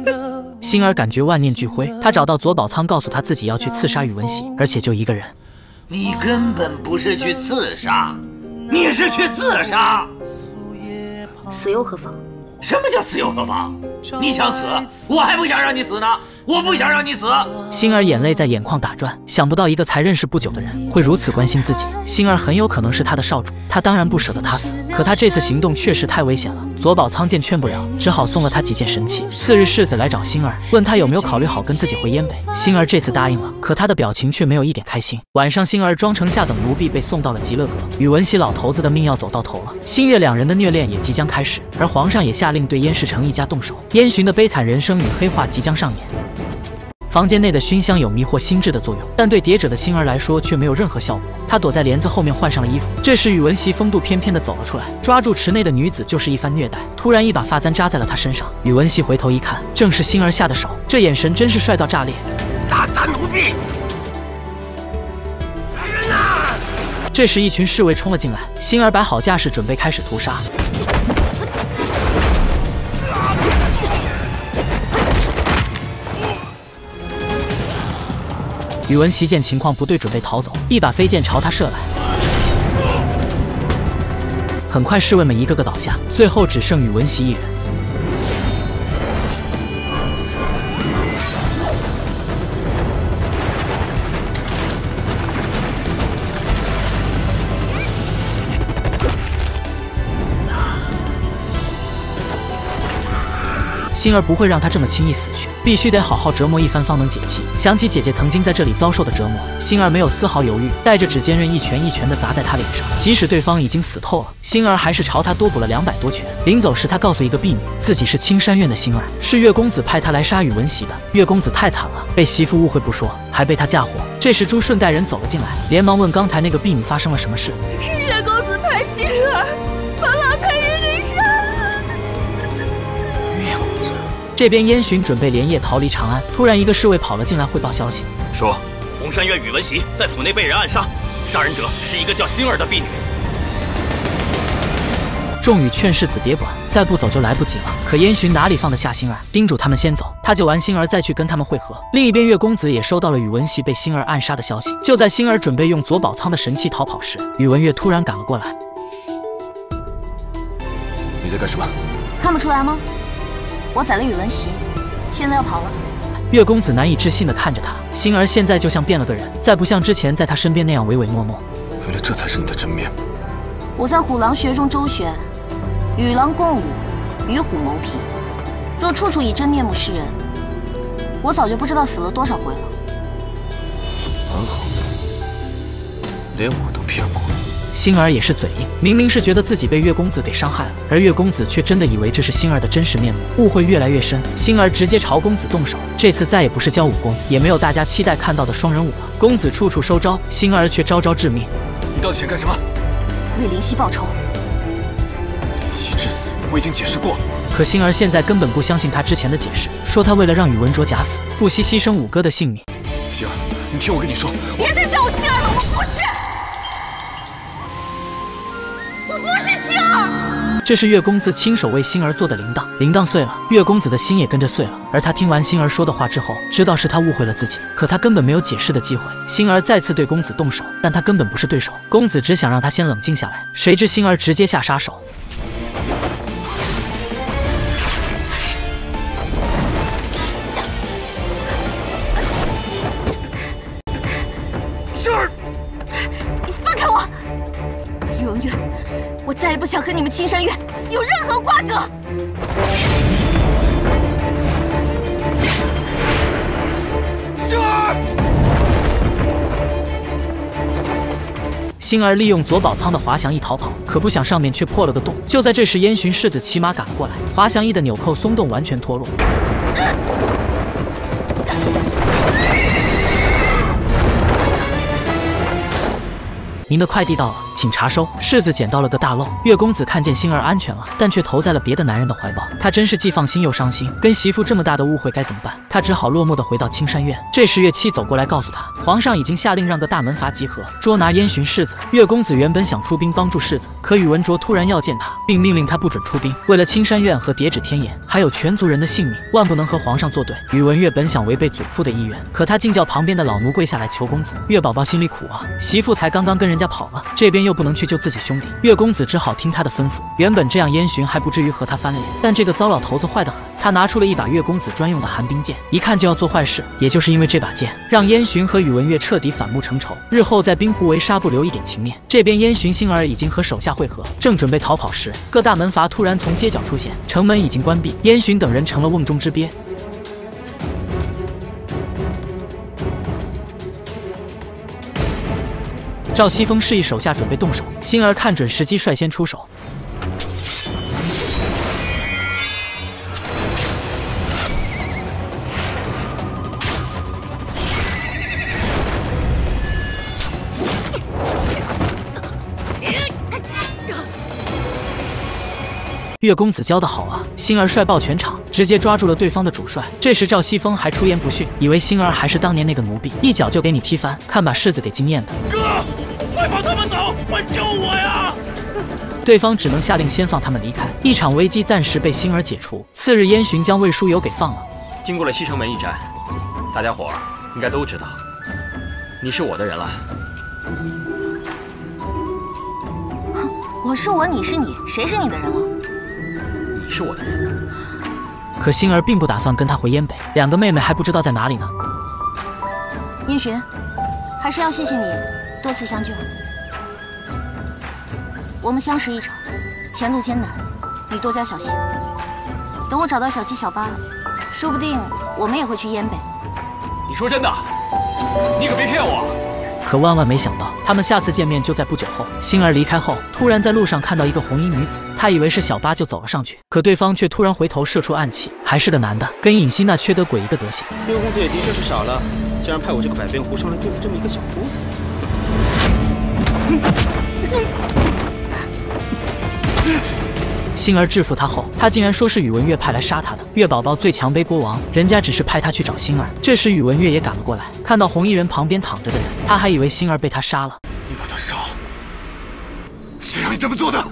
星儿感觉万念俱灰，她找到左宝仓，告诉他自己要去刺杀宇文喜，而且就一个人。你根本不是去刺杀，你是去自杀。死又何妨？什么叫死又何妨？你想死，我还不想让你死呢。我不想让你死。星儿眼泪在眼眶打转，想不到一个才认识不久的人会如此关心自己。星儿很有可能是他的少主，他当然不舍得他死。可他这次行动确实太危险了。左宝仓见劝不了，只好送了他几件神器。次日，世子来找星儿，问他有没有考虑好跟自己回燕北。星儿这次答应了，可他的表情却没有一点开心。晚上，星儿装成下等奴婢被送到了极乐阁。宇文熙老头子的命要走到头了，星月两人的虐恋也即将开始，而皇上也下令对燕世成一家动手。燕洵的悲惨人生与黑化即将上演。房间内的熏香有迷惑心智的作用，但对叠者的星儿来说却没有任何效果。他躲在帘子后面换上了衣服。这时宇文熙风度翩翩地走了出来，抓住池内的女子就是一番虐待。突然一把发簪扎在了他身上，宇文熙回头一看，正是星儿下的手，这眼神真是帅到炸裂。大胆奴婢！来人呐！这时一群侍卫冲了进来，星儿摆好架势准备开始屠杀。宇文熙见情况不对，准备逃走，一把飞剑朝他射来。很快，侍卫们一个个倒下，最后只剩宇文熙一人。星儿不会让他这么轻易死去，必须得好好折磨一番方能解气。想起姐姐曾经在这里遭受的折磨，星儿没有丝毫犹豫，带着指尖刃一拳一拳的砸在他脸上。即使对方已经死透了，星儿还是朝他多补了两百多拳。临走时，他告诉一个婢女，自己是青山院的星儿，是月公子派他来杀宇文喜的。月公子太惨了，被媳妇误会不说，还被他嫁祸。这时朱顺带人走了进来，连忙问刚才那个婢女发生了什么事。是月公这边燕洵准备连夜逃离长安，突然一个侍卫跑了进来汇报消息，说红山院宇文席在府内被人暗杀，杀人者是一个叫星儿的婢女。众羽劝世子别管，再不走就来不及了。可燕洵哪里放得下星儿，叮嘱他们先走，他救完星儿再去跟他们会合。另一边，月公子也收到了宇文喜被星儿暗杀的消息。就在星儿准备用左宝仓的神器逃跑时，宇文月突然赶了过来。你在干什么？看不出来吗？我宰了宇文席，现在要跑了。月公子难以置信地看着他，星儿现在就像变了个人，再不像之前在他身边那样唯唯诺诺。原来这才是你的真面目。我在虎狼穴中周旋，与狼共舞，与虎谋皮。若处处以真面目示人，我早就不知道死了多少回了。蛮好，连我都骗过。星儿也是嘴硬，明明是觉得自己被月公子给伤害了，而月公子却真的以为这是星儿的真实面目，误会越来越深。星儿直接朝公子动手，这次再也不是教武功，也没有大家期待看到的双人舞了。公子处处收招，星儿却招招致命。你到底想干什么？为灵犀报仇。灵犀之死，我已经解释过了。可星儿现在根本不相信他之前的解释，说他为了让宇文卓假死，不惜牺牲五哥的性命。星儿，你听我跟你说，别再叫我星儿了，我不是，不是星儿。这是月公子亲手为星儿做的铃铛，铃铛碎了，月公子的心也跟着碎了。而他听完星儿说的话之后，知道是他误会了自己，可他根本没有解释的机会。星儿再次对公子动手，但他根本不是对手。公子只想让他先冷静下来，谁知星儿直接下杀手。你们青山院有任何瓜葛。星儿。星儿利用左宝仓的滑翔翼逃跑，可不想上面却破了个洞。就在这时，烟巡世子骑马赶了过来，滑翔翼的纽扣松动，完全脱落。您的快递到了，请查收。世子捡到了个大漏。月公子看见星儿安全了，但却投在了别的男人的怀抱。他真是既放心又伤心，跟媳妇这么大的误会该怎么办？他只好落寞地回到青山院。这时月七走过来告诉他，皇上已经下令让个大门阀集合，捉拿燕洵世子。月公子原本想出兵帮助世子，可宇文卓突然要见他，并命令他不准出兵。为了青山院和叠纸天眼，还有全族人的性命，万不能和皇上作对。宇文月本想违背祖父的意愿，可他竟叫旁边的老奴跪下来求公子。月宝宝心里苦啊，媳妇才刚刚跟人家跑了，这边又又不能去救自己兄弟。月公子只好听他的吩咐。原本这样燕洵还不至于和他翻脸，但这个糟老头子坏得很。他拿出了一把月公子专用的寒冰剑，一看就要做坏事。也就是因为这把剑，让燕洵和宇文玥彻底反目成仇，日后在冰湖围杀不留一点情面。这边燕洵星儿已经和手下会合，正准备逃跑时，各大门阀突然从街角出现，城门已经关闭，燕洵等人成了瓮中之鳖。赵西风示意手下准备动手，星儿看准时机率先出手。月公子教的好啊！星儿帅爆全场，直接抓住了对方的主帅。这时赵西风还出言不逊，以为星儿还是当年那个奴婢，一脚就给你踢翻，看把世子给惊艳的。哥，快放他们走，快救我呀！对方只能下令先放他们离开，一场危机暂时被星儿解除。次日，燕洵将魏书友给放了。经过了西城门一战，大家伙儿应该都知道，你是我的人了。哼我是我，你是你，谁是你的人了？你是我的人。可星儿并不打算跟他回燕北，两个妹妹还不知道在哪里呢。燕洵，还是要谢谢你多次相救。我们相识一场，前路艰难，你多加小心。等我找到小七、小八，说不定我们也会去燕北。你说真的？你可别骗我！可万万没想到，他们下次见面就在不久后。星儿离开后，突然在路上看到一个红衣女子，她以为是小八，就走了上去。可对方却突然回头射出暗器，还是个男的，跟尹希那缺德鬼一个德行。六公子也的确是傻了，竟然派我这个百变狐上来对付这么一个小姑子。星儿制服他后，他竟然说是宇文玥派来杀他的。月宝宝最强背锅王，人家只是派他去找星儿。这时宇文玥也赶了过来，看到红衣人旁边躺着的人，他还以为星儿被他杀了。你把他杀了，谁让你这么做的？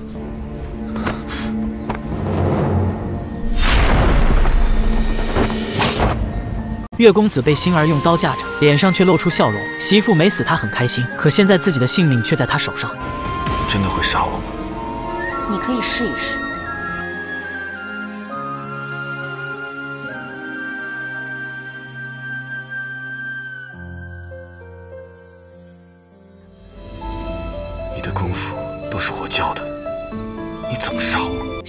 月公子被星儿用刀架着，脸上却露出笑容。媳妇没死，他很开心。可现在自己的性命却在他手上。真的会杀我吗？你可以试一试。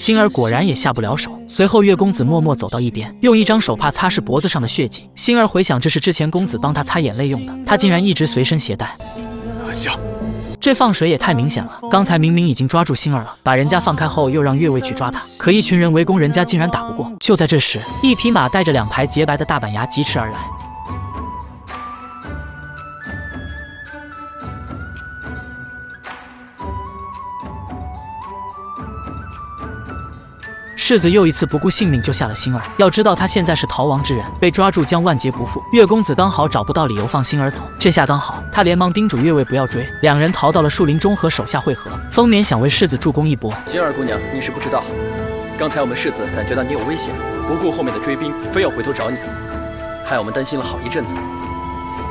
星儿果然也下不了手。随后，月公子默默走到一边，用一张手帕擦拭脖子上的血迹。星儿回想，这是之前公子帮他擦眼泪用的，他竟然一直随身携带。阿夏，这放水也太明显了！刚才明明已经抓住星儿了，把人家放开后，又让越位去抓他，可一群人围攻，人家竟然打不过。就在这时，一匹马带着两排洁白的大板牙疾驰而来。世子又一次不顾性命救下了星儿。要知道他现在是逃亡之人，被抓住将万劫不复。月公子刚好找不到理由放星儿走，这下刚好，他连忙叮嘱月卫不要追。两人逃到了树林中和手下会合。风眠想为世子助攻一波。星儿姑娘，你是不知道，刚才我们世子感觉到你有危险，不顾后面的追兵，非要回头找你，害我们担心了好一阵子。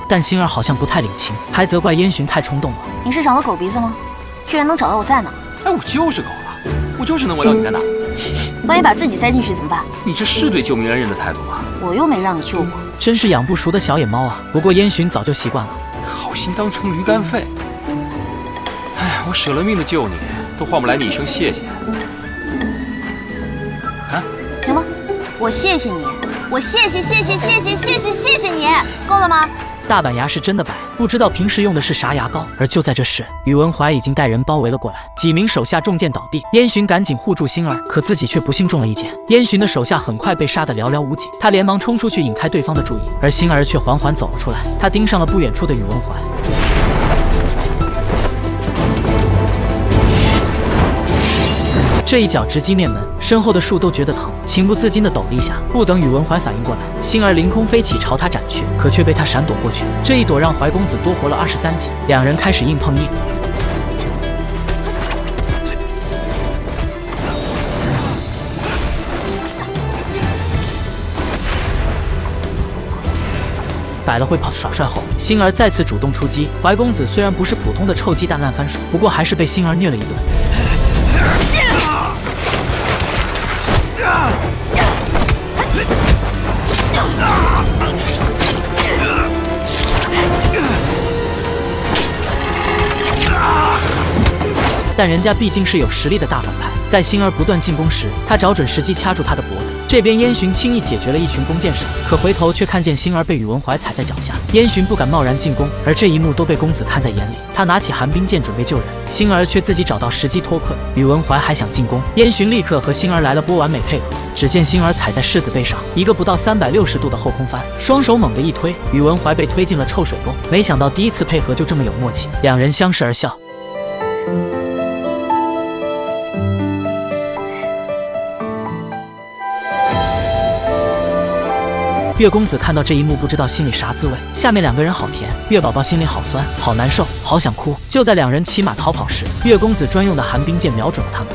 但星儿好像不太领情，还责怪燕洵太冲动了。你是长了狗鼻子吗？居然能找到我在哪？哎，我就是狗了，我就是能闻到你在哪。万一把自己塞进去怎么办？你这是对救命恩人的态度吗？我又没让你救我，真是养不熟的小野猫啊！不过烟巡早就习惯了。好心当成驴肝肺。哎，我舍了命的救你，都换不来你一声谢谢。啊？行吧，我谢谢你，我谢谢谢谢谢谢谢谢谢谢你，够了吗？大板牙是真的白，不知道平时用的是啥牙膏。而就在这时，宇文怀已经带人包围了过来，几名手下中箭倒地。燕洵赶紧护住星儿，可自己却不幸中了一箭。燕洵的手下很快被杀得寥寥无几，他连忙冲出去引开对方的注意，而星儿却缓缓走了出来。他盯上了不远处的宇文怀。这一脚直击面门，身后的树都觉得疼，情不自禁的抖了一下。不等宇文怀反应过来，星儿凌空飞起，朝他斩去，可却被他闪躲过去。这一躲让怀公子多活了二十三级。两人开始硬碰硬，摆了会 pose 耍帅后，星儿再次主动出击。怀公子虽然不是普通的臭鸡蛋烂番薯，不过还是被星儿虐了一顿。但人家毕竟是有实力的大反派，在星儿不断进攻时，他找准时机掐住他的脖子。这边燕洵轻易解决了一群弓箭手，可回头却看见星儿被宇文怀踩在脚下。燕洵不敢贸然进攻，而这一幕都被公子看在眼里。他拿起寒冰剑准备救人，星儿却自己找到时机脱困。宇文怀还想进攻，燕洵立刻和星儿来了波完美配合。只见星儿踩在世子背上，一个不到三百六十度的后空翻，双手猛地一推，宇文怀被推进了臭水沟。没想到第一次配合就这么有默契，两人相视而笑。月公子看到这一幕，不知道心里啥滋味。下面两个人好甜，月宝宝心里好酸，好难受，好想哭。就在两人骑马逃跑时，月公子专用的寒冰剑瞄准了他们。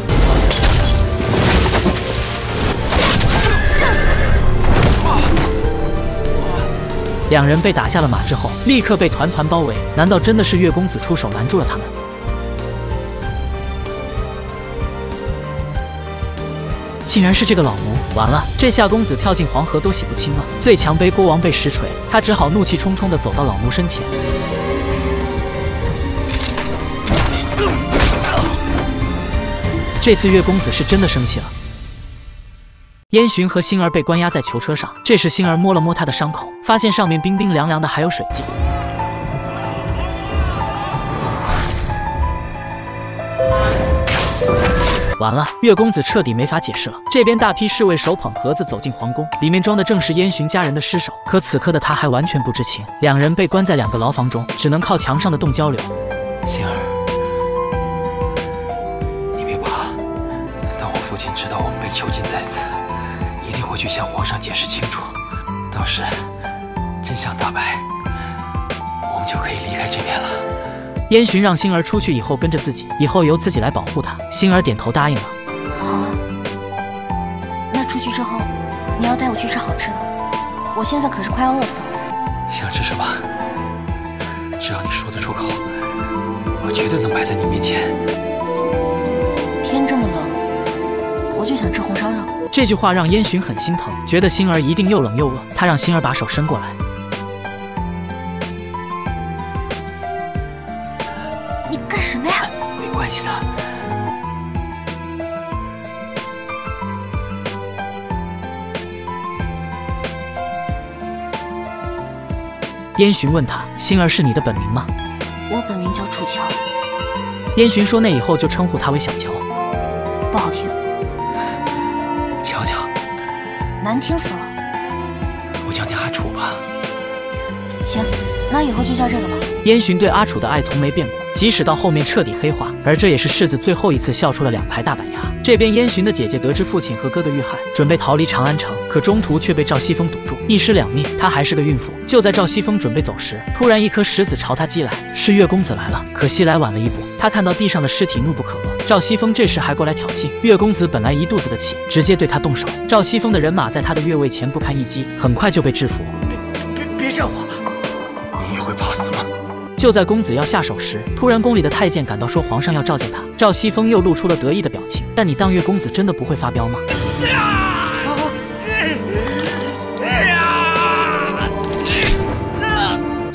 两人被打下了马之后，立刻被团团包围。难道真的是月公子出手拦住了他们？竟然是这个老奴！完了，这下公子跳进黄河都洗不清了。最强背锅王被实锤，他只好怒气冲冲地走到老奴身前。这次月公子是真的生气了。燕洵和星儿被关押在囚车上，这时星儿摸了摸他的伤口，发现上面冰冰凉凉的，还有水迹。完了，月公子彻底没法解释了。这边大批侍卫手捧盒子走进皇宫，里面装的正是燕洵家人的尸首。可此刻的他还完全不知情，两人被关在两个牢房中，只能靠墙上的洞交流。星儿，你别怕，当我父亲知道我们被囚禁在此，一定会去向皇上解释清楚。到时真相大白，我们就可以离开这边了。烟巡让星儿出去以后跟着自己，以后由自己来保护她。星儿点头答应了。好啊，那出去之后，你要带我去吃好吃的。我现在可是快要饿死了。想吃什么？只要你说得出口，我绝对能摆在你面前。天这么冷，我就想吃红烧肉。这句话让燕洵很心疼，觉得星儿一定又冷又饿。他让星儿把手伸过来。燕洵问他：“星儿是你的本名吗我本名叫楚乔，？”燕洵说：“那以后就称呼她为小乔。不好听，乔乔，难听死了。我叫你阿楚吧。行，那以后就叫这个吧。”燕洵对阿楚的爱从没变过，即使到后面彻底黑化，而这也是世子最后一次笑出了两排大板牙。这边燕洵的姐姐得知父亲和哥哥遇害，准备逃离长安城，可中途却被赵西风堵住，一尸两命。她还是个孕妇。就在赵西风准备走时，突然一颗石子朝他击来，是月公子来了。可惜来晚了一步，他看到地上的尸体，怒不可遏。赵西风这时还过来挑衅，月公子本来一肚子的气，直接对他动手。赵西风的人马在他的越位前不堪一击，很快就被制服。别别杀我！你会怕死吗？就在公子要下手时，突然宫里的太监赶到，说皇上要召见他。赵西风又露出了得意的表情。但你当月公子真的不会发飙吗？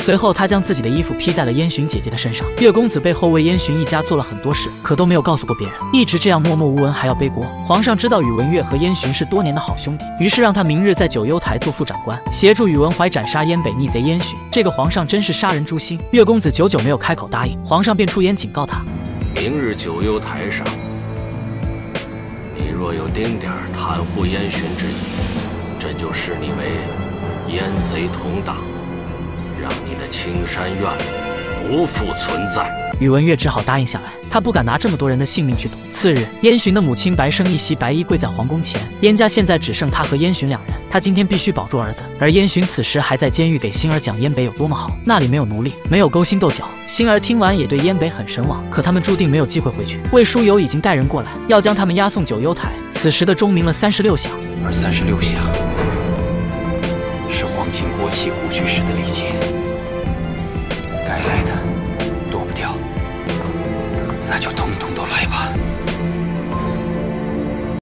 随后，他将自己的衣服披在了燕洵姐姐的身上。月公子背后为燕洵一家做了很多事，可都没有告诉过别人，一直这样默默无闻，还要背锅。皇上知道宇文玥和燕洵是多年的好兄弟，于是让他明日在九幽台做副长官，协助宇文怀斩杀燕北逆贼燕洵。这个皇上真是杀人诛心。月公子久久没有开口答应，皇上便出言警告他：明日九幽台上，你若有丁点袒护燕洵之意，朕就视你为燕贼同党，让你的青山院不复存在。宇文玥只好答应下来，他不敢拿这么多人的性命去赌。次日，燕洵的母亲白生一袭白衣跪在皇宫前，燕家现在只剩他和燕洵两人，他今天必须保住儿子。而燕洵此时还在监狱给星儿讲燕北有多么好，那里没有奴隶，没有勾心斗角。星儿听完也对燕北很神往，可他们注定没有机会回去。魏书友已经带人过来，要将他们押送九幽台。此时的钟鸣了三十六响，而三十六响是皇亲国戚故去时的礼节，该来的躲不掉，那就通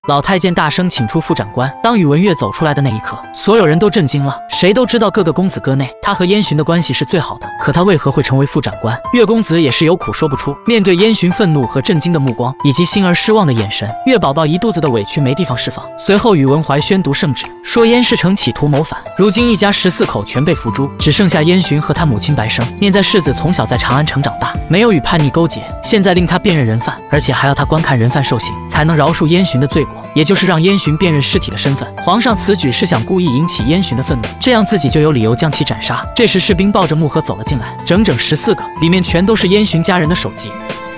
老太监大声请出副长官。当宇文玥走出来的那一刻，所有人都震惊了。谁都知道各个公子哥内，他和燕洵的关系是最好的，可他为何会成为副长官？岳公子也是有苦说不出。面对燕洵愤怒和震惊的目光，以及星儿失望的眼神，岳宝宝一肚子的委屈没地方释放。随后，宇文怀宣读圣旨，说燕世成企图谋反，如今一家十四口全被伏诛，只剩下燕洵和他母亲白生。念在世子从小在长安城长大，没有与叛逆勾结，现在令他辨认人犯，而且还要他观看人犯受刑，才能饶恕燕洵的罪过。也就是让燕洵辨认尸体的身份。皇上此举是想故意引起燕洵的愤怒，这样自己就有理由将其斩杀。这时，士兵抱着木盒走了进来，整整十四个，里面全都是燕洵家人的首级。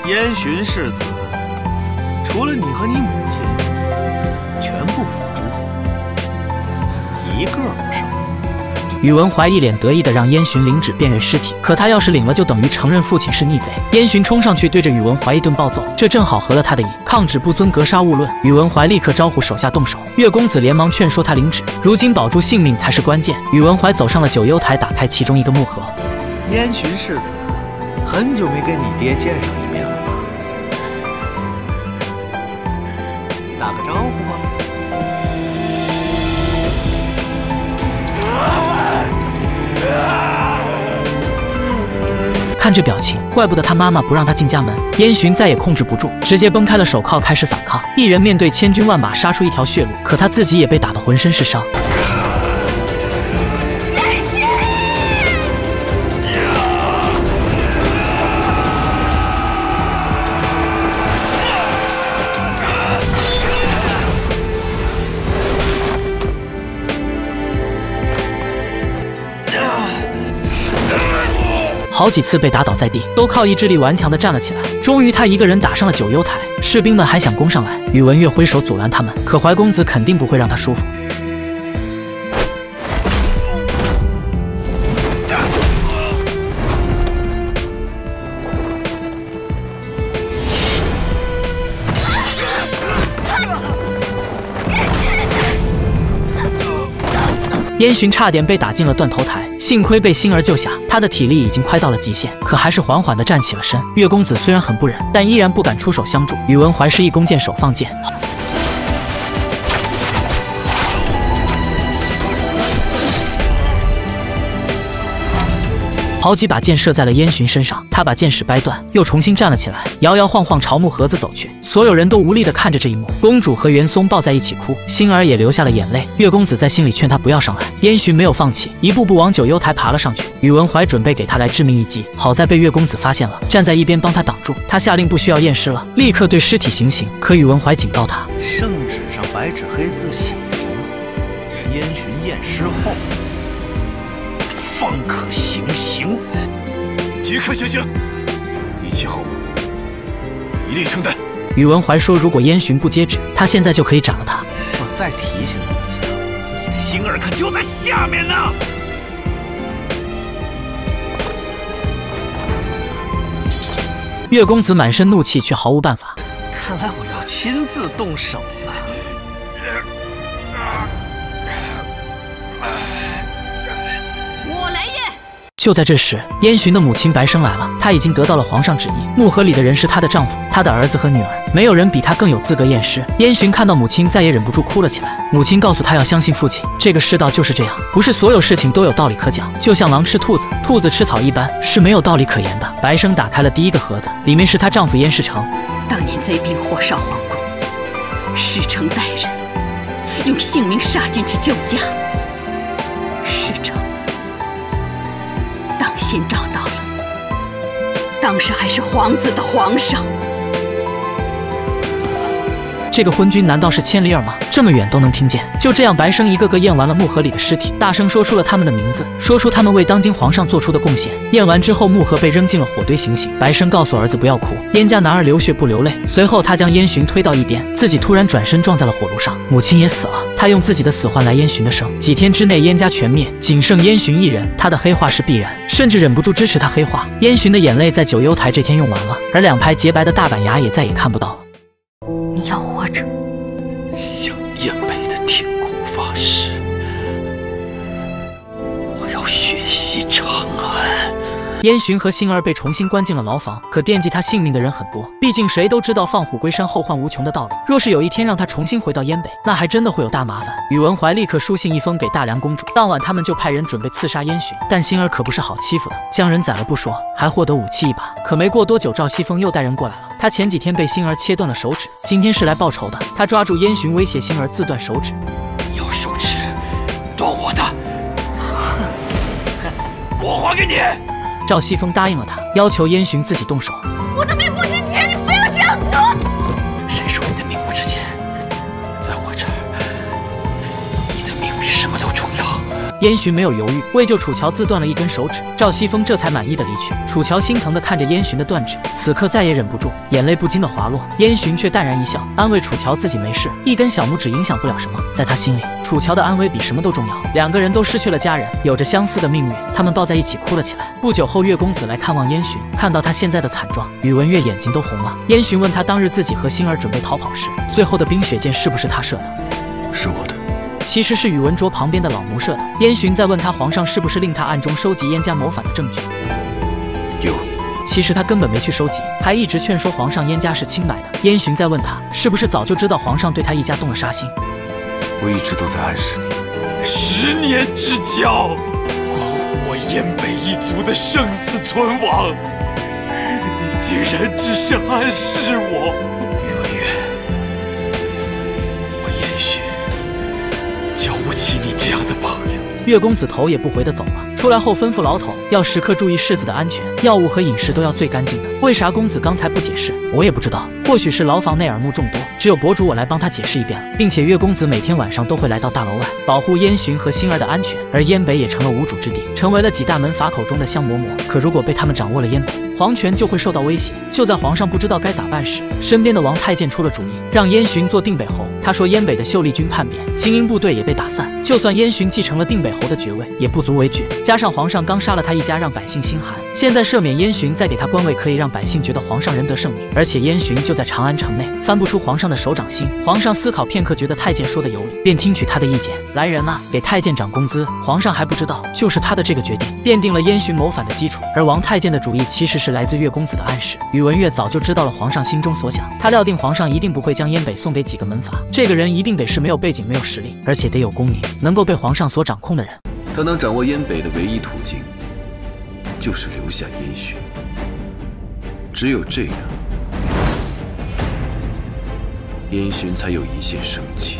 燕洵世子，除了你和你母亲，全部伏诛，一个。宇文怀一脸得意的让燕洵领旨辨认尸体，可他要是领了，就等于承认父亲是逆贼。燕洵冲上去对着宇文怀一顿暴揍，这正好合了他的意，抗旨不遵，格杀勿论。宇文怀立刻招呼手下动手，岳公子连忙劝说他领旨，如今保住性命才是关键。宇文怀走上了九幽台，打开其中一个木盒。燕洵世子，很久没跟你爹见上一面了吧？打个招呼吧。看这表情，怪不得他妈妈不让他进家门。燕洵再也控制不住，直接崩开了手铐，开始反抗。一人面对千军万马，杀出一条血路，可他自己也被打得浑身是伤。好几次被打倒在地，都靠意志力顽强地站了起来。终于，他一个人打上了九幽台，士兵们还想攻上来，宇文玥挥手阻拦他们，可怀公子肯定不会让他舒服。燕洵差点被打进了断头台，幸亏被星儿救下，他的体力已经快到了极限，可还是缓缓地站起了身。月公子虽然很不忍，但依然不敢出手相助。宇文怀是一弓箭手，放箭。好几把箭射在了燕洵身上。他把箭矢掰断，又重新站了起来，摇摇晃晃朝木盒子走去。所有人都无力地看着这一幕。公主和袁松抱在一起哭，星儿也流下了眼泪。月公子在心里劝他不要上来。燕洵没有放弃，一步步往九幽台爬了上去。宇文怀准备给他来致命一击，好在被月公子发现了，站在一边帮他挡住。他下令不需要验尸了，立刻对尸体行刑。可宇文怀警告他，圣旨上白纸黑字写着，燕洵验尸后方可行刑。即刻行刑，一切后果一力承担。宇文怀说，如果燕洵不接旨，他现在就可以斩了他。我再提醒你一下，你的星儿可就在下面呢。月公子满身怒气，却毫无办法。看来我要亲自动手就在这时，燕洵的母亲白生来了。她已经得到了皇上旨意，木盒里的人是她的丈夫、她的儿子和女儿，没有人比她更有资格验尸。燕洵看到母亲，再也忍不住哭了起来。母亲告诉她要相信父亲，这个世道就是这样，不是所有事情都有道理可讲。就像狼吃兔子，兔子吃草一般，是没有道理可言的。白生打开了第一个盒子，里面是她丈夫燕世成。当年贼兵火烧皇宫，世成带人用性命杀进去救驾，找到了，当时还是皇子的皇上。这个昏君难道是千里耳吗？这么远都能听见。就这样，白生一个个验完了木盒里的尸体，大声说出了他们的名字，说出他们为当今皇上做出的贡献。验完之后，木盒被扔进了火堆行刑。白生告诉儿子不要哭，燕家男儿流血不流泪。随后，他将燕洵推到一边，自己突然转身撞在了火炉上，母亲也死了。他用自己的死换来燕洵的生。几天之内，燕家全灭，仅剩燕洵一人。他的黑化是必然，甚至忍不住支持他黑化。燕洵的眼泪在九幽台这天用完了，而两排洁白的大板牙也再也看不到了。行。燕洵和星儿被重新关进了牢房，可惦记他性命的人很多。毕竟谁都知道放虎归山后患无穷的道理。若是有一天让他重新回到燕北，那还真的会有大麻烦。宇文怀立刻书信一封给大梁公主，当晚他们就派人准备刺杀燕洵。但星儿可不是好欺负的，将人宰了不说，还获得武器一把。可没过多久，赵西风又带人过来了。他前几天被星儿切断了手指，今天是来报仇的。他抓住燕洵，威胁星儿自断手指。你要手指，断我的，我还给你。赵西风答应了他，要求燕洵自己动手。燕洵没有犹豫，为救楚乔自断了一根手指。赵西风这才满意的离去。楚乔心疼的看着燕洵的断指，此刻再也忍不住，眼泪不禁的滑落。燕洵却淡然一笑，安慰楚乔自己没事，一根小拇指影响不了什么。在他心里，楚乔的安危比什么都重要。两个人都失去了家人，有着相似的命运，他们抱在一起哭了起来。不久后，月公子来看望燕洵，看到他现在的惨状，宇文玥眼睛都红了。燕洵问他，当日自己和星儿准备逃跑时，最后的冰雪箭是不是他射的？是我的。其实是宇文卓旁边的老谋设的。燕洵在问他，皇上是不是令他暗中收集燕家谋反的证据？有。其实他根本没去收集，还一直劝说皇上燕家是清白的。燕洵在问他，是不是早就知道皇上对他一家动了杀心？我一直都在暗示你。十年之交，关乎我燕北一族的生死存亡，你竟然只是暗示我。起你这样的朋友。月公子头也不回的走了。出来后吩咐牢头要时刻注意世子的安全，药物和饮食都要最干净的。为啥公子刚才不解释？我也不知道，或许是牢房内耳目众多，只有博主我来帮他解释一遍了。并且月公子每天晚上都会来到大楼外，保护燕洵和星儿的安全，而燕北也成了无主之地，成为了几大门阀口中的香馍馍。可如果被他们掌握了燕北，皇权就会受到威胁。就在皇上不知道该咋办时，身边的王太监出了主意，让燕洵做定北侯。他说燕北的秀丽军叛变，精英部队也被打散，就算燕洵继承了定北侯的爵位，也不足为惧。加上皇上刚杀了他一家，让百姓心寒，现在赦免燕洵，再给他官位，可以让百姓觉得皇上仁德圣明。而且燕洵就在长安城内，翻不出皇上的手掌心。皇上思考片刻，觉得太监说的有理，便听取他的意见。来人啊，给太监涨工资！皇上还不知道，就是他的这个决定，奠定了燕洵谋反的基础。而王太监的主意，其实是来自岳公子的暗示。宇文玥早就知道了皇上心中所想，他料定皇上一定不会将燕北送给几个门阀，这个人一定得是没有背景、没有实力，而且得有功名，能够被皇上所掌控的人。他能掌握燕北的唯一途径，就是留下燕洵。只有这样，燕洵才有一线生机。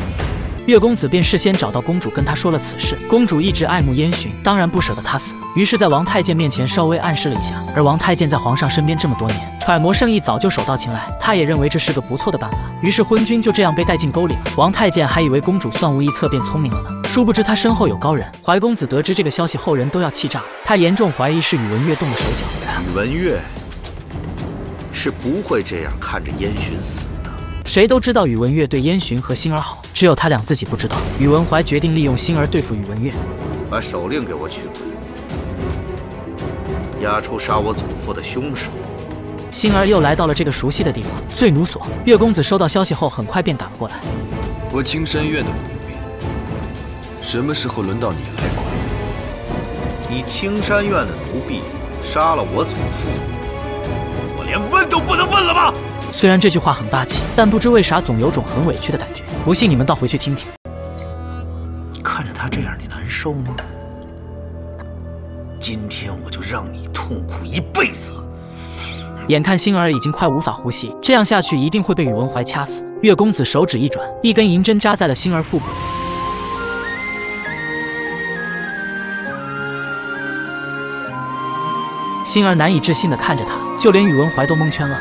月公子便事先找到公主，跟她说了此事。公主一直爱慕烟熏，当然不舍得他死，于是，在王太监面前稍微暗示了一下。而王太监在皇上身边这么多年，揣摩圣意早就手到擒来，他也认为这是个不错的办法。于是昏君就这样被带进沟里了。王太监还以为公主算无一策变聪明了呢，殊不知他身后有高人。怀公子得知这个消息后，人都要气炸了。他严重怀疑是宇文玥动了手脚。宇文玥是不会这样看着烟熏死。谁都知道宇文玥对燕洵和星儿好，只有他俩自己不知道。宇文怀决定利用星儿对付宇文玥，把手令给我取回，押出杀我祖父的凶手。星儿又来到了这个熟悉的地方——醉奴所。月公子收到消息后，很快便赶了过来。我青山院的奴婢，什么时候轮到你来管？你青山院的奴婢杀了我祖父，我连问都不能问了吗？虽然这句话很霸气，但不知为啥总有种很委屈的感觉。不信你们倒回去听听。看着他这样，你难受吗？今天我就让你痛苦一辈子。眼看星儿已经快无法呼吸，这样下去一定会被宇文怀掐死。月公子手指一转，一根银针扎在了星儿腹部。星儿难以置信地看着他，就连宇文怀都蒙圈了。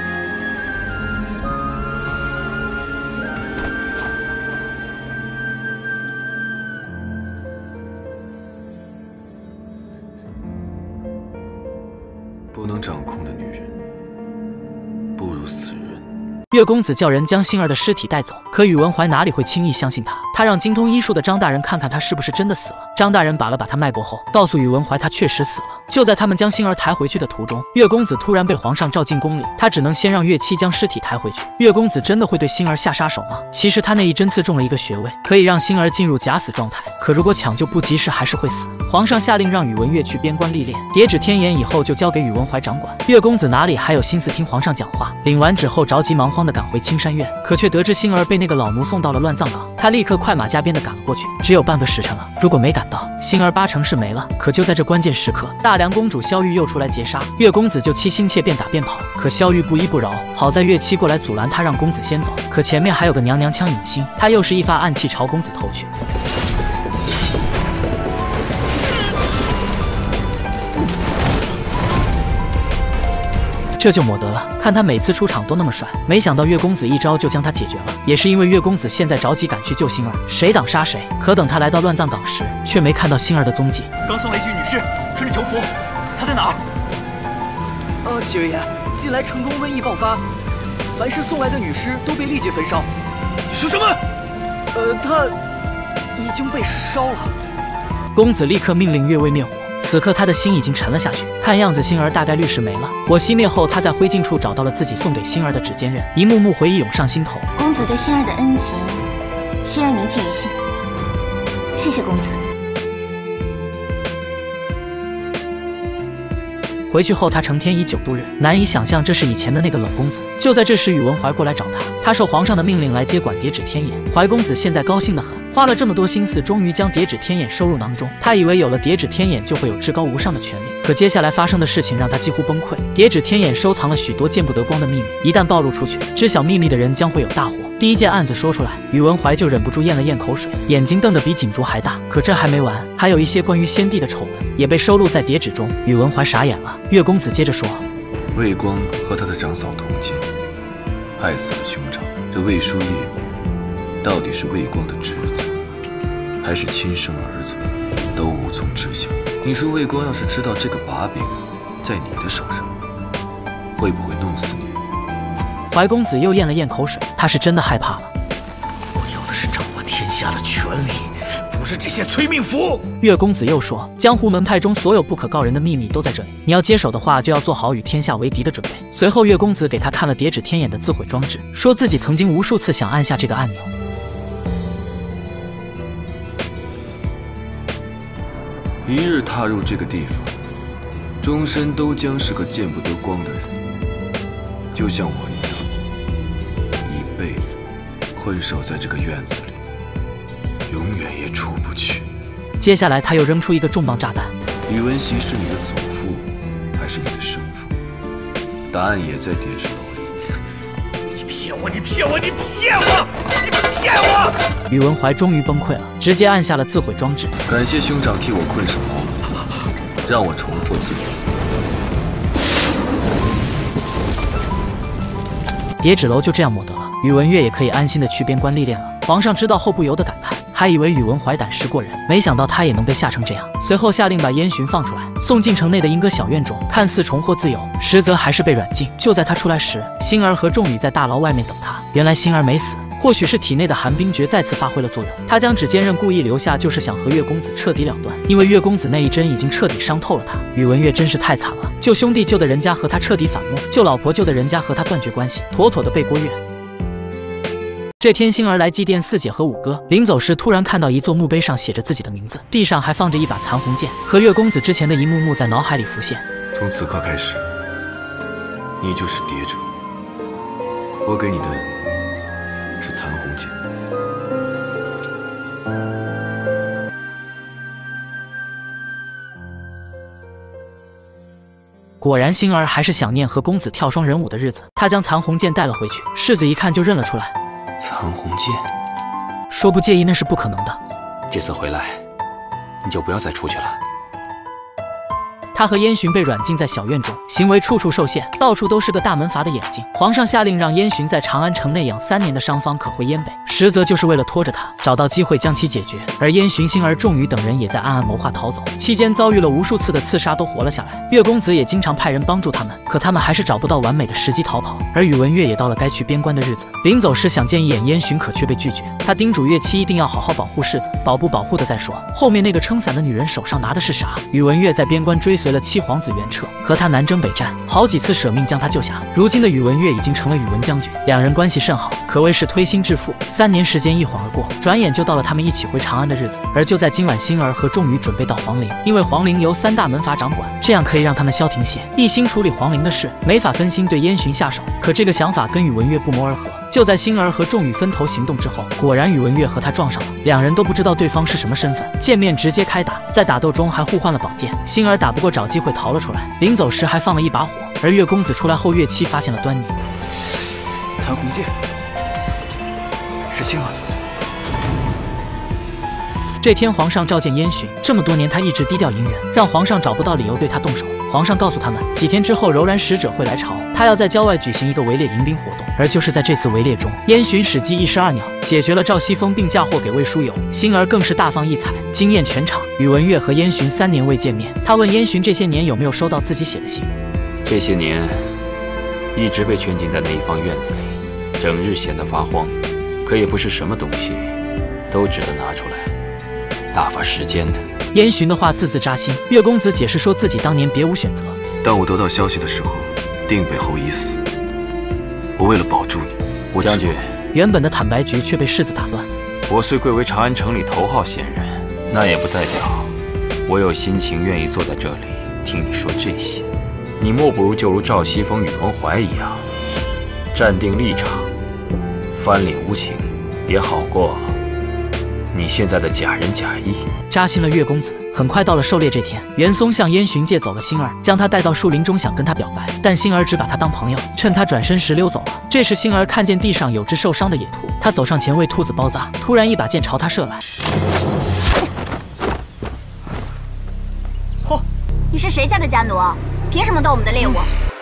月公子叫人将星儿的尸体带走，可宇文怀哪里会轻易相信他？他让精通医术的张大人看看他是不是真的死了。张大人把了把他脉搏后，告诉宇文怀他确实死了。就在他们将星儿抬回去的途中，月公子突然被皇上召进宫里，他只能先让月妻将尸体抬回去。月公子真的会对星儿下杀手吗？其实他那一针刺中了一个穴位，可以让星儿进入假死状态。可如果抢救不及时，还是会死。皇上下令让宇文月去边关历练，叠纸天眼以后就交给宇文怀掌管。月公子哪里还有心思听皇上讲话？领完旨后，着急忙慌。的赶回青山院，可却得知星儿被那个老奴送到了乱葬岗。他立刻快马加鞭的赶了过去，只有半个时辰了。如果没赶到，星儿八成是没了。可就在这关键时刻，大梁公主萧玉又出来劫杀，月公子就妻心切，便打便跑。可萧玉不依不饶，好在月妻过来阻拦他，让公子先走。可前面还有个娘娘腔影星，他又是一发暗器朝公子投去。这就抹得了，看他每次出场都那么帅，没想到月公子一招就将他解决了。也是因为月公子现在着急赶去救星儿，谁挡杀谁。可等他来到乱葬岗时，却没看到星儿的踪迹。刚送来一具女尸，穿着囚服，她在哪儿？呃，几位爷，近来城中瘟疫爆发，凡是送来的女尸都被立即焚烧。你说什么？呃，她已经被烧了。公子立刻命令越位灭火。此刻他的心已经沉了下去，看样子星儿大概率是没了。火熄灭后，他在灰烬处找到了自己送给星儿的指尖刃，一幕幕回忆涌上心头。公子对星儿的恩情，星儿铭记于心。谢谢公子。回去后，他成天以酒度日，难以想象这是以前的那个冷公子。就在这时，宇文怀过来找他，他受皇上的命令来接管叠纸天眼。怀公子现在高兴得很。花了这么多心思，终于将叠纸天眼收入囊中。他以为有了叠纸天眼，就会有至高无上的权利。可接下来发生的事情让他几乎崩溃。叠纸天眼收藏了许多见不得光的秘密，一旦暴露出去，知晓秘密的人将会有大祸。第一件案子说出来，宇文怀就忍不住咽了咽口水，眼睛瞪得比锦竹还大。可这还没完，还有一些关于先帝的丑闻也被收录在叠纸中。宇文怀傻眼了。月公子接着说：“魏光和他的长嫂同奸，害死了兄长。这魏书业到底是魏光的侄子？”还是亲生儿子，都无从知晓。你说魏光要是知道这个把柄在你的手上，会不会弄死你？怀公子又咽了咽口水，他是真的害怕了。我要的是掌握天下的权力，不是这些催命符。月公子又说，江湖门派中所有不可告人的秘密都在这里，你要接手的话，就要做好与天下为敌的准备。随后，月公子给他看了叠纸天眼的自毁装置，说自己曾经无数次想按下这个按钮。一日踏入这个地方，终身都将是个见不得光的人，就像我一样，一辈子困守在这个院子里，永远也出不去。接下来，他又扔出一个重磅炸弹：宇文熙是你的祖父，还是你的生父？答案也在电视楼骗我！你骗我！你骗我！你骗我！宇文怀终于崩溃了，直接按下了自毁装置。感谢兄长替我困守让我重获自由。叠纸楼就这样没得了，宇文玥也可以安心的去边关历练了。皇上知道后不由得感叹，还以为宇文怀胆识过人，没想到他也能被吓成这样。随后下令把燕洵放出来，送进城内的莺歌小院中，看似重获自由，实则还是被软禁。就在他出来时，星儿和仲宇在大牢外面等他。原来星儿没死。或许是体内的寒冰诀再次发挥了作用，他将指尖刃故意留下，就是想和月公子彻底了断。因为月公子那一针已经彻底伤透了他。宇文玥真是太惨了，救兄弟救的人家和他彻底反目，救老婆救的人家和他断绝关系，妥妥的背锅月。这天，星儿来祭奠四姐和五哥，临走时突然看到一座墓碑上写着自己的名字，地上还放着一把残红剑，和月公子之前的一幕幕在脑海里浮现。从此刻开始，你就是蝶者，我给你的。是残红剑。果然，星儿还是想念和公子跳双人舞的日子。他将残红剑带了回去，世子一看就认了出来。残红剑，说不介意那是不可能的。这次回来，你就不要再出去了。他和燕洵被软禁在小院中，行为处处受限，到处都是个大门阀的眼睛。皇上下令让燕洵在长安城内养三年的伤方可回燕北，实则就是为了拖着他，找到机会将其解决。而燕洵、星儿、仲宇等人也在暗暗谋划逃走，期间遭遇了无数次的刺杀，都活了下来。月公子也经常派人帮助他们，可他们还是找不到完美的时机逃跑。而宇文玥也到了该去边关的日子，临走时想见一眼燕洵，可却被拒绝。他叮嘱月七一定要好好保护世子，保不保护的再说。后面那个撑伞的女人手上拿的是啥？宇文玥在边关追随随了七皇子元彻，和他南征北战，好几次舍命将他救下。如今的宇文玥已经成了宇文将军，两人关系甚好，可谓是推心置腹。三年时间一晃而过，转眼就到了他们一起回长安的日子。而就在今晚，星儿和仲宇准备到皇陵，因为皇陵由三大门阀掌管，这样可以让他们消停些，一心处理皇陵的事，没法分心对燕洵下手。可这个想法跟宇文玥不谋而合。就在星儿和仲宇分头行动之后，果然宇文玥和他撞上了，两人都不知道对方是什么身份，见面直接开打，在打斗中还互换了宝剑。星儿打不过，找机会逃了出来，临走时还放了一把火。而月公子出来后，月七发现了端倪，残红剑是星儿。这天皇上召见燕洵，这么多年他一直低调隐忍，让皇上找不到理由对他动手。皇上告诉他们，几天之后柔然使者会来朝，他要在郊外举行一个围猎迎宾活动。而就是在这次围猎中，燕洵使计一石二鸟，解决了赵西风，并嫁祸给魏书友。星儿更是大放异彩，惊艳全场。宇文玥和燕洵三年未见面，他问燕洵这些年有没有收到自己写的信。这些年一直被圈禁在那一方院子里，整日闲得发慌，可也不是什么东西都值得拿出来打发时间的。燕洵的话字字扎心。岳公子解释说自己当年别无选择。当我得到消息的时候，定北侯已死。我为了保住你，我将军原本的坦白局却被世子打乱。我虽贵为长安城里头号贤人，那也不代表我有心情愿意坐在这里听你说这些。你莫不如就如赵西风、宇文怀一样，站定立场，翻脸无情，也好过。你现在的假仁假义，扎心了岳公子。很快到了狩猎这天，袁松向燕洵借走了星儿，将他带到树林中，想跟他表白，但星儿只把他当朋友，趁他转身时溜走了。这时星儿看见地上有只受伤的野兔，他走上前为兔子包扎，突然一把剑朝他射来。嚯！你是谁家的家奴？凭什么动我们的猎物？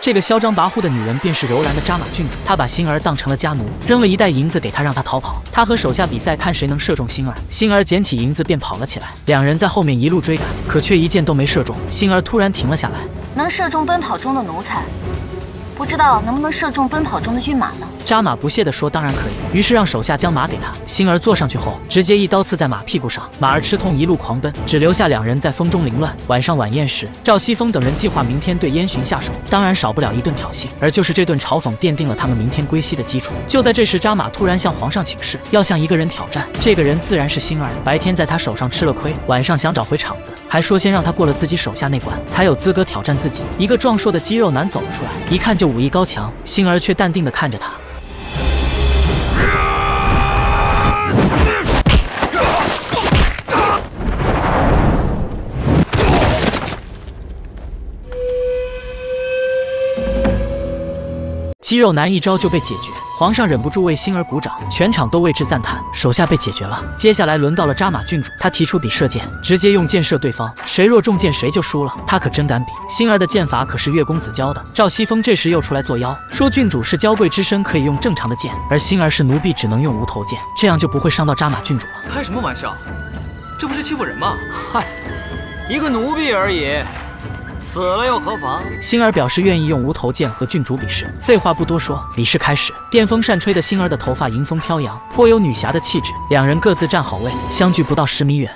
这个嚣张跋扈的女人便是柔然的扎马郡主，她把星儿当成了家奴，扔了一袋银子给她，让她逃跑。她和手下比赛，看谁能射中星儿。星儿捡起银子便跑了起来，两人在后面一路追赶，可却一箭都没射中。星儿突然停了下来，能射中奔跑中的奴才。不知道能不能射中奔跑中的骏马呢？扎马不屑地说：“当然可以。”于是让手下将马给他。星儿坐上去后，直接一刀刺在马屁股上，马儿吃痛，一路狂奔，只留下两人在风中凌乱。晚上晚宴时，赵西风等人计划明天对燕洵下手，当然少不了一顿挑衅。而就是这顿嘲讽，奠定了他们明天归西的基础。就在这时，扎马突然向皇上请示，要向一个人挑战。这个人自然是星儿。白天在他手上吃了亏，晚上想找回场子，还说先让他过了自己手下那关，才有资格挑战自己。一个壮硕的肌肉男走了出来，一看就武艺高强。星儿却淡定地看着他。肌肉男一招就被解决，皇上忍不住为星儿鼓掌，全场都为之赞叹，手下被解决了。接下来轮到了扎马郡主，他提出比射箭，直接用箭射对方，谁若中箭谁就输了。他可真敢比，星儿的剑法可是月公子教的。赵西风这时又出来作妖，说郡主是娇贵之身，可以用正常的剑，而星儿是奴婢，只能用无头剑，这样就不会伤到扎马郡主了。开什么玩笑？这不是欺负人吗？嗨，一个奴婢而已。死了又何妨？星儿表示愿意用无头剑和郡主比试。废话不多说，比试开始。电风扇吹的星儿的头发迎风飘扬，颇有女侠的气质。两人各自站好位，相距不到十米远。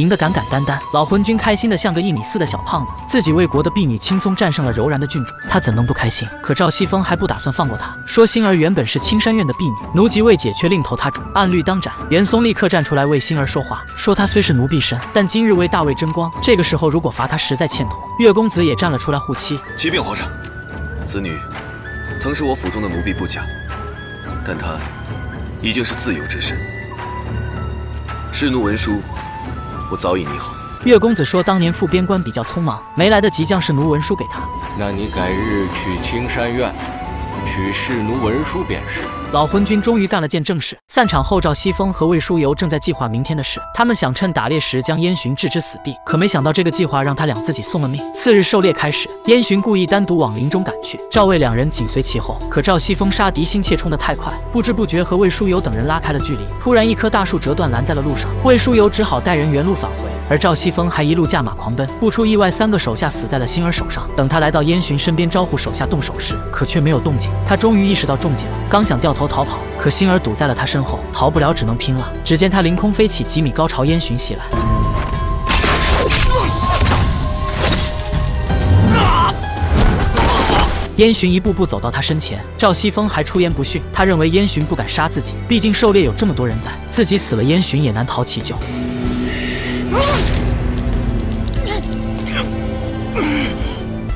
赢得敢敢单单，老昏君开心的像个一米四的小胖子，自己为国的婢女轻松战胜了柔然的郡主，他怎能不开心？可赵西风还不打算放过他，说星儿原本是青山院的婢女，奴籍未解，却另投他主，按律当斩。袁松立刻站出来为星儿说话，说他虽是奴婢身，但今日为大魏争光，这个时候如果罚他，实在欠妥。岳公子也站了出来护妻，启禀皇上，此女曾是我府中的奴婢不假，但她已经是自由之身，侍奴文书。我早已拟好。岳公子说，当年副边关比较匆忙，没来得及将侍奴文书给他。那你改日去青山院取侍奴文书便是。老昏君终于干了件正事。散场后，赵西风和魏书游正在计划明天的事。他们想趁打猎时将燕洵置之死地，可没想到这个计划让他俩自己送了命。次日狩猎开始，燕洵故意单独往林中赶去，赵魏两人紧随其后。可赵西风杀敌心切冲得太快，不知不觉和魏书游等人拉开了距离。突然，一棵大树折断，拦在了路上。魏书游只好带人原路返回。而赵西风还一路驾马狂奔，不出意外，三个手下死在了星儿手上。等他来到燕洵身边，招呼手下动手时，可却没有动静。他终于意识到中计了，刚想掉头逃跑，可星儿堵在了他身后，逃不了，只能拼了。只见他凌空飞起几米高，朝燕洵袭来。燕洵一步步走到他身前，赵西风还出言不逊。他认为燕洵不敢杀自己，毕竟狩猎有这么多人在，自己死了，燕洵也难逃其咎。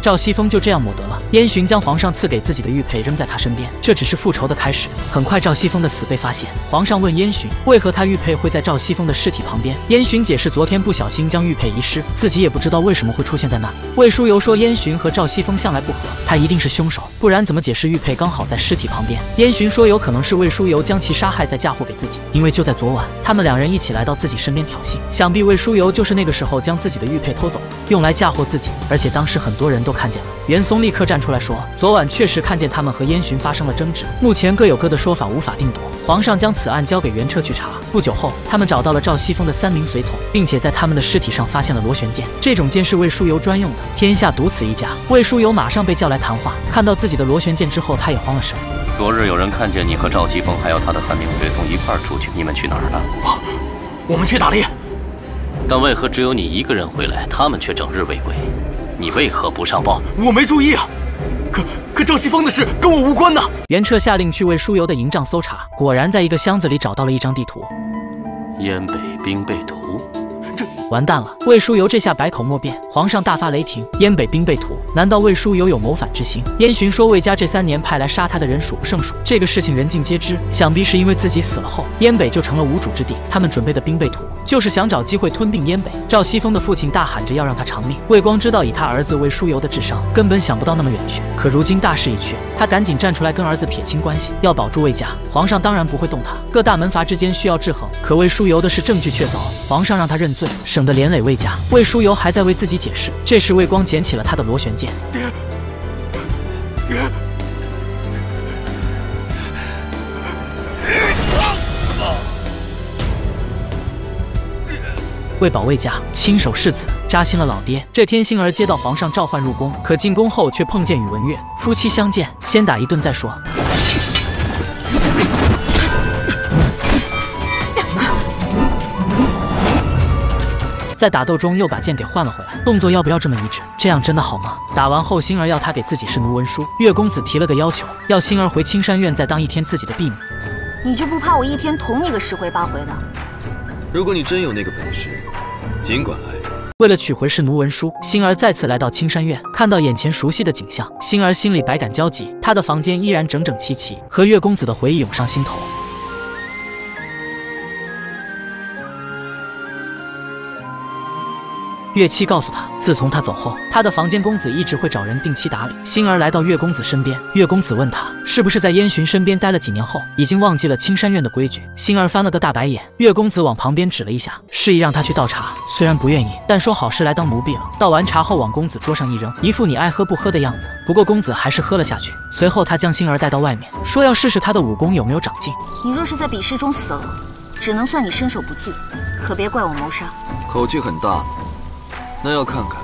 赵西风就这样抹得了。燕洵将皇上赐给自己的玉佩扔在他身边，这只是复仇的开始。很快，赵西风的死被发现。皇上问燕洵，为何他玉佩会在赵西风的尸体旁边？燕洵解释，昨天不小心将玉佩遗失，自己也不知道为什么会出现在那里。魏书游说，燕洵和赵西风向来不和，他一定是凶手，不然怎么解释玉佩刚好在尸体旁边？燕洵说，有可能是魏书游将其杀害，再嫁祸给自己。因为就在昨晚，他们两人一起来到自己身边挑衅，想必魏书游就是那个时候将自己的玉佩偷走的，用来嫁祸自己。而且当时很多人都看见了。袁松立刻站出来说，昨晚确实看见他们和燕洵发生了争执，目前各有各的说法，无法定夺。皇上将此案交给袁彻去查。不久后，他们找到了赵西风的三名随从，并且在他们的尸体上发现了螺旋剑，这种剑是魏书游专用的，天下独此一家。魏书游马上被叫来谈话，看到自己的螺旋剑之后，他也慌了神。昨日有人看见你和赵西风还有他的三名随从一块儿出去，你们去哪儿了？我们去打猎。但为何只有你一个人回来，他们却整日未归？你为何不上报？我没注意啊。可可赵西风的事跟我无关呢。袁彻下令去为书游的营帐搜查，果然在一个箱子里找到了一张地图。燕北兵备图。完蛋了！魏书游这下百口莫辩，皇上大发雷霆。燕北兵备图，难道魏书游有谋反之心？燕洵说魏家这三年派来杀他的人数不胜数，这个事情人尽皆知。想必是因为自己死了后，燕北就成了无主之地。他们准备的兵备图，就是想找机会吞并燕北。赵西风的父亲大喊着要让他偿命。魏光知道以他儿子魏书游的智商，根本想不到那么远去。可如今大势已去，他赶紧站出来跟儿子撇清关系，要保住魏家。皇上当然不会动他。各大门阀之间需要制衡，可魏书游的是证据确凿，皇上让他认罪，省得连累魏家。魏书游还在为自己解释。这时，魏光捡起了他的螺旋剑。爹，爹。为保魏家，亲手弑子，扎心了老爹。这天，星儿接到皇上召唤入宫，可进宫后却碰见宇文玥。夫妻相见，先打一顿再说。在打斗中又把剑给换了回来，动作要不要这么一致？这样真的好吗？打完后，星儿要他给自己是奴文书。月公子提了个要求，要星儿回青山院再当一天自己的婢女。你就不怕我一天捅你个十回八回的？如果你真有那个本事，尽管来。为了取回是奴文书，星儿再次来到青山院，看到眼前熟悉的景象，星儿心里百感交集。她的房间依然整整齐齐，和月公子的回忆涌上心头。月七告诉他，自从他走后，他的房间公子一直会找人定期打理。星儿来到月公子身边，月公子问他，是不是在燕洵身边待了几年后，已经忘记了青山院的规矩？星儿翻了个大白眼，月公子往旁边指了一下，示意让他去倒茶。虽然不愿意，但说好是来当奴婢了。倒完茶后，往公子桌上一扔，一副你爱喝不喝的样子。不过公子还是喝了下去。随后他将星儿带到外面，说要试试他的武功有没有长进。你若是在比试中死了，只能算你身手不济，可别怪我谋杀。口气很大。那要看看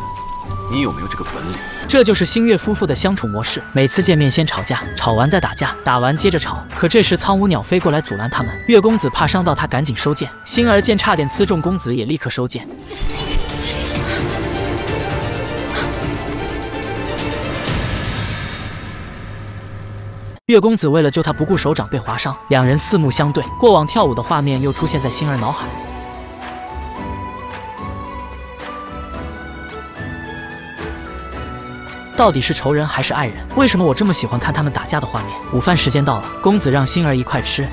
你有没有这个本领。这就是星月夫妇的相处模式，每次见面先吵架，吵完再打架，打完接着吵。可这时苍梧鸟飞过来阻拦他们，月公子怕伤到他，赶紧收剑。星儿见差点刺中公子，也立刻收剑。月公子为了救他，不顾手掌被划伤，两人四目相对，过往跳舞的画面又出现在星儿脑海。到底是仇人还是爱人？为什么我这么喜欢看他们打架的画面？午饭时间到了，公子让星儿一块吃。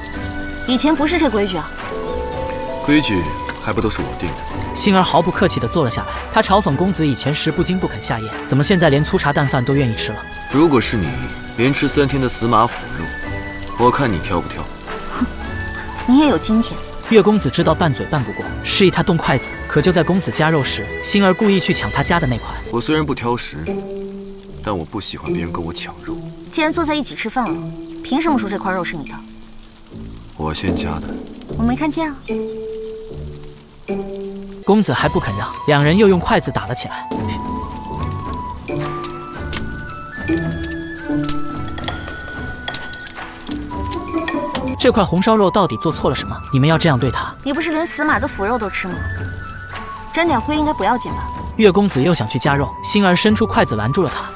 以前不是这规矩啊。规矩还不都是我定的？星儿毫不客气地坐了下来。他嘲讽公子以前食不精不肯下咽，怎么现在连粗茶淡饭都愿意吃了？如果是你，连吃三天的死马腐肉，我看你挑不挑？哼，你也有今天。月公子知道拌嘴拌不过，示意他动筷子。可就在公子夹肉时，星儿故意去抢他夹的那块。我虽然不挑食。但我不喜欢别人跟我抢肉。既然坐在一起吃饭了，凭什么说这块肉是你的？我先夹的。我没看见啊。公子还不肯让，两人又用筷子打了起来。这块红烧肉到底做错了什么？你们要这样对他？你不是连死马的腐肉都吃吗？沾点灰应该不要紧吧？月公子又想去夹肉，星儿伸出筷子拦住了他。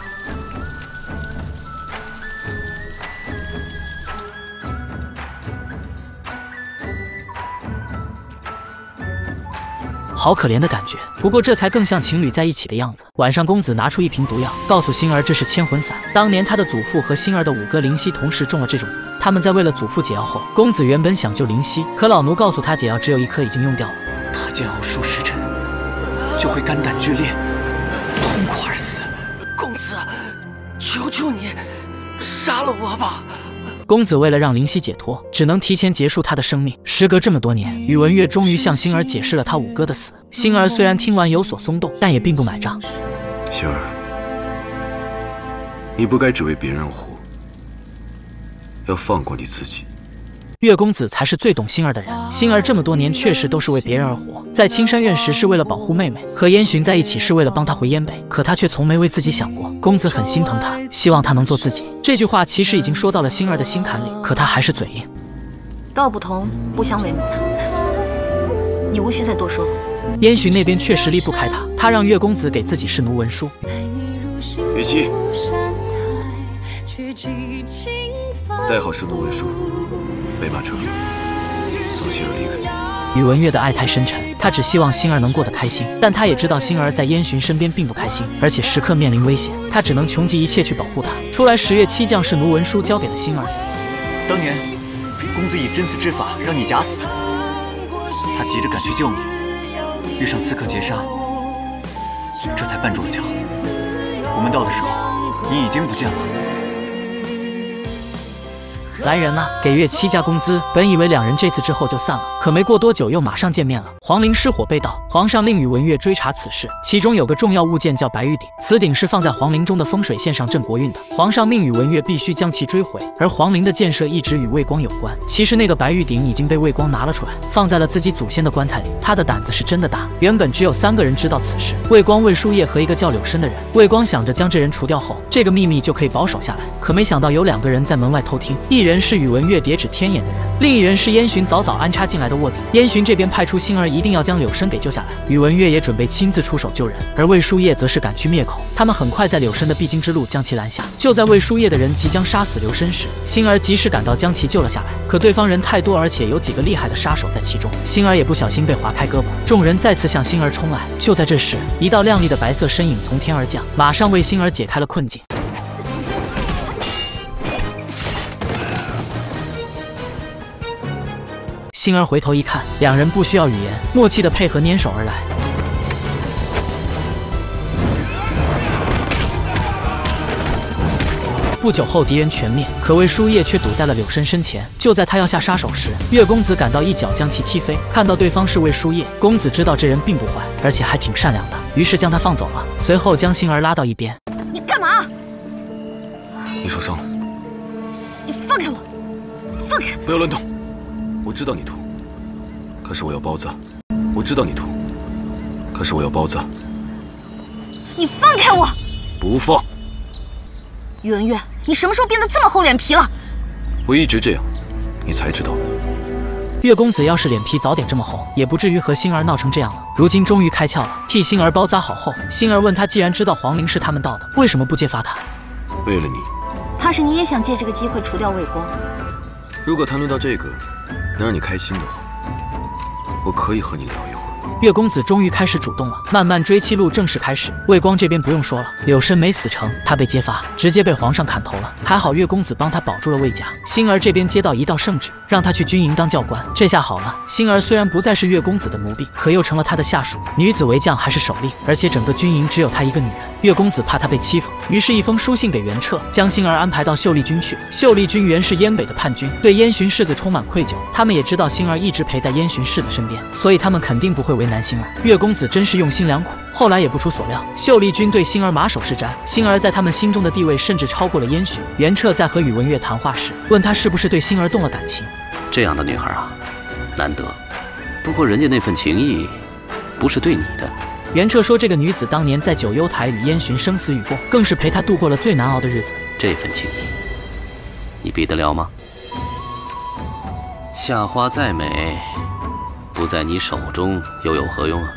好可怜的感觉，不过这才更像情侣在一起的样子。晚上，公子拿出一瓶毒药，告诉星儿这是千魂散。当年他的祖父和星儿的五哥灵犀同时中了这种毒。他们在为了祖父解药后，公子原本想救灵犀，可老奴告诉他解药只有一颗，已经用掉了。他煎熬数时辰，就会肝胆俱裂，痛苦而死。公子，求求你，杀了我吧！公子为了让灵犀解脱，只能提前结束他的生命。时隔这么多年，宇文玥终于向星儿解释了他五哥的死。星儿虽然听完有所松动，但也并不买账。星儿，你不该只为别人活，要放过你自己。月公子才是最懂星儿的人。星儿这么多年确实都是为别人而活，在青山院时是为了保护妹妹，和燕洵在一起是为了帮他回燕北，可他却从没为自己想过。公子很心疼他，希望他能做自己。这句话其实已经说到了星儿的心坎里，可他还是嘴硬。道不同不相为谋，你无需再多说。燕洵那边确实离不开他，他让月公子给自己试奴文书。月七，带好试奴文书。备马车，送星儿离开。宇文玥的爱太深沉，他只希望星儿能过得开心，但他也知道星儿在燕洵身边并不开心，而且时刻面临危险，他只能穷极一切去保护她。出来十月七将士奴文书交给了星儿。当年，公子以贞子之法让你假死，他急着赶去救你，遇上刺客劫杀，这才绊住了脚。我们到的时候，你已经不见了。来人呐，给月七加工资。本以为两人这次之后就散了，可没过多久又马上见面了。皇陵失火被盗，皇上令宇文月追查此事，其中有个重要物件叫白玉鼎，此鼎是放在皇陵中的风水线上镇国运的。皇上命宇文月必须将其追回，而皇陵的建设一直与魏光有关。其实那个白玉鼎已经被魏光拿了出来，放在了自己祖先的棺材里。他的胆子是真的大。原本只有三个人知道此事，魏光、魏书业和一个叫柳深的人。魏光想着将这人除掉后，这个秘密就可以保守下来。可没想到有两个人在门外偷听，一人。人是宇文月叠指天眼的人，另一人是燕洵早早安插进来的卧底。燕洵这边派出星儿，一定要将柳生给救下来。宇文月也准备亲自出手救人，而魏书叶则是赶去灭口。他们很快在柳生的必经之路将其拦下。就在魏书叶的人即将杀死刘申时，星儿及时赶到将其救了下来。可对方人太多，而且有几个厉害的杀手在其中，星儿也不小心被划开胳膊。众人再次向星儿冲来。就在这时，一道亮丽的白色身影从天而降，马上为星儿解开了困境。星儿回头一看，两人不需要语言，默契的配合拈手而来。不久后，敌人全灭，可魏书业却堵在了柳深身前。就在他要下杀手时，月公子赶到，一脚将其踢飞。看到对方是魏书业，公子知道这人并不坏，而且还挺善良的，于是将他放走了。随后将星儿拉到一边：“你干嘛？你受伤了，你放开我！放开！不要乱动！我知道你痛，可是我要包子。我知道你痛，可是我要包子。你放开我！不放！宇文月，你什么时候变得这么厚脸皮了？我一直这样，你才知道。岳公子要是脸皮早点这么厚，也不至于和星儿闹成这样了。如今终于开窍了，替星儿包扎好后，星儿问他：既然知道黄陵是他们盗的，为什么不揭发他？为了你。怕是你也想借这个机会除掉魏光。如果谈论到这个，能让你开心的话，我可以和你聊一会月。公子终于开始主动了，漫漫追妻路正式开始。魏光这边不用说了，柳深没死成，他被揭发，直接被皇上砍头了。还好岳公子帮他保住了魏家。星儿这边接到一道圣旨，让他去军营当教官。这下好了，星儿虽然不再是岳公子的奴婢，可又成了他的下属。女子为将还是首例，而且整个军营只有她一个女人。岳公子怕她被欺负，于是，一封书信给袁彻，将星儿安排到秀丽军去。秀丽军原是燕北的叛军，对燕洵世子充满愧疚。他们也知道星儿一直陪在燕洵世子身边，所以他们肯定不会为难星儿。月公子真是用心良苦。后来也不出所料，秀丽君对星儿马首是瞻，星儿在他们心中的地位甚至超过了燕巡。袁彻在和宇文玥谈话时，问他是不是对星儿动了感情。这样的女孩啊，难得。不过人家那份情谊，不是对你的。袁彻说：“这个女子当年在九幽台与燕洵生死与共，更是陪他度过了最难熬的日子。这份情谊，你比得了吗？夏花再美，不在你手中又有何用啊？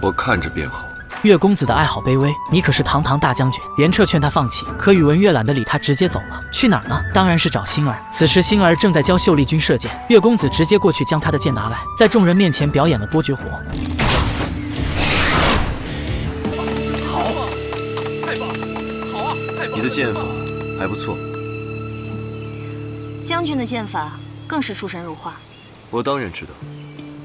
我看着便好。”岳公子的爱好卑微，你可是堂堂大将军。袁彻劝他放弃，可宇文越懒得理他，直接走了。去哪儿呢？当然是找星儿。此时星儿正在教秀丽君射箭，岳公子直接过去将他的箭拿来，在众人面前表演了波绝火。好，太棒，好啊！太棒你的剑法还不错。将军的剑法更是出神入化。我当然知道。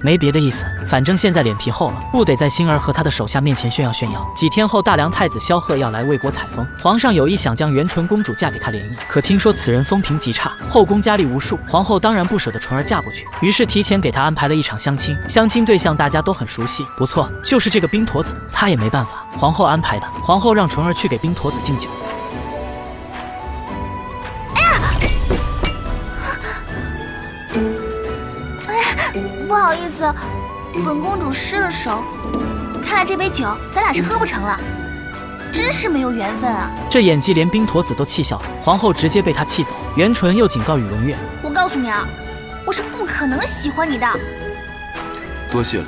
没别的意思，反正现在脸皮厚了，不得在星儿和他的手下面前炫耀炫耀。几天后，大梁太子萧贺要来魏国采风，皇上有意想将元纯公主嫁给他联姻，可听说此人风评极差，后宫佳丽无数，皇后当然不舍得纯儿嫁过去，于是提前给他安排了一场相亲。相亲对象大家都很熟悉，不错，就是这个冰驼子。他也没办法，皇后安排的。皇后让纯儿去给冰驼子敬酒。不好意思，本公主失了手。看来这杯酒咱俩是喝不成了，真是没有缘分啊！这演技连冰驼子都气笑了，皇后直接被他气走。袁纯又警告宇文玥：“我告诉你啊，我是不可能喜欢你的。”多谢了。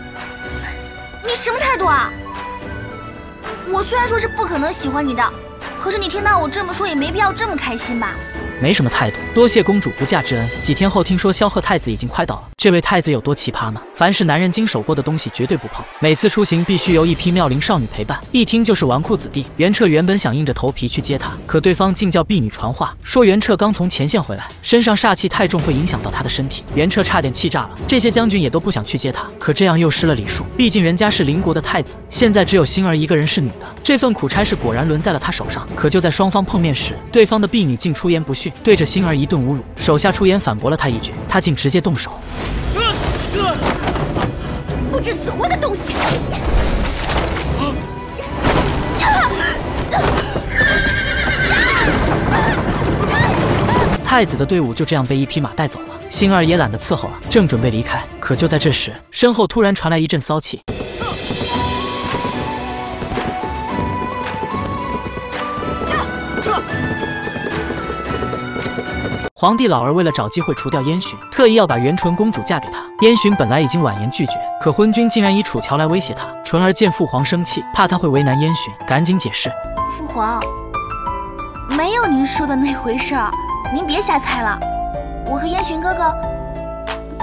你什么态度啊？我虽然说是不可能喜欢你的，可是你听到我这么说也没必要这么开心吧？没什么态度，多谢公主不嫁之恩。几天后，听说萧贺太子已经快到了。这位太子有多奇葩呢？凡是男人经手过的东西，绝对不碰。每次出行必须由一批妙龄少女陪伴，一听就是纨绔子弟。袁彻原本想硬着头皮去接她，可对方竟叫婢女传话，说袁彻刚从前线回来，身上煞气太重，会影响到他的身体。袁彻差点气炸了。这些将军也都不想去接他，可这样又失了礼数。毕竟人家是邻国的太子，现在只有星儿一个人是女的，这份苦差事果然轮在了他手上。可就在双方碰面时，对方的婢女竟出言不逊，对着星儿一顿侮辱。手下出言反驳了他一句，他竟直接动手。不知死活的东西！太子的队伍就这样被一匹马带走了，星儿也懒得伺候了，正准备离开，可就在这时，身后突然传来一阵骚气。皇帝老儿为了找机会除掉燕洵，特意要把元淳公主嫁给他。燕洵本来已经婉言拒绝，可昏君竟然以楚乔来威胁他。淳儿见父皇生气，怕他会为难燕洵，赶紧解释：父皇，没有您说的那回事儿，您别瞎猜了。我和燕洵哥哥。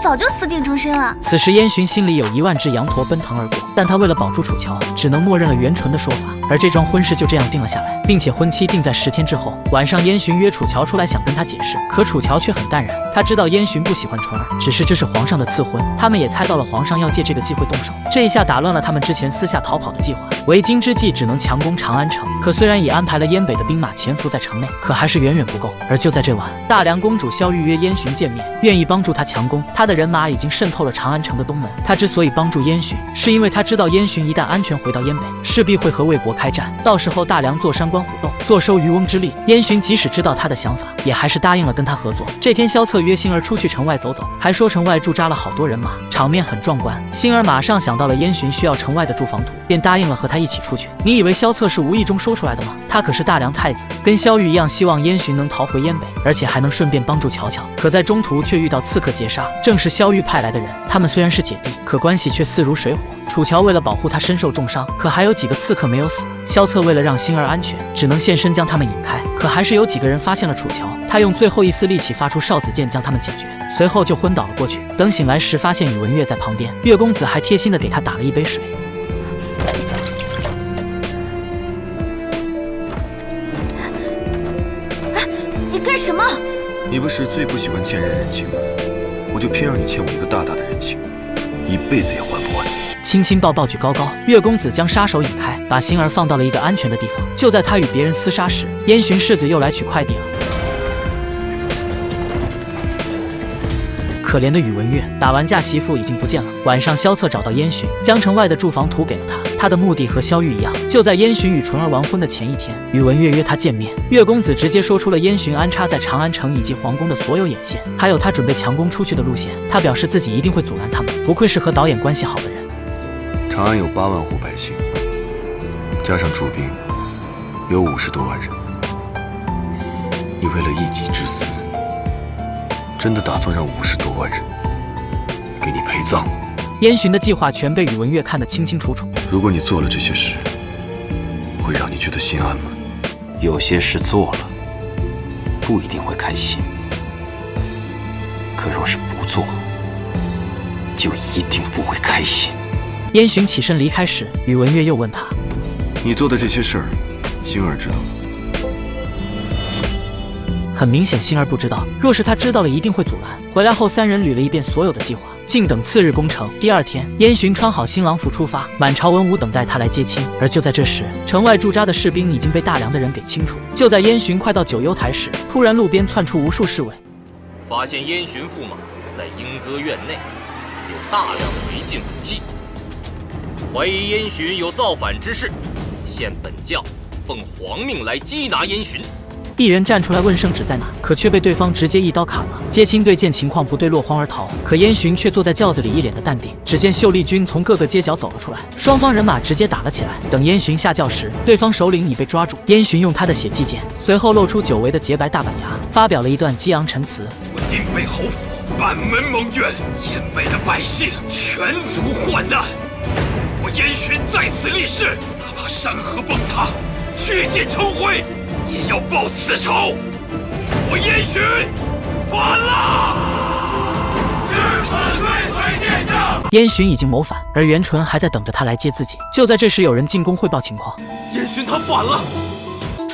早就私定终身了。此时燕洵心里有一万只羊驼奔腾而过，但他为了保住楚乔，只能默认了元纯的说法。而这桩婚事就这样定了下来，并且婚期定在十天之后。晚上，燕洵约楚乔出来，想跟他解释，可楚乔却很淡然。他知道燕洵不喜欢纯儿，只是这是皇上的赐婚。他们也猜到了皇上要借这个机会动手，这一下打乱了他们之前私下逃跑的计划。为今之计，只能强攻长安城。可虽然已安排了燕北的兵马潜伏在城内，可还是远远不够。而就在这晚，大梁公主萧玉约燕洵见面，愿意帮助他强攻。他的人马已经渗透了长安城的东门。他之所以帮助燕洵，是因为他知道燕洵一旦安全回到燕北，势必会和魏国开战。到时候大梁坐山观虎斗，坐收渔翁之利。燕洵即使知道他的想法，也还是答应了跟他合作。这天，萧策约星儿出去城外走走，还说城外驻扎了好多人马，场面很壮观。星儿马上想到了燕洵需要城外的驻防图，便答应了和他一起出去。你以为萧策是无意中说出来的吗？他可是大梁太子，跟萧玉一样，希望燕洵能逃回燕北，而且还能顺便帮助乔乔。可在中途却遇到刺客劫杀，正是萧玉派来的人。他们虽然是姐弟，可关系却似如水火。楚乔为了保护他身受重伤，可还有几个刺客没有死。萧策为了让星儿安全，只能现身将他们引开。可还是有几个人发现了楚乔，他用最后一丝力气发出少子剑将他们解决，随后就昏倒了过去。等醒来时，发现宇文玥在旁边，月公子还贴心的给他打了一杯水。你干什么？你不是最不喜欢欠人人情吗？我就偏让你欠我一个大大的人情，一辈子也还不完。亲亲抱抱举高高，月公子将杀手引开，把星儿放到了一个安全的地方。就在他与别人厮杀时，燕洵世子又来取快递了。可怜的宇文玥，打完架媳妇已经不见了。晚上，萧策找到燕洵，将城外的驻防图给了他。他的目的和萧玉一样，就在燕洵与纯儿完婚的前一天，宇文玥约他见面。岳公子直接说出了燕洵安插在长安城以及皇宫的所有眼线，还有他准备强攻出去的路线。他表示自己一定会阻拦他们。不愧是和导演关系好的人。长安有八万户百姓，加上驻兵，有五十多万人。你为了一己之私，真的打算让五十多万人给你陪葬？燕洵的计划全被宇文玥看得清清楚楚。如果你做了这些事，会让你觉得心安吗？有些事做了，不一定会开心；可若是不做，就一定不会开心。燕洵起身离开时，宇文玥又问他：“你做的这些事儿，星儿知道？”很明显，星儿不知道。若是他知道了，一定会阻拦。回来后，三人捋了一遍所有的计划，静等次日攻城。第二天，燕洵穿好新郎服出发，满朝文武等待他来接亲。而就在这时，城外驻扎的士兵已经被大梁的人给清除。就在燕洵快到九幽台时，突然路边窜出无数侍卫，发现燕洵驸马在莺歌院内有大量的违禁武器。怀疑燕洵有造反之事，现本教奉皇命来缉拿燕洵。一人站出来问圣旨在哪，可却被对方直接一刀砍了。接亲队见情况不对，落荒而逃。可燕洵却坐在轿子里，一脸的淡定。只见秀丽军从各个街角走了出来，双方人马直接打了起来。等燕洵下轿时，对方首领已被抓住。燕洵用他的血祭剑，随后露出久违的洁白大板牙，发表了一段激昂陈词：我定为侯府满门蒙冤，燕北的百姓全族患难。我燕洵在此立誓，哪怕山河崩塌，血溅成灰，也要报此仇。我燕洵反了！至死追随殿下。燕洵已经谋反，而袁纯还在等着他来接自己。就在这时，有人进宫汇报情况：燕洵他反了。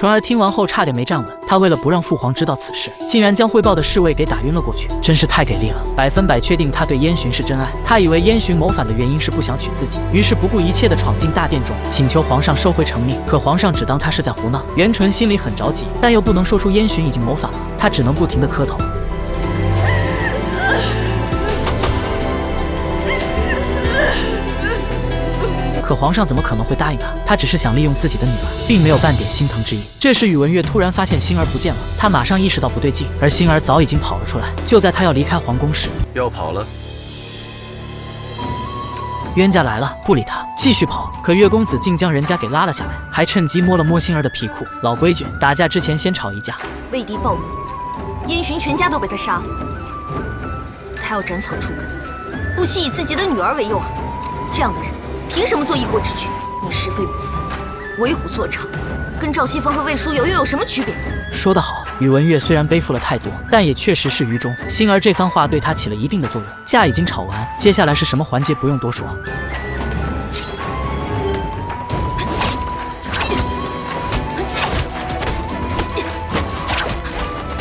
纯儿听完后差点没站稳，她为了不让父皇知道此事，竟然将汇报的侍卫给打晕了过去，真是太给力了！百分百确定他对燕洵是真爱。他以为燕洵谋反的原因是不想娶自己，于是不顾一切的闯进大殿中，请求皇上收回成命。可皇上只当他是在胡闹。元淳心里很着急，但又不能说出燕洵已经谋反了，他只能不停的磕头。可皇上怎么可能会答应他？他只是想利用自己的女儿，并没有半点心疼之意。这时宇文玥突然发现星儿不见了，他马上意识到不对劲，而星儿早已经跑了出来。就在他要离开皇宫时，要跑了。冤家来了，不理他，继续跑。可月公子竟将人家给拉了下来，还趁机摸了摸星儿的皮裤。老规矩，打架之前先吵一架。为敌暴怒，燕洵全家都被他杀了。他要斩草除根，不惜以自己的女儿为诱饵。这样的人凭什么做一国之君？你是非不分，为虎作伥，跟赵西风和魏书友又有什么区别？说得好，宇文玥虽然背负了太多，但也确实是愚忠。星儿这番话对他起了一定的作用。架已经吵完，接下来是什么环节不用多说。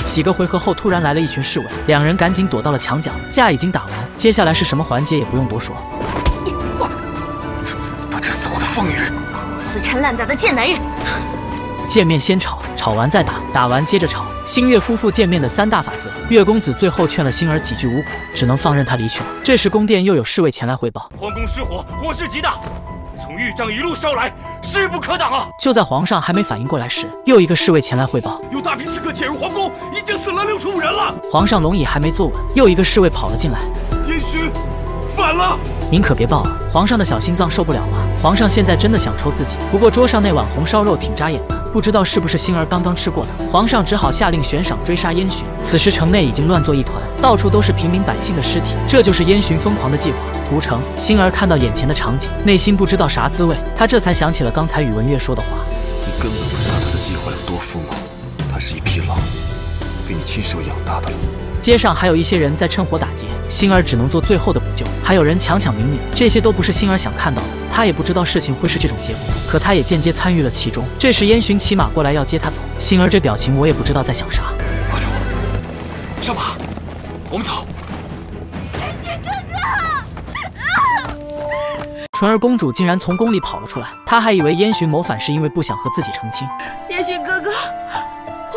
几个回合后，突然来了一群侍卫，两人赶紧躲到了墙角。架已经打完，接下来是什么环节也不用多说。不知死活的风雨，死缠烂打的贱男人！见面先吵，吵完再打，打完接着吵。星月夫妇见面的三大法则，月公子最后劝了星儿几句无果，只能放任他离去了。这时宫殿又有侍卫前来汇报，皇宫失火，火势极大，从豫章一路烧来，势不可挡啊！就在皇上还没反应过来时，又一个侍卫前来汇报，有大批刺客潜入皇宫，已经死了六十五人了。皇上龙椅还没坐稳，又一个侍卫跑了进来，燕洵反了！您可别报啊，皇上的小心脏受不了啊！皇上现在真的想抽自己，不过桌上那碗红烧肉挺扎眼的。不知道是不是星儿刚刚吃过的，皇上只好下令悬赏追杀燕洵。此时城内已经乱作一团，到处都是平民百姓的尸体。这就是燕洵疯狂的计划。屠城。星儿看到眼前的场景，内心不知道啥滋味。他这才想起了刚才宇文玥说的话。你根本不知道他的计划有多疯狂，他是一匹狼，被你亲手养大的了。街上还有一些人在趁火打劫，星儿只能做最后的补救。还有人强抢民女，这些都不是星儿想看到的。他也不知道事情会是这种结果，可他也间接参与了其中。这时燕洵骑马过来要接他走，星儿这表情我也不知道在想啥。阿楚，上马，我们走。燕洵哥哥！纯儿公主竟然从宫里跑了出来，她还以为燕洵谋反是因为不想和自己成亲。燕洵哥哥，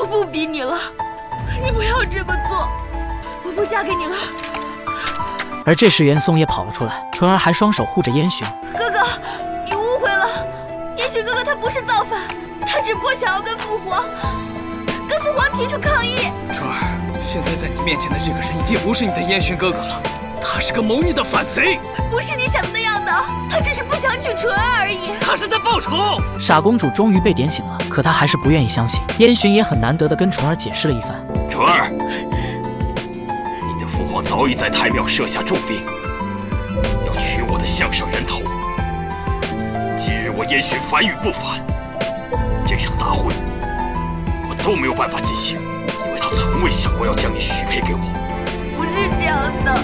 我不逼你了，你不要这么做，我不嫁给你了。而这时袁松也跑了出来，纯儿还双手护着燕洵。哥哥，你误会了，燕洵哥哥他不是造反，他只不过想要跟父皇，跟父皇提出抗议。纯儿，现在在你面前的这个人已经不是你的燕洵哥哥了，他是个谋逆的反贼。不是你想的那样的，他只是不想娶纯儿而已。他是在报仇。傻公主终于被点醒了，可她还是不愿意相信。燕洵也很难得的跟纯儿解释了一番。纯儿。父皇早已在太庙设下重兵，要取我的项上人头。今日我燕洵反与不反，这场大婚我都没有办法进行，因为他从未想过要将你许配给我。不是这样的，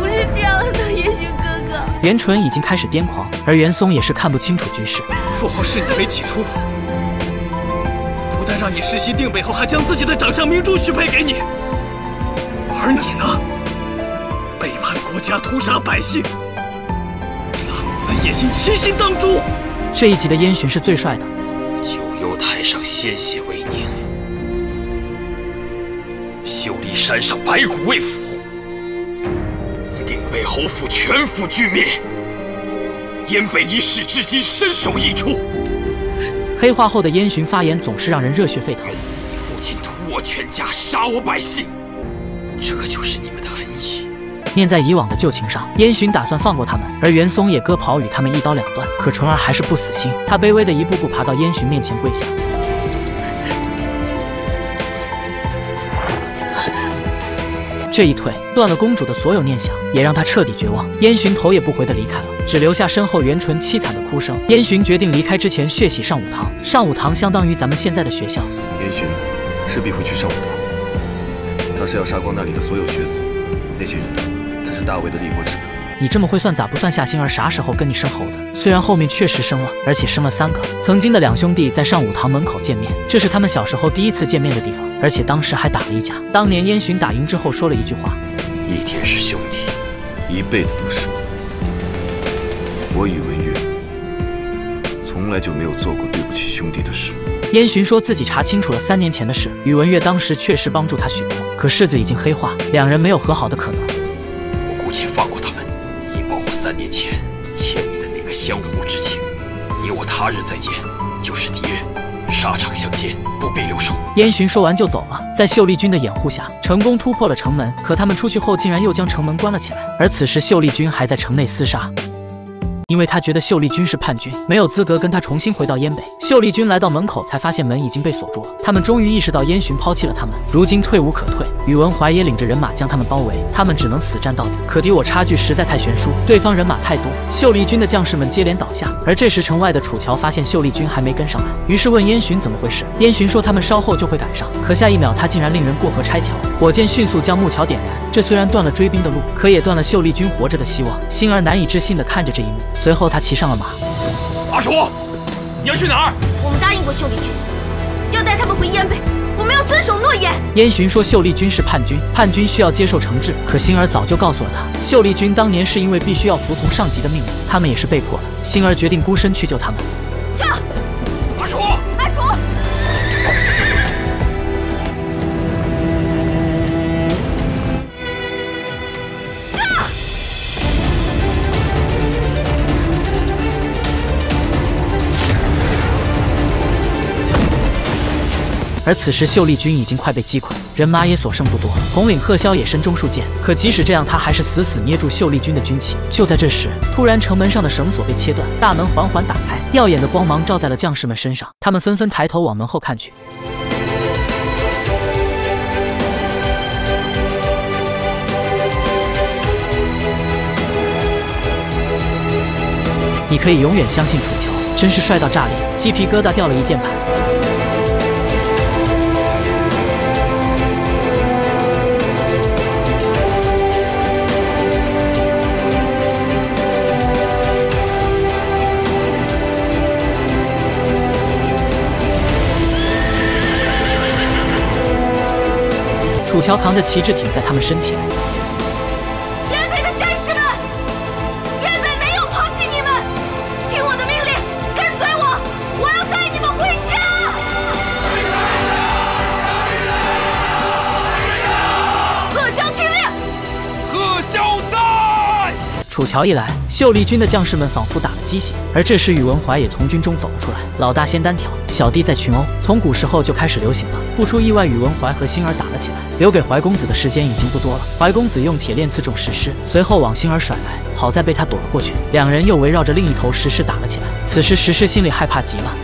不是这样的，燕洵哥哥。袁纯已经开始癫狂，而袁松也是看不清楚局势。父皇视你为己出，不但让你世袭定北后，还将自己的掌上明珠许配给你。而你呢？背叛国家，屠杀百姓，狼子野心，其心当诛。这一集的燕洵是最帅的。九幽台上鲜血为凝，秀丽山上白骨为腐，定北侯府全府俱灭，燕北一世至今身首异处。黑化后的燕洵发言总是让人热血沸腾。你父亲屠我全家，杀我百姓。这就是你们的恩义。念在以往的旧情上，燕洵打算放过他们，而袁松也割袍与他们一刀两断。可纯儿还是不死心，她卑微的一步步爬到燕洵面前跪下。这一退，断了公主的所有念想，也让她彻底绝望。燕洵头也不回的离开了，只留下身后袁纯凄惨的哭声。燕洵决定离开之前血洗上武堂，上武堂相当于咱们现在的学校。燕洵势必会去上武堂。他是要杀光那里的所有学子，那些人才是大魏的立国之本。你这么会算，咋不算夏星儿啥时候跟你生猴子？虽然后面确实生了，而且生了三个。曾经的两兄弟在上武堂门口见面，这是他们小时候第一次见面的地方，而且当时还打了一架。当年燕洵打赢之后说了一句话：“一天是兄弟，一辈子都是。”我宇文月从来就没有做过对不起兄弟的事。燕洵说自己查清楚了三年前的事，宇文玥当时确实帮助他许多，可世子已经黑化，两人没有和好的可能。我姑且放过他们，以报我三年前欠你的那个相互之情。你我他日再见，就是敌人，沙场相见，不必留守。燕洵说完就走了，在秀丽君的掩护下，成功突破了城门。可他们出去后，竟然又将城门关了起来，而此时秀丽君还在城内厮杀。因为他觉得秀丽君是叛军，没有资格跟他重新回到燕北。秀丽君来到门口，才发现门已经被锁住了。他们终于意识到燕洵抛弃了他们，如今退无可退。宇文怀也领着人马将他们包围，他们只能死战到底。可敌我差距实在太悬殊，对方人马太多，秀丽军的将士们接连倒下。而这时城外的楚乔发现秀丽军还没跟上来，于是问燕洵怎么回事。燕洵说他们稍后就会赶上，可下一秒他竟然令人过河拆桥，火箭迅速将木桥点燃。这虽然断了追兵的路，可也断了秀丽军活着的希望。星儿难以置信地看着这一幕，随后他骑上了马。阿楚，你要去哪儿？我们答应过秀丽君，要带他们回燕北。我们要遵守诺言。燕洵说秀丽君是叛军，叛军需要接受惩治。可星儿早就告诉了他，秀丽君当年是因为必须要服从上级的命令，他们也是被迫的。星儿决定孤身去救他们。驾！而此时，秀丽军已经快被击溃，人马也所剩不多。统领贺萧也身中数箭，可即使这样，他还是死死捏住秀丽军的军旗。就在这时，突然城门上的绳索被切断，大门缓缓打开，耀眼的光芒照在了将士们身上，他们纷纷抬头往门后看去。你可以永远相信楚乔，真是帅到炸裂，鸡皮疙瘩掉了一键盘。楚乔扛着旗帜挺在他们身前。燕北的战士们，燕北没有抛弃你们，听我的命令，跟随我，我要带你们回家。贺萧听令，贺萧在。楚乔一来，秀丽军的将士们仿佛打了鸡血。而这时，宇文怀也从军中走了出来。老大先单挑，小弟在群殴。从古时候就开始流行了。不出意外，宇文怀和星儿打了起来。留给怀公子的时间已经不多了。怀公子用铁链刺中石狮，随后往星儿甩来，好在被他躲了过去。两人又围绕着另一头石狮打了起来。此时石狮心里害怕极了。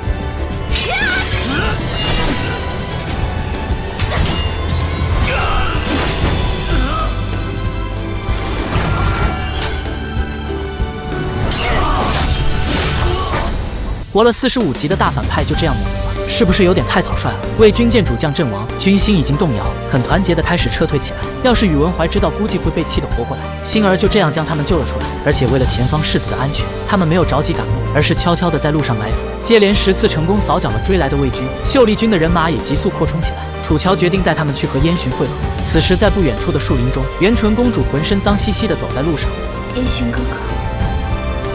活了四十五集的大反派就这样没了，是不是有点太草率了？魏军见主将阵亡，军心已经动摇，很团结的开始撤退起来。要是宇文怀知道，估计会被气得活过来。星儿就这样将他们救了出来，而且为了前方世子的安全，他们没有着急赶路，而是悄悄的在路上埋伏，接连十次成功扫剿了追来的魏军。秀丽军的人马也急速扩充起来。楚乔决定带他们去和燕洵会合。此时，在不远处的树林中，元纯公主浑身脏兮兮的走在路上。燕洵哥哥，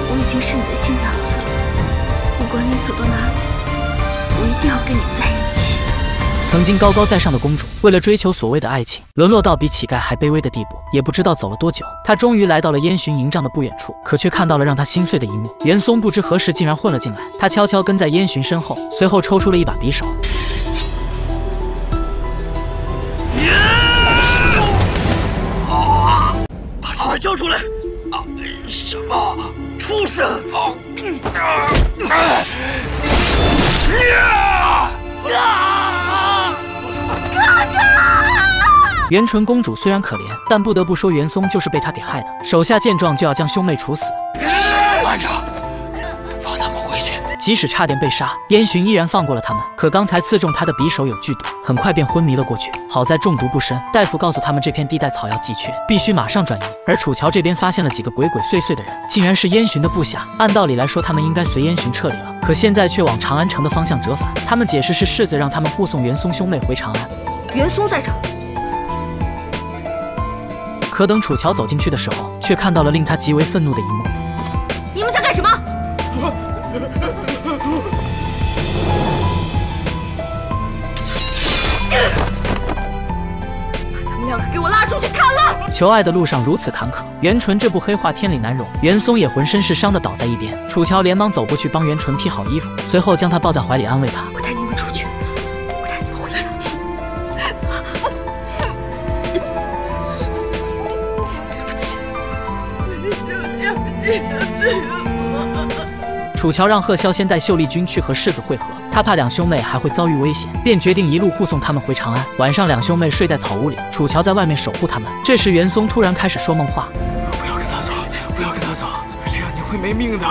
我已经是你的新娘子了。不管你走到哪里，我一定要跟你在一起。曾经高高在上的公主，为了追求所谓的爱情，沦落到比乞丐还卑微的地步。也不知道走了多久，她终于来到了燕巡营帐的不远处，可却看到了让她心碎的一幕：袁松不知何时竟然混了进来。他悄悄跟在燕巡身后，随后抽出了一把匕首。把出儿交出来！啊！什么？畜生！啊！啊！元淳公主虽然可怜，但不得不说元松就是被她给害的。手下见状就要将兄妹处死。即使差点被杀，燕洵依然放过了他们。可刚才刺中他的匕首有剧毒，很快便昏迷了过去。好在中毒不深，大夫告诉他们这片地带草药急缺，必须马上转移。而楚乔这边发现了几个鬼鬼祟祟的人，竟然是燕洵的部下。按道理来说，他们应该随燕洵撤离了，可现在却往长安城的方向折返。他们解释是世子让他们护送袁松兄妹回长安。袁松在这。可等楚乔走进去的时候，却看到了令他极为愤怒的一幕。你们在干什么？求爱的路上如此坎坷，袁纯这部黑化天理难容。袁松也浑身是伤的倒在一边，楚乔连忙走过去帮袁纯披好衣服，随后将她抱在怀里安慰她。我带你们出去，我带你们回家。对不起，我。楚乔让贺萧先带秀丽君去和世子会合，他怕两兄妹还会遭遇危险，便决定一路护送他们回长安。晚上，两兄妹睡在草屋里，楚乔在外面守护他们。这时，袁松突然开始说梦话：“不要跟他走，不要跟他走，这样你会没命的。”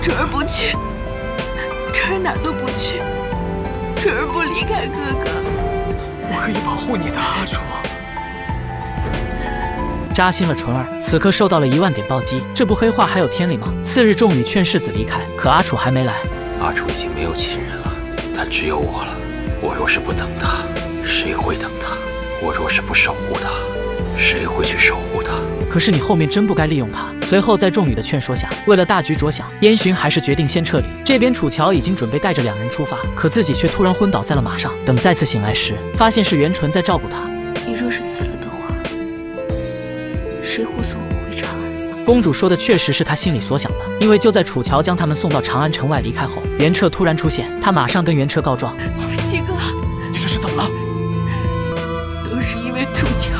纯儿不去，纯儿哪都不去，纯儿不离开哥哥。我可以保护你的，阿楚。扎心了，纯儿此刻受到了一万点暴击，这不黑化还有天理吗？次日，众女劝世子离开，可阿楚还没来。阿楚已经没有亲人了，他只有我了。我若是不等他，谁会等他？我若是不守护他，谁会去守护他？可是你后面真不该利用他。随后，在众女的劝说下，为了大局着想，燕洵还是决定先撤离。这边楚乔已经准备带着两人出发，可自己却突然昏倒在了马上。等再次醒来时，发现是袁纯在照顾他。你若是公主说的确实是她心里所想的，因为就在楚乔将他们送到长安城外离开后，袁彻突然出现，他马上跟袁彻告状：“七哥，你这是怎么了？都是因为楚乔。”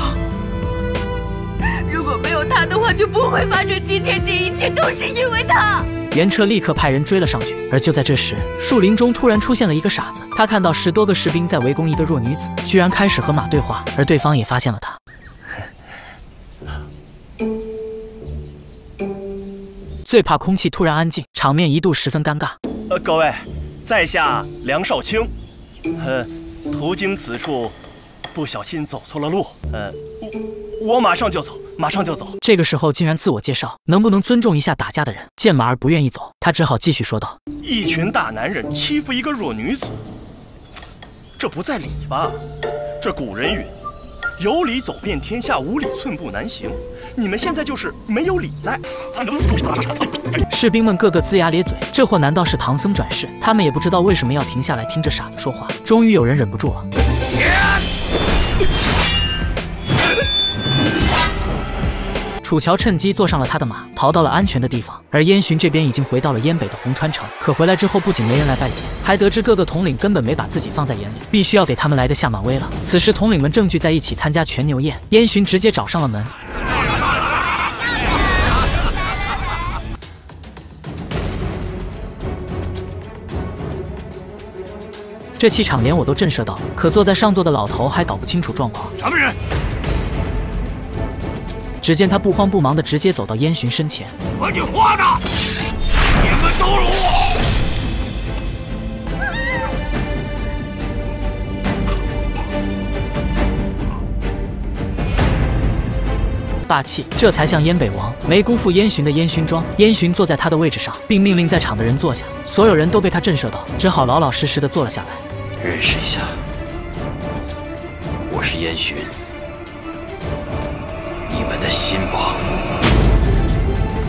如果没有他的话，就不会发生今天这一切，都是因为他。袁彻立刻派人追了上去，而就在这时，树林中突然出现了一个傻子。他看到十多个士兵在围攻一个弱女子，居然开始和马对话，而对方也发现了他。最怕空气突然安静，场面一度十分尴尬。呃，各位，在下梁少卿，呃，途经此处，不小心走错了路，呃，我我马上就走，马上就走。这个时候竟然自我介绍，能不能尊重一下打架的人？见马儿不愿意走，他只好继续说道：“一群大男人欺负一个弱女子，这不在理吧？这古人云，有理走遍天下，无理寸步难行。你们现在就是没有理在。”士兵们个个龇牙咧嘴，这货难道是唐僧转世？他们也不知道为什么要停下来听这傻子说话。终于有人忍不住了。楚乔趁机坐上了他的马，逃到了安全的地方。而燕洵这边已经回到了燕北的红川城，可回来之后不仅没人来拜见，还得知各个统领根本没把自己放在眼里，必须要给他们来个下马威了。此时统领们正聚在一起参加全牛宴，燕洵直接找上了门。这气场连我都震慑到了，可坐在上座的老头还搞不清楚状况。什么人？只见他不慌不忙的直接走到燕洵身前。和你花的，你们都是我！霸气，这才像燕北王，没辜负燕洵的烟熏妆。燕洵坐在他的位置上，并命令在场的人坐下。所有人都被他震慑到，只好老老实实的坐了下来。认识一下，我是燕洵，心吧。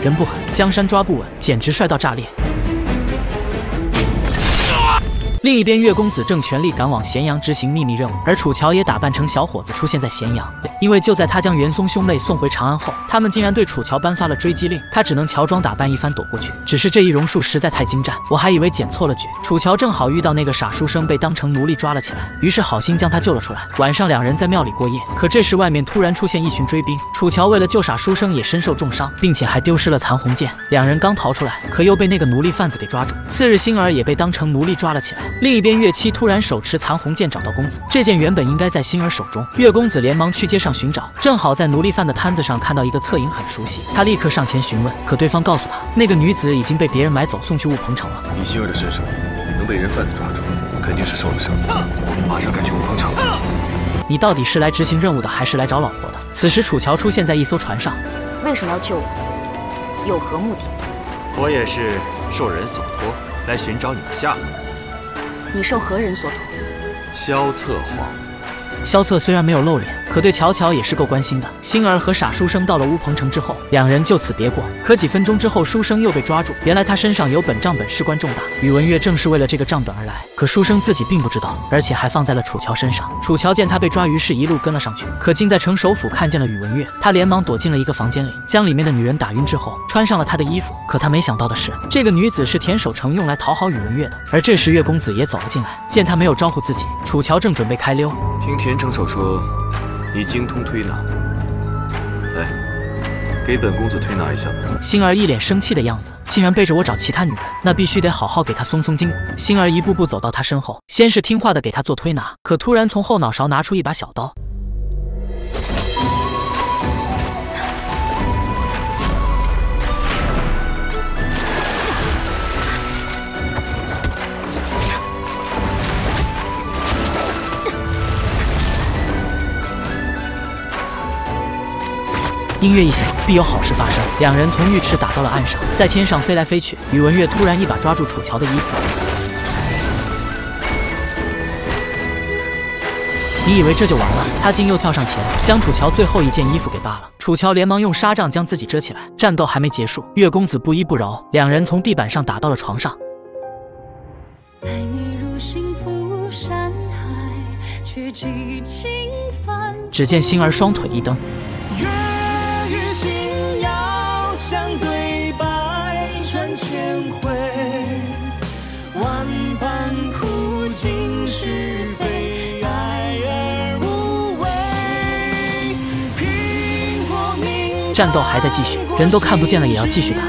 人不狠，江山抓不稳，简直帅到炸裂。另一边，岳公子正全力赶往咸阳执行秘密任务，而楚乔也打扮成小伙子出现在咸阳。因为就在他将袁松兄妹送回长安后，他们竟然对楚乔颁发了追击令，他只能乔装打扮一番躲过去。只是这一容术实在太精湛，我还以为捡错了局。楚乔正好遇到那个傻书生被当成奴隶抓了起来，于是好心将他救了出来。晚上两人在庙里过夜，可这时外面突然出现一群追兵，楚乔为了救傻书生也身受重伤，并且还丢失了残红剑。两人刚逃出来，可又被那个奴隶贩子给抓住。次日，星儿也被当成奴隶抓了起来。另一边，月七突然手持残红剑找到公子，这剑原本应该在星儿手中。月公子连忙去街上寻找，正好在奴隶贩的摊子上看到一个侧影很熟悉，他立刻上前询问，可对方告诉他，那个女子已经被别人买走送去雾鹏城了。以星儿的身手，能被人贩子抓住，肯定是受了伤。我们马上赶去雾鹏城。你到底是来执行任务的，还是来找老婆的？此时楚乔出现在一艘船上，为什么要救我？有何目的？我也是受人所托，来寻找你的下落。你受何人所托？萧策皇子。萧策虽然没有露脸，可对乔乔也是够关心的。星儿和傻书生到了乌鹏城之后，两人就此别过。可几分钟之后，书生又被抓住。原来他身上有本账本，事关重大。宇文月正是为了这个账本而来，可书生自己并不知道，而且还放在了楚乔身上。楚乔见他被抓，于是一路跟了上去。可竟在城首府看见了宇文月，他连忙躲进了一个房间里，将里面的女人打晕之后，穿上了她的衣服。可他没想到的是，这个女子是田守诚用来讨好宇文月的。而这时，岳公子也走了进来，见他没有招呼自己，楚乔正准备开溜。听田城守说，你精通推拿，来，给本公子推拿一下。星儿一脸生气的样子，竟然背着我找其他女人，那必须得好好给他松松筋骨。星儿一步步走到他身后，先是听话的给他做推拿，可突然从后脑勺拿出一把小刀。音乐一响，必有好事发生。两人从浴池打到了岸上，在天上飞来飞去。宇文玥突然一把抓住楚乔的衣服，你以为这就完了？他竟又跳上前，将楚乔最后一件衣服给扒了。楚乔连忙用纱帐将自己遮起来。战斗还没结束，月公子不依不饶，两人从地板上打到了床上。只见星儿双腿一蹬。战斗还在继续，人都看不见了，也要继续打。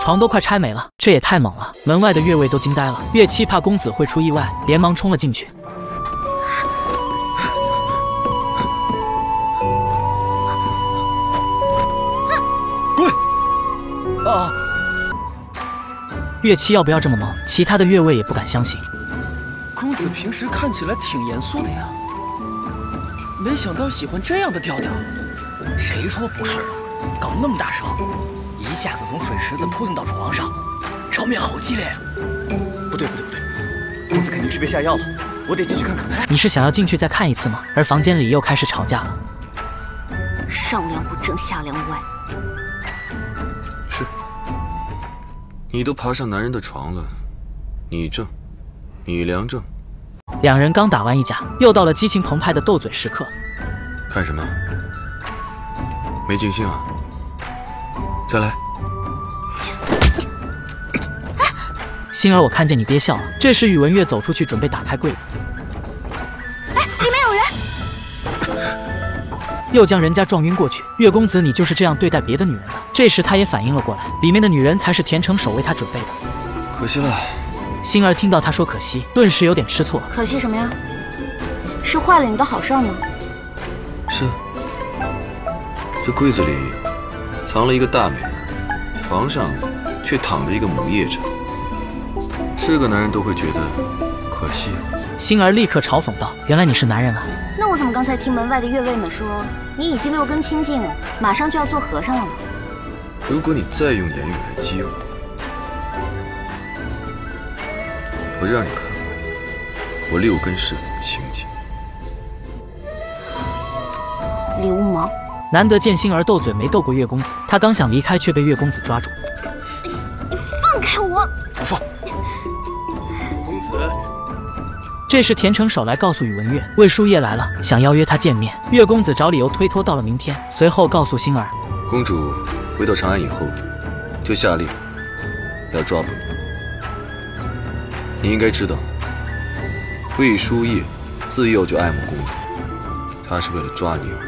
床都快拆没了，这也太猛了！门外的越卫都惊呆了。岳七怕公子会出意外，连忙冲了进去。岳七要不要这么猛？其他的乐位也不敢相信。公子平时看起来挺严肃的呀，没想到喜欢这样的调调。谁说不是？搞那么大声，一下子从水池子扑腾到床上，场面好激烈呀！不对不对不对，公子肯定是被下药了，我得进去看看。你是想要进去再看一次吗？而房间里又开始吵架了。上梁不正下梁歪。你都爬上男人的床了，你正，你梁正。两人刚打完一架，又到了激情澎湃的斗嘴时刻。看什么？没尽兴啊？再来。星儿，我看见你憋笑了。这时宇文玥走出去，准备打开柜子。又将人家撞晕过去。月公子，你就是这样对待别的女人的？这时他也反应了过来，里面的女人才是田城守为他准备的。可惜了。星儿听到他说可惜，顿时有点吃醋。可惜什么呀？是坏了你的好事吗？是。这柜子里藏了一个大美人，床上却躺着一个母夜叉。是个男人都会觉得可惜。星儿立刻嘲讽道：“原来你是男人啊！那我怎么刚才听门外的乐卫们说，你已经六根清净，马上就要做和尚了呢？”如果你再用言语来激我，我就让你看我六根是否清净。流氓！难得见星儿斗嘴没斗过月公子，他刚想离开，却被月公子抓住。这时田城守来告诉宇文玥，魏书夜来了，想邀约他见面。月公子找理由推脱到了明天，随后告诉星儿，公主。回到长安以后，就下令要抓捕你。你应该知道，魏书叶自幼就爱慕公主，他是为了抓你而来。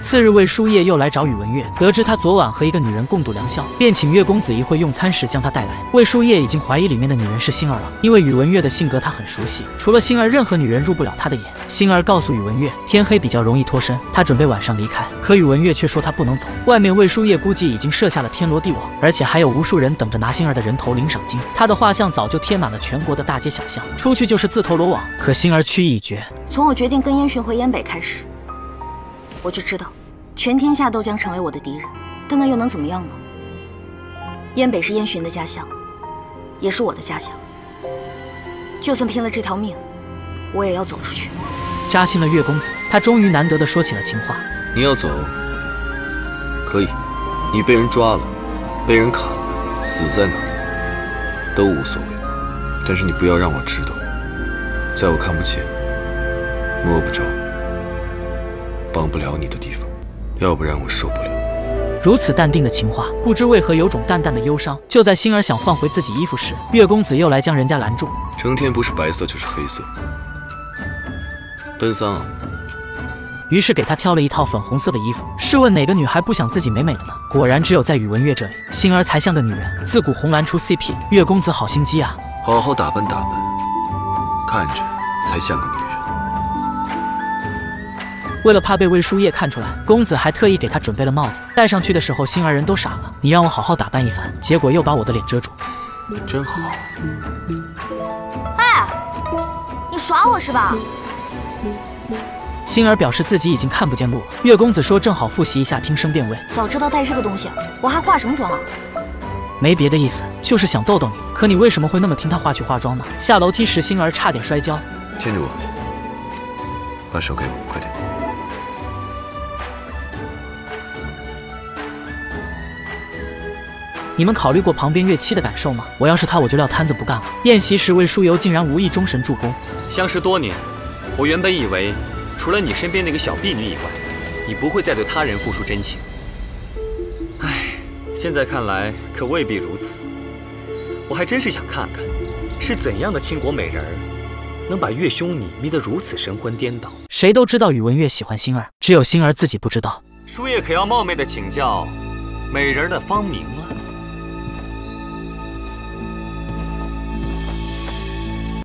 次日，魏书业又来找宇文月，得知他昨晚和一个女人共度良宵，便请月公子一会用餐时将她带来。魏书业已经怀疑里面的女人是星儿了，因为宇文月的性格他很熟悉，除了星儿，任何女人入不了他的眼。星儿告诉宇文月，天黑比较容易脱身，他准备晚上离开，可宇文月却说他不能走。外面魏书业估计已经设下了天罗地网，而且还有无数人等着拿星儿的人头领赏金。他的画像早就贴满了全国的大街小巷，出去就是自投罗网。可星儿去意已决，从我决定跟燕洵回燕北开始。我就知道，全天下都将成为我的敌人，但那又能怎么样呢？燕北是燕洵的家乡，也是我的家乡。就算拼了这条命，我也要走出去。扎心了月公子，他终于难得的说起了情话。你要走，可以。你被人抓了，被人砍了，死在哪儿都无所谓。但是你不要让我知道，在我看不见、摸不着。帮不了你的地方，要不然我受不了。如此淡定的情话，不知为何有种淡淡的忧伤。就在星儿想换回自己衣服时，月公子又来将人家拦住。成天不是白色就是黑色，奔丧啊！于是给他挑了一套粉红色的衣服。试问哪个女孩不想自己美美的呢？果然只有在宇文月这里，星儿才像个女人。自古红蓝出 CP，月公子好心机啊！好好打扮打扮，看着才像个女人。为了怕被魏书叶看出来，公子还特意给他准备了帽子。戴上去的时候，星儿人都傻了。你让我好好打扮一番，结果又把我的脸遮住，真好。哎，你耍我是吧？星儿表示自己已经看不见路了。月公子说正好复习一下听声辨位。早知道带这个东西，我还化什么妆啊？没别的意思，就是想逗逗你。可你为什么会那么听他话去化妆呢？下楼梯时，星儿差点摔跤。牵着我，把手给我，快点。你们考虑过旁边乐七的感受吗？我要是他，我就撂摊子不干了。宴席时，魏书游竟然无意中神助攻。相识多年，我原本以为，除了你身边那个小婢女以外，你不会再对他人付出真情。唉，现在看来可未必如此。我还真是想看看，是怎样的倾国美人儿，能把月兄你迷得如此神魂颠倒。谁都知道宇文玥喜欢星儿，只有星儿自己不知道。叔爷可要冒昧的请教，美人的芳名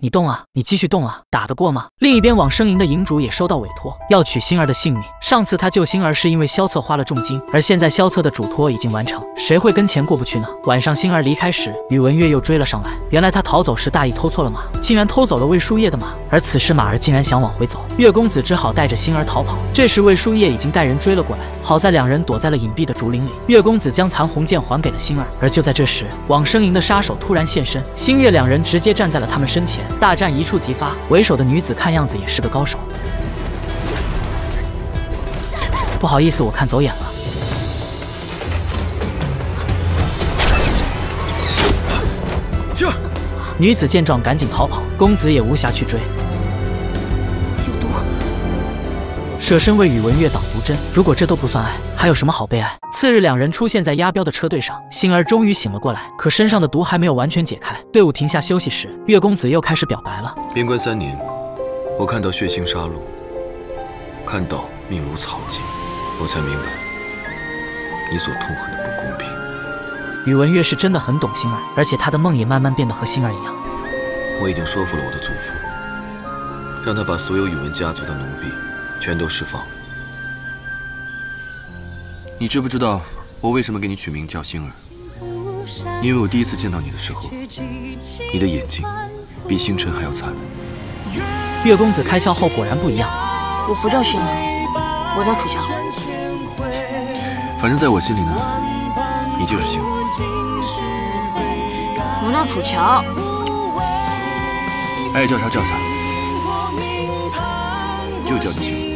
你动啊，你继续动啊，打得过吗？另一边，往生营的营主也收到委托，要取星儿的性命。上次他救星儿是因为萧策花了重金，而现在萧策的嘱托已经完成，谁会跟钱过不去呢？晚上星儿离开时，宇文月又追了上来。原来他逃走时大意偷错了马，竟然偷走了魏书叶的马，而此时马儿竟然想往回走，月公子只好带着星儿逃跑。这时魏书叶已经带人追了过来，好在两人躲在了隐蔽的竹林里。月公子将残红剑还给了星儿，而就在这时，往生营的杀手突然现身，星月两人直接站在了他们身前。大战一触即发，为首的女子看样子也是个高手。不好意思，我看走眼了。这女子见状赶紧逃跑，公子也无暇去追。舍身为宇文玥挡毒针，如果这都不算爱，还有什么好悲哀？次日，两人出现在押镖的车队上，星儿终于醒了过来，可身上的毒还没有完全解开。队伍停下休息时，月公子又开始表白了。边关三年，我看到血腥杀戮，看到命如草芥，我才明白你所痛恨的不公平。宇文月是真的很懂星儿，而且他的梦也慢慢变得和星儿一样。我已经说服了我的祖父，让他把所有宇文家族的奴婢全都释放了。你知不知道我为什么给你取名叫星儿？因为我第一次见到你的时候，你的眼睛比星辰还要灿烂。月公子开窍后果然不一样。我不叫星儿，我叫楚乔。反正在我心里呢，你就是星儿。我叫楚乔。爱叫啥叫啥，就叫你星儿。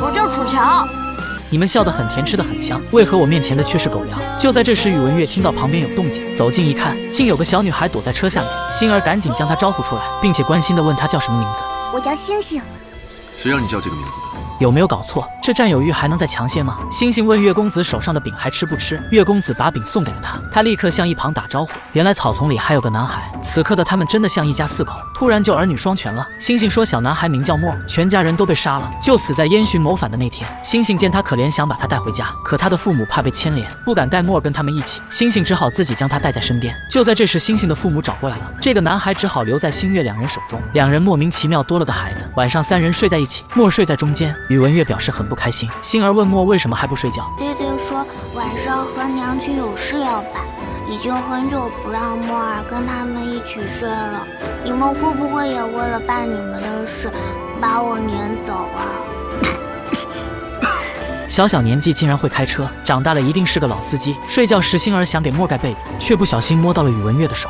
我叫楚乔。你们笑得很甜，吃得很香，为何我面前的却是狗粮？就在这时，宇文玥听到旁边有动静，走近一看，竟有个小女孩躲在车下面。星儿赶紧将她招呼出来，并且关心地问她叫什么名字。我叫星星。谁让你叫这个名字的？有没有搞错？这占有欲还能再强些吗？星星问月公子手上的饼还吃不吃？月公子把饼送给了他，他立刻向一旁打招呼。原来草丛里还有个男孩，此刻的他们真的像一家四口，突然就儿女双全了。星星说小男孩名叫墨，全家人都被杀了，就死在烟熏谋反的那天。星星见他可怜，想把他带回家，可他的父母怕被牵连，不敢带墨跟他们一起。星星只好自己将他带在身边。就在这时，星星的父母找过来了，这个男孩只好留在星月两人手中。两人莫名其妙多了个孩子。晚上三人睡在一起，墨睡在中间。宇文玥表示很不开心，星儿问墨为什么还不睡觉。爹爹说晚上和娘亲有事要办，已经很久不让墨儿跟他们一起睡了。你们会不会也为了办你们的事把我撵走啊？小小年纪竟然会开车，长大了一定是个老司机。睡觉时，星儿想给莫盖被子，却不小心摸到了宇文玥的手。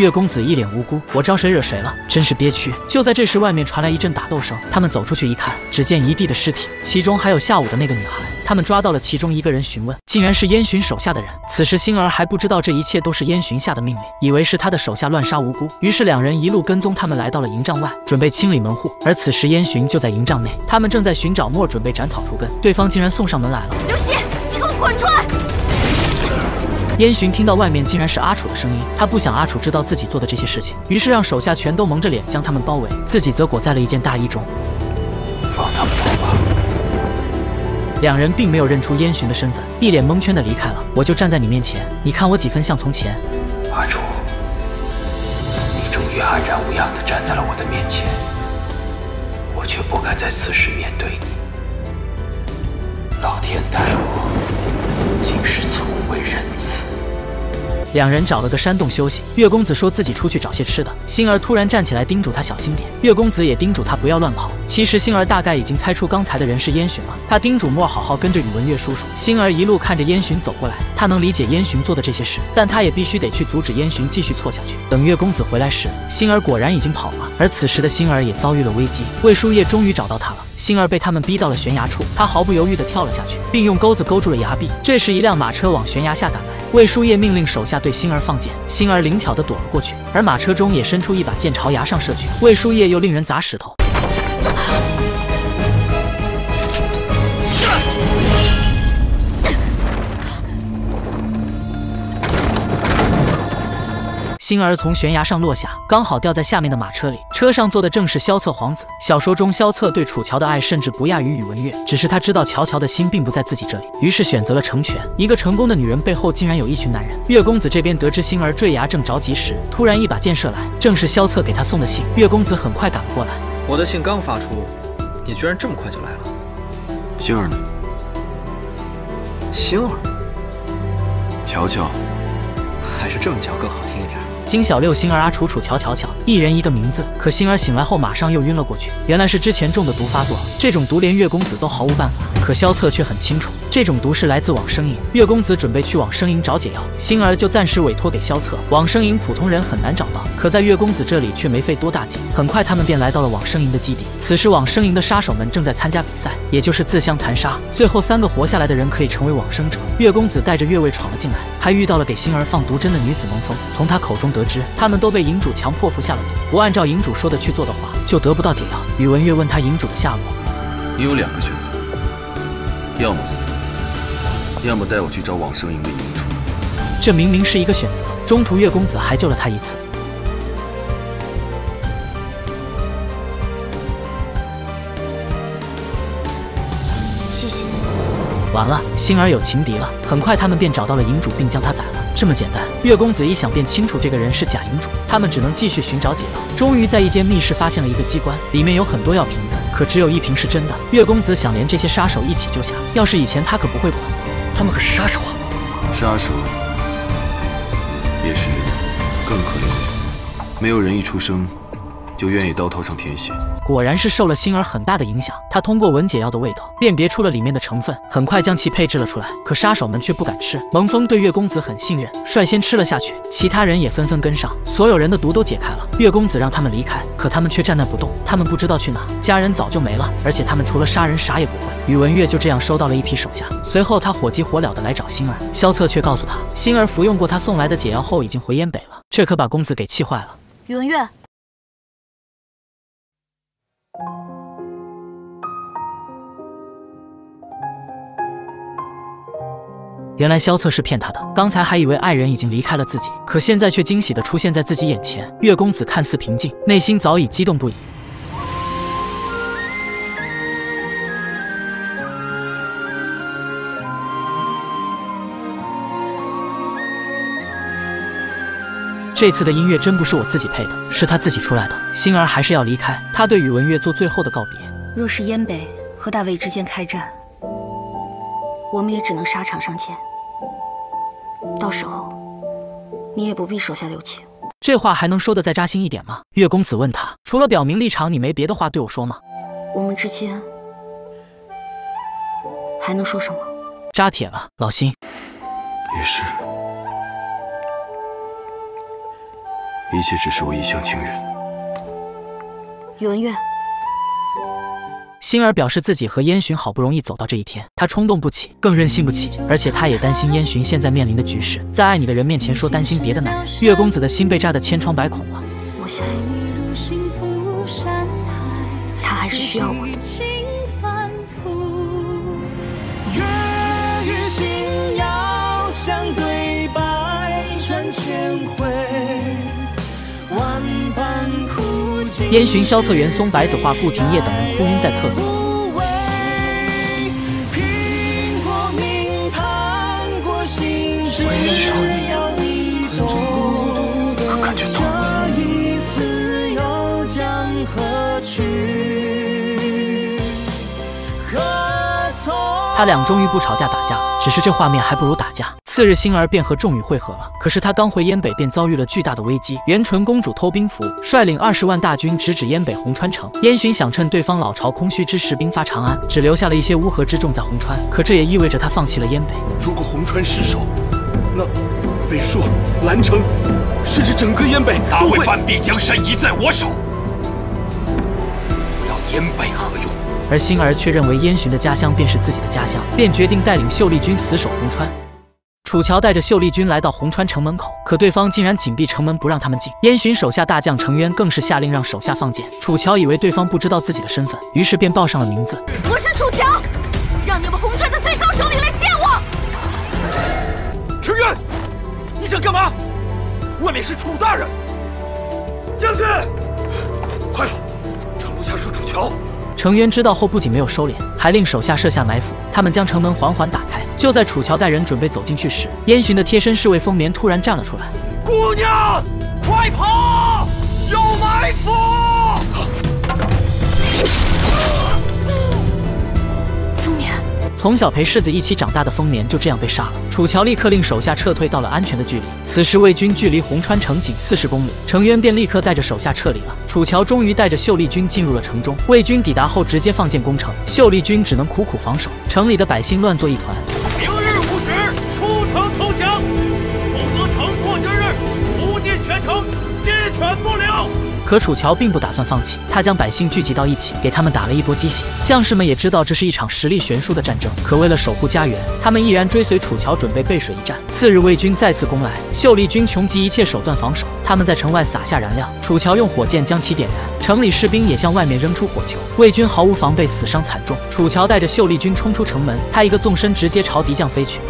月公子一脸无辜，我招谁惹谁了？真是憋屈。就在这时，外面传来一阵打斗声，他们走出去一看，只见一地的尸体，其中还有下午的那个女孩。他们抓到了其中一个人，询问，竟然是燕洵手下的人。此时星儿还不知道这一切都是燕洵下的命令，以为是他的手下乱杀无辜，于是两人一路跟踪他们来到了营帐外，准备清理门户。而此时燕洵就在营帐内，他们正在寻找墨，准备斩草除根，对方竟然送上门来了。刘希，你给我滚出来！燕洵听到外面竟然是阿楚的声音，他不想阿楚知道自己做的这些事情，于是让手下全都蒙着脸将他们包围，自己则裹在了一件大衣中。放他们走吧。两人并没有认出燕洵的身份，一脸蒙圈的离开了。我就站在你面前，你看我几分像从前？阿楚，你终于安然无恙的站在了我的面前，我却不敢在此时面对你。老天待我，竟是从未仁慈。两人找了个山洞休息。月公子说自己出去找些吃的。星儿突然站起来叮嘱他小心点。月公子也叮嘱他不要乱跑。其实星儿大概已经猜出刚才的人是烟巡了。他叮嘱莫好好跟着宇文月叔叔。星儿一路看着烟巡走过来，他能理解烟巡做的这些事，但他也必须得去阻止烟巡继续错下去。等月公子回来时，星儿果然已经跑了。而此时的星儿也遭遇了危机。魏书叶终于找到他了。星儿被他们逼到了悬崖处，他毫不犹豫地跳了下去，并用钩子勾住了崖壁。这时，一辆马车往悬崖下赶来。魏书叶命令手下对星儿放箭，星儿灵巧地躲了过去，而马车中也伸出一把剑朝崖上射去。魏书叶又令人砸石头。星儿从悬崖上落下，刚好掉在下面的马车里。车上坐的正是萧策皇子。小说中，萧策对楚乔的爱甚至不亚于宇文玥，只是他知道乔乔的心并不在自己这里，于是选择了成全。一个成功的女人背后竟然有一群男人。月公子这边得知星儿坠崖正着急时，突然一把箭射来，正是萧策给他送的信。月公子很快赶了过来，我的信刚发出，你居然这么快就来了。星儿呢？星儿，乔乔，还是这么叫更好听一点。金小六、星儿、阿楚、楚瞧瞧瞧，一人一个名字。可星儿醒来后马上又晕了过去，原来是之前中的毒发作。这种毒连月公子都毫无办法，可萧策却很清楚，这种毒是来自往生营。月公子准备去往生营找解药，星儿就暂时委托给萧策。往生营普通人很难找到，可在月公子这里却没费多大劲。很快他们便来到了往生营的基地。此时往生营的杀手们正在参加比赛，也就是自相残杀，最后三个活下来的人可以成为往生者。月公子带着月卫闯了进来，还遇到了给星儿放毒针的女子蒙风。从他口中得知，他们都被营主强迫服下了毒，不按照营主说的去做的话，就得不到解药。宇文玥问他营主的下落，你有两个选择，要么死，要么带我去找往生营的营主。这明明是一个选择，中途月公子还救了他一次。完了，星儿有情敌了。很快他们便找到了银主，并将他宰了。这么简单，月公子一想便清楚这个人是假银主。他们只能继续寻找解药。终于在一间密室发现了一个机关，里面有很多药瓶子，可只有一瓶是真的。月公子想连这些杀手一起救下，要是以前他可不会管。他们可是杀手啊！杀手也是人，更可怜。没有人一出生就愿意刀头上舔血。果然是受了星儿很大的影响，他通过闻解药的味道辨别出了里面的成分，很快将其配置了出来。可杀手们却不敢吃。蒙风对月公子很信任，率先吃了下去，其他人也纷纷跟上，所有人的毒都解开了。月公子让他们离开，可他们却站那不动。他们不知道去哪，家人早就没了，而且他们除了杀人啥也不会。宇文月就这样收到了一批手下，随后他火急火燎的来找星儿，萧策却告诉他，星儿服用过他送来的解药后已经回燕北了，这可把公子给气坏了。宇文月。原来萧策是骗他的，刚才还以为爱人已经离开了自己，可现在却惊喜的出现在自己眼前。月公子看似平静，内心早已激动不已。这次的音乐真不是我自己配的，是他自己出来的。星儿还是要离开，他对宇文月做最后的告别。若是燕北和大魏之间开战，我们也只能沙场上见。到时候，你也不必手下留情。这话还能说的再扎心一点吗？月公子问他，除了表明立场，你没别的话对我说吗？我们之间还能说什么？扎铁了，老心。也是。一切只是我一厢情愿。宇文月，星儿表示自己和燕洵好不容易走到这一天，她冲动不起，更任性不起，而且她也担心燕洵现在面临的局势，在爱你的人面前说担心别的男人，月公子的心被扎得千疮百孔了。我想他还是需要我的。烟巡、萧策、元松、白子画、顾廷烨等人哭晕在厕所。我也需他俩终于不吵架打架了，只是这画面还不如打架。次日，星儿便和众羽会合了。可是他刚回燕北，便遭遇了巨大的危机。元纯公主偷兵符，率领二十万大军直指燕北红川城。燕洵想趁对方老巢空虚之时，兵发长安，只留下了一些乌合之众在红川。可这也意味着他放弃了燕北。如果红川失守，那北朔、兰城，甚至整个燕北大魏半壁江山已在我手，我要燕北何用？而星儿却认为燕洵的家乡便是自己的家乡，便决定带领秀丽军死守红川。楚乔带着秀丽军来到红川城门口，可对方竟然紧闭城门不让他们进。燕洵手下大将程渊更是下令让手下放箭。楚乔以为对方不知道自己的身份，于是便报上了名字：“我是楚乔，让你们红川的最高首领来见我。”程渊，你想干嘛？外面是楚大人，将军，快了，城楼下是楚乔。程渊知道后，不仅没有收敛，还令手下设下埋伏。他们将城门缓缓打开。就在楚乔带人准备走进去时，燕洵的贴身侍卫风眠突然站了出来：“姑娘，快跑，有埋伏！”从小陪世子一起长大的丰年就这样被杀了。楚乔立刻令手下撤退到了安全的距离。此时魏军距离红川城仅四十公里，程渊便立刻带着手下撤离了。楚乔终于带着秀丽军进入了城中。魏军抵达后直接放箭攻城，秀丽军只能苦苦防守。城里的百姓乱作一团。可楚乔并不打算放弃，他将百姓聚集到一起，给他们打了一波鸡血。将士们也知道这是一场实力悬殊的战争，可为了守护家园，他们毅然追随楚乔，准备背水一战。次日，魏军再次攻来，秀丽军穷极一切手段防守。他们在城外撒下燃料，楚乔用火箭将其点燃，城里士兵也向外面扔出火球。魏军毫无防备，死伤惨重。楚乔带着秀丽军冲出城门，他一个纵身直接朝敌将飞去。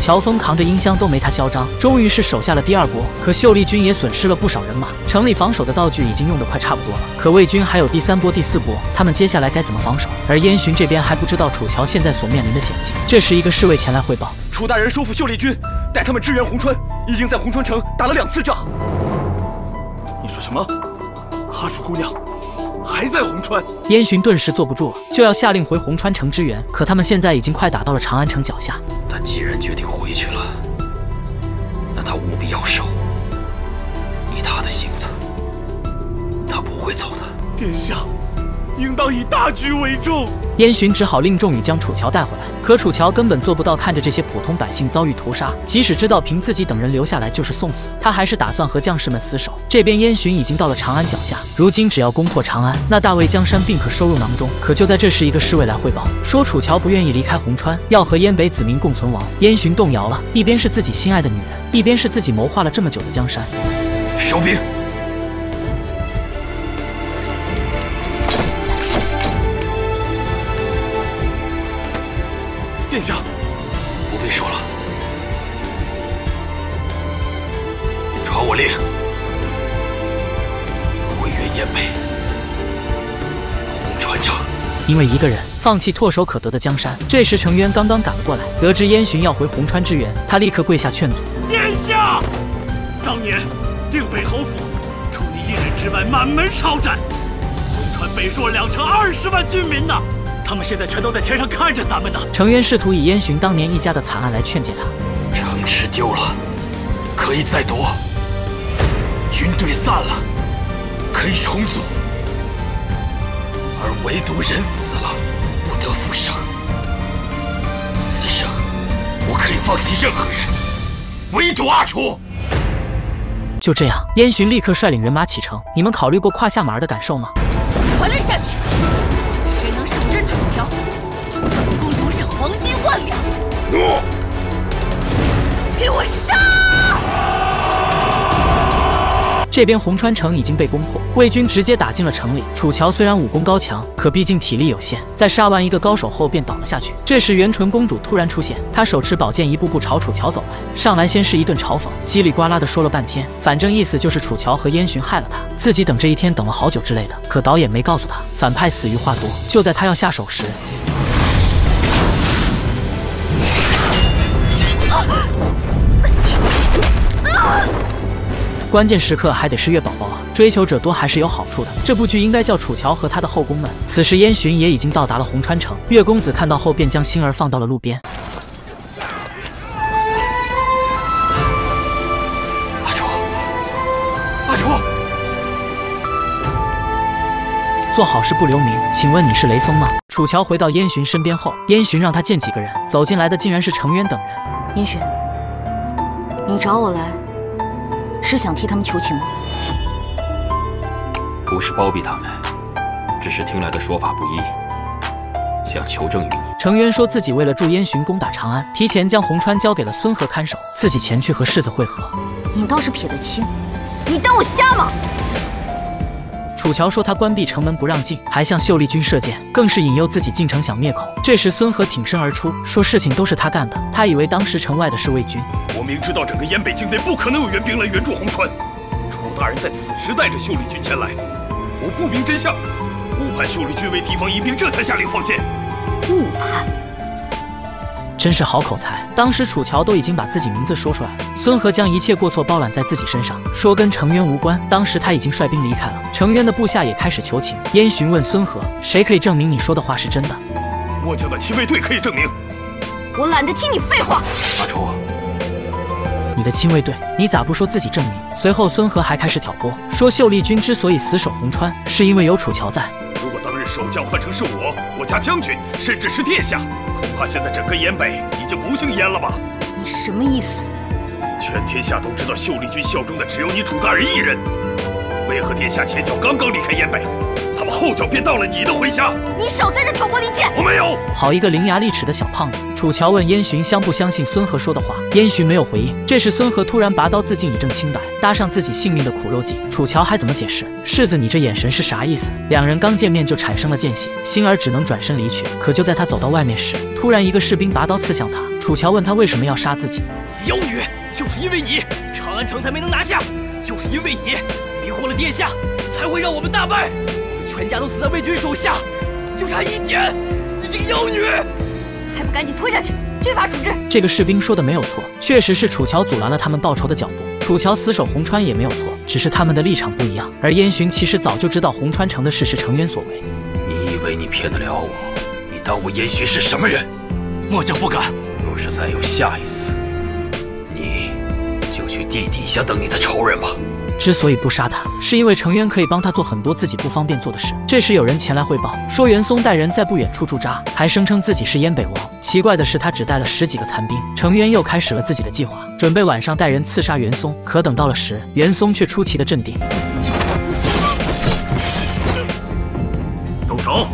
乔峰扛着音箱都没他嚣张，终于是守下了第二波。可秀丽军也损失了不少人马，城里防守的道具已经用得快差不多了。可魏军还有第三波、第四波，他们接下来该怎么防守？而燕洵这边还不知道楚乔现在所面临的险境。这时，一个侍卫前来汇报：楚大人收复秀丽军，带他们支援红川，已经在红川城打了两次仗。你说什么？哈楚姑娘？还在红川，燕洵顿时坐不住了，就要下令回红川城支援。可他们现在已经快打到了长安城脚下。他既然决定回去了，那他务必要守。以他的性子，他不会走的。殿下，应当以大局为重。燕洵只好令众羽将楚乔带回来。可楚乔根本做不到看着这些普通百姓遭遇屠杀，即使知道凭自己等人留下来就是送死，他还是打算和将士们死守。这边燕洵已经到了长安脚下，如今只要攻破长安，那大魏江山便可收入囊中。可就在这时，一个侍卫来汇报，说楚乔不愿意离开红川，要和燕北子民共存亡。燕洵动摇了，一边是自己心爱的女人，一边是自己谋划了这么久的江山。收兵。殿下，不必说了，传我令，回援燕北，红川城。因为一个人放弃唾手可得的江山。这时程渊刚刚赶了过来，得知燕洵要回红川支援，他立刻跪下劝阻：殿下，当年定北侯府，除你一人之外，满门抄斩，红川北朔两城二十万军民呐！他们现在全都在天上看着咱们呢。程渊试图以燕洵当年一家的惨案来劝解他。城池丢了，可以再夺；军队散了，可以重组。而唯独人死了，不得复生。此生，我可以放弃任何人，唯独阿楚。就这样，燕洵立刻率领人马启程。你们考虑过胯下马儿的感受吗？传令下去，给我杀！这边红川城已经被攻破，魏军直接打进了城里。楚乔虽然武功高强，可毕竟体力有限，在杀完一个高手后便倒了下去。这时元纯公主突然出现，她手持宝剑，一步步朝楚乔走来。上来先是一顿嘲讽，叽里呱啦的说了半天，反正意思就是楚乔和燕洵害了他，自己等这一天等了好久之类的。可导演没告诉他，反派死于话多。就在他要下手时，关键时刻还得是月宝宝啊！追求者多还是有好处的。这部剧应该叫楚乔和他的后宫们。此时燕洵也已经到达了红川城，月公子看到后便将星儿放到了路边。阿楚，阿楚，做好事不留名，请问你是雷锋吗？楚乔回到燕洵身边后，燕洵让他见几个人，走进来的竟然是程渊等人。燕洵，你找我来。是想替他们求情吗？不是包庇他们，只是听来的说法不一，想求证于你。程渊说自己为了助燕洵攻打长安，提前将红川交给了孙和看守，自己前去和世子会合。你倒是撇得清，你当我瞎吗？楚乔说他关闭城门不让进，还向秀丽君射箭，更是引诱自己进城想灭口。这时孙和挺身而出，说事情都是他干的。他以为当时城外的是魏军。我明知道整个燕北境内不可能有援兵来援助红川，楚大人在此时带着秀丽君前来，我不明真相，误判秀丽君为敌方疑兵，这才下令放箭。误判。真是好口才！当时楚乔都已经把自己名字说出来了，孙和将一切过错包揽在自己身上，说跟程渊无关。当时他已经率兵离开了，程渊的部下也开始求情。燕询问孙和：“谁可以证明你说的话是真的？”末将的亲卫队可以证明。我懒得听你废话。阿楚，你的亲卫队，你咋不说自己证明？随后孙和还开始挑拨，说秀丽君之所以死守红川，是因为有楚乔在。守将换成是我，我家将军，甚至是殿下。恐怕现在整个燕北已经不姓燕了吧？你什么意思？全天下都知道秀丽君效忠的只有你楚大人一人，为何殿下前脚刚刚离开燕北，他们后脚便到了你的麾下？你少在这挑拨离间！我没有。好一个伶牙俐齿的小胖子！楚乔问燕洵相不相信孙和说的话，燕洵没有回应。这时孙和突然拔刀自尽以证清白，搭上自己性命的苦肉计。楚乔还怎么解释？世子，你这眼神是啥意思？两人刚见面就产生了间隙，星儿只能转身离去。可就在他走到外面时，突然一个士兵拔刀刺向他。楚乔问他为什么要杀自己？妖女，就是因为你，长安城才没能拿下；就是因为你，迷惑了殿下，才会让我们大败。全家都死在魏军手下，就差一点！你这个妖女，还不赶紧拖下去，军法处置！这个士兵说的没有错，确实是楚乔阻拦了他们报仇的脚步。楚乔死守红川也没有错，只是他们的立场不一样。而燕洵其实早就知道红川城的事是程渊所为。你以为你骗得了我？你当我燕洵是什么人？末将不敢。若是再有下一次，你就去地底下等你的仇人吧。之所以不杀他，是因为程渊可以帮他做很多自己不方便做的事。这时有人前来汇报，说袁松带人在不远处驻扎，还声称自己是燕北王。奇怪的是，他只带了十几个残兵。程渊又开始了自己的计划，准备晚上带人刺杀袁松。可等到了时，袁松却出奇的镇定。动手！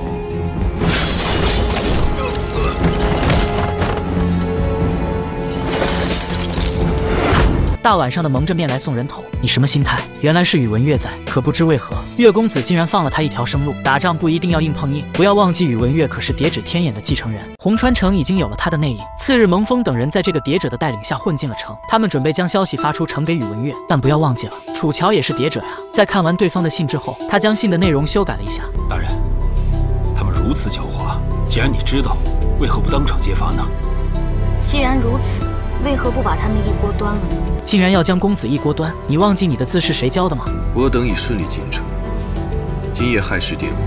大晚上的蒙着面来送人头，你什么心态？原来是宇文悦在，可不知为何，月公子竟然放了他一条生路。打仗不一定要硬碰硬，不要忘记宇文悦可是叠纸天眼的继承人，红川城已经有了他的内应。次日，蒙风等人在这个叠者的带领下混进了城，他们准备将消息发出城给宇文悦，但不要忘记了，楚乔也是叠者呀。在看完对方的信之后，他将信的内容修改了一下。大人，他们如此狡猾，既然你知道，为何不当场揭发呢？既然如此。为何不把他们一锅端了呢？竟然要将公子一锅端！你忘记你的字是谁教的吗？我等已顺利进城，今夜亥时点火，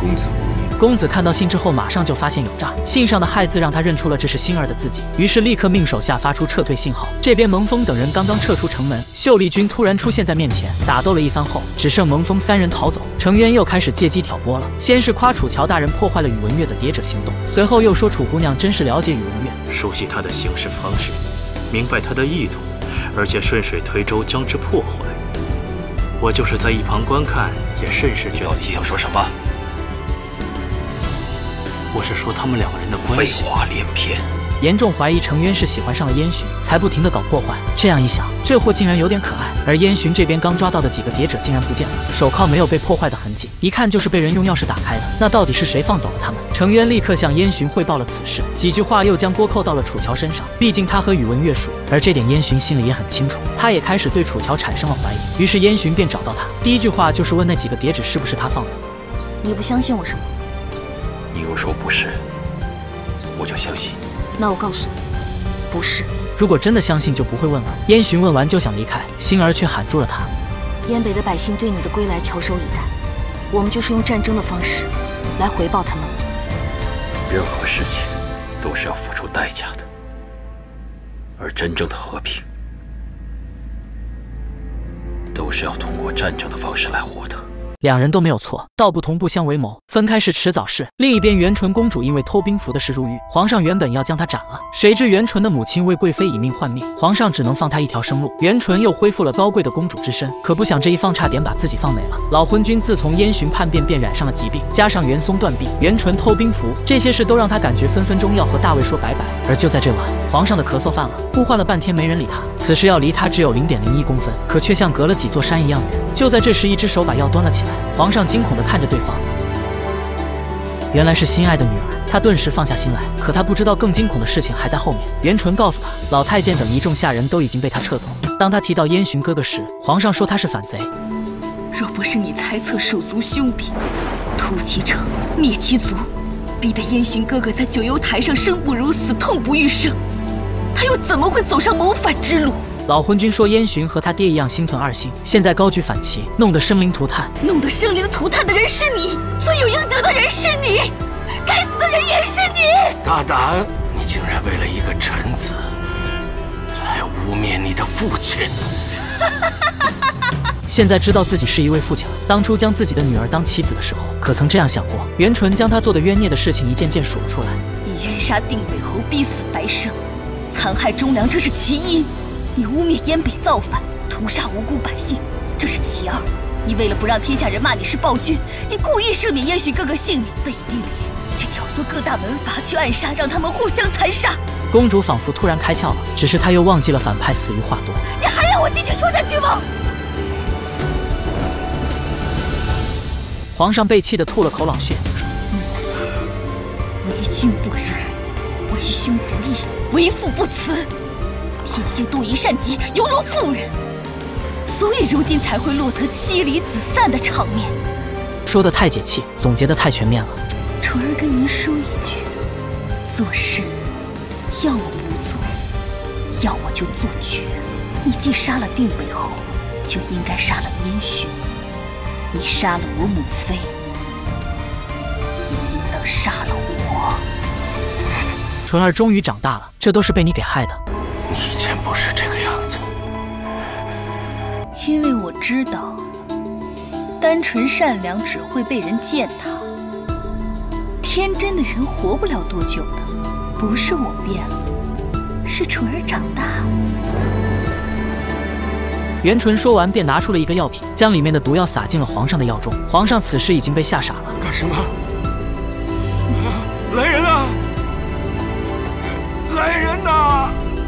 公子。公子看到信之后，马上就发现有诈。信上的亥字让他认出了这是星儿的字迹，于是立刻命手下发出撤退信号。这边蒙风等人刚刚撤出城门，秀丽君突然出现在面前，打斗了一番后，只剩蒙风三人逃走。程渊又开始借机挑拨了，先是夸楚乔大人破坏了宇文玥的谍者行动，随后又说楚姑娘真是了解宇文玥。熟悉他的行事方式，明白他的意图，而且顺水推舟将之破坏。我就是在一旁观看，也甚是觉得。到底想说什么？我是说他们两个人的关系。废话连篇。严重怀疑程渊是喜欢上了烟熏，才不停的搞破坏。这样一想，这货竟然有点可爱。而烟熏这边刚抓到的几个谍者竟然不见了，手铐没有被破坏的痕迹，一看就是被人用钥匙打开的。那到底是谁放走了他们？程渊立刻向烟熏汇报了此事，几句话又将锅扣到了楚乔身上。毕竟他和宇文月熟，而这点烟熏心里也很清楚。他也开始对楚乔产生了怀疑，于是烟熏便找到他，第一句话就是问那几个谍纸是不是他放的。你不相信我是吗？你若说不是，我就相信。那我告诉你。不是，如果真的相信，就不会问了。燕洵问完就想离开，星儿却喊住了他。燕北的百姓对你的归来翘首以待，我们就是用战争的方式来回报他们。任何事情都是要付出代价的，而真正的和平都是要通过战争的方式来获得。两人都没有错，道不同不相为谋，分开是迟早事。另一边，元纯公主因为偷兵符的事入狱，皇上原本要将她斩了，谁知元纯的母亲为贵妃以命换命，皇上只能放她一条生路。元纯又恢复了高贵的公主之身，可不想这一放，差点把自己放没了。老昏君自从燕洵叛变便染上了疾病，加上元松断臂，元纯偷兵符，这些事都让他感觉分分钟要和大卫说拜拜。而就在这晚，皇上的咳嗽犯了，呼唤了半天没人理他。此时要离他只有零点零一公分，可却像隔了几座山一样远。就在这时，一只手把药端了起来。皇上惊恐地看着对方，原来是心爱的女儿。他顿时放下心来，可他不知道更惊恐的事情还在后面。元纯告诉他，老太监等一众下人都已经被他撤走。当他提到燕洵哥哥时，皇上说他是反贼。若不是你猜测手足兄弟，屠其城，灭其族，逼得燕洵哥哥在九幽台上生不如死，痛不欲生，他又怎么会走上谋反之路？老昏君说：“燕洵和他爹一样心存二心，现在高举反旗，弄得生灵涂炭。弄得生灵涂炭的人是你，罪有应得的人是你，该死的人也是你。大胆！你竟然为了一个臣子，来污蔑你的父亲！现在知道自己是一位父亲了。当初将自己的女儿当妻子的时候，可曾这样想过？元纯将他做的冤孽的事情一件件数了出来。你冤杀定北侯，逼死白胜，残害忠良，这是其一。”你污蔑燕北造反，屠杀无辜百姓，这是其二。你为了不让天下人骂你是暴君，你故意赦免燕许哥哥性命，背地里却挑唆各大门阀去暗杀，让他们互相残杀。公主仿佛突然开窍了，只是她又忘记了反派死于话多。你还要我继续说下去吗？皇上被气得吐了口老血。为君不仁，为兄不义，为父不慈。天蝎多疑善结，犹如妇人，所以如今才会落得妻离子散的场面。说的太解气，总结的太全面了。纯儿跟您说一句，做事要么不做，要么就做绝。你既杀了定北侯，就应该杀了燕洵。你杀了我母妃，也应当杀了我。纯儿终于长大了，这都是被你给害的。以前不是这个样子，因为我知道，单纯善良只会被人践踏，天真的人活不了多久的。不是我变了，是纯儿长大了。袁纯说完，便拿出了一个药瓶，将里面的毒药撒进了皇上的药中。皇上此时已经被吓傻了。干什么？来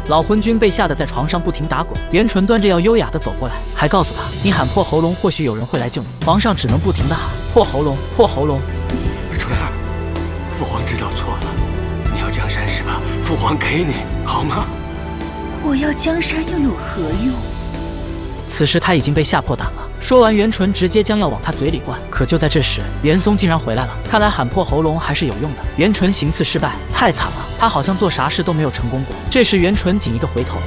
老昏君被吓得在床上不停打滚，连纯端着药优雅的走过来，还告诉他：“你喊破喉咙，或许有人会来救你。”皇上只能不停的喊：“破喉咙，破喉咙。”纯儿，父皇知道错了，你要江山是吧？父皇给你好吗？我要江山又有何用？此时他已经被吓破胆了。说完，袁纯直接将药往他嘴里灌。可就在这时，袁松竟然回来了。看来喊破喉咙还是有用的。袁纯行刺失败，太惨了，他好像做啥事都没有成功过。这时，袁纯仅一个回头，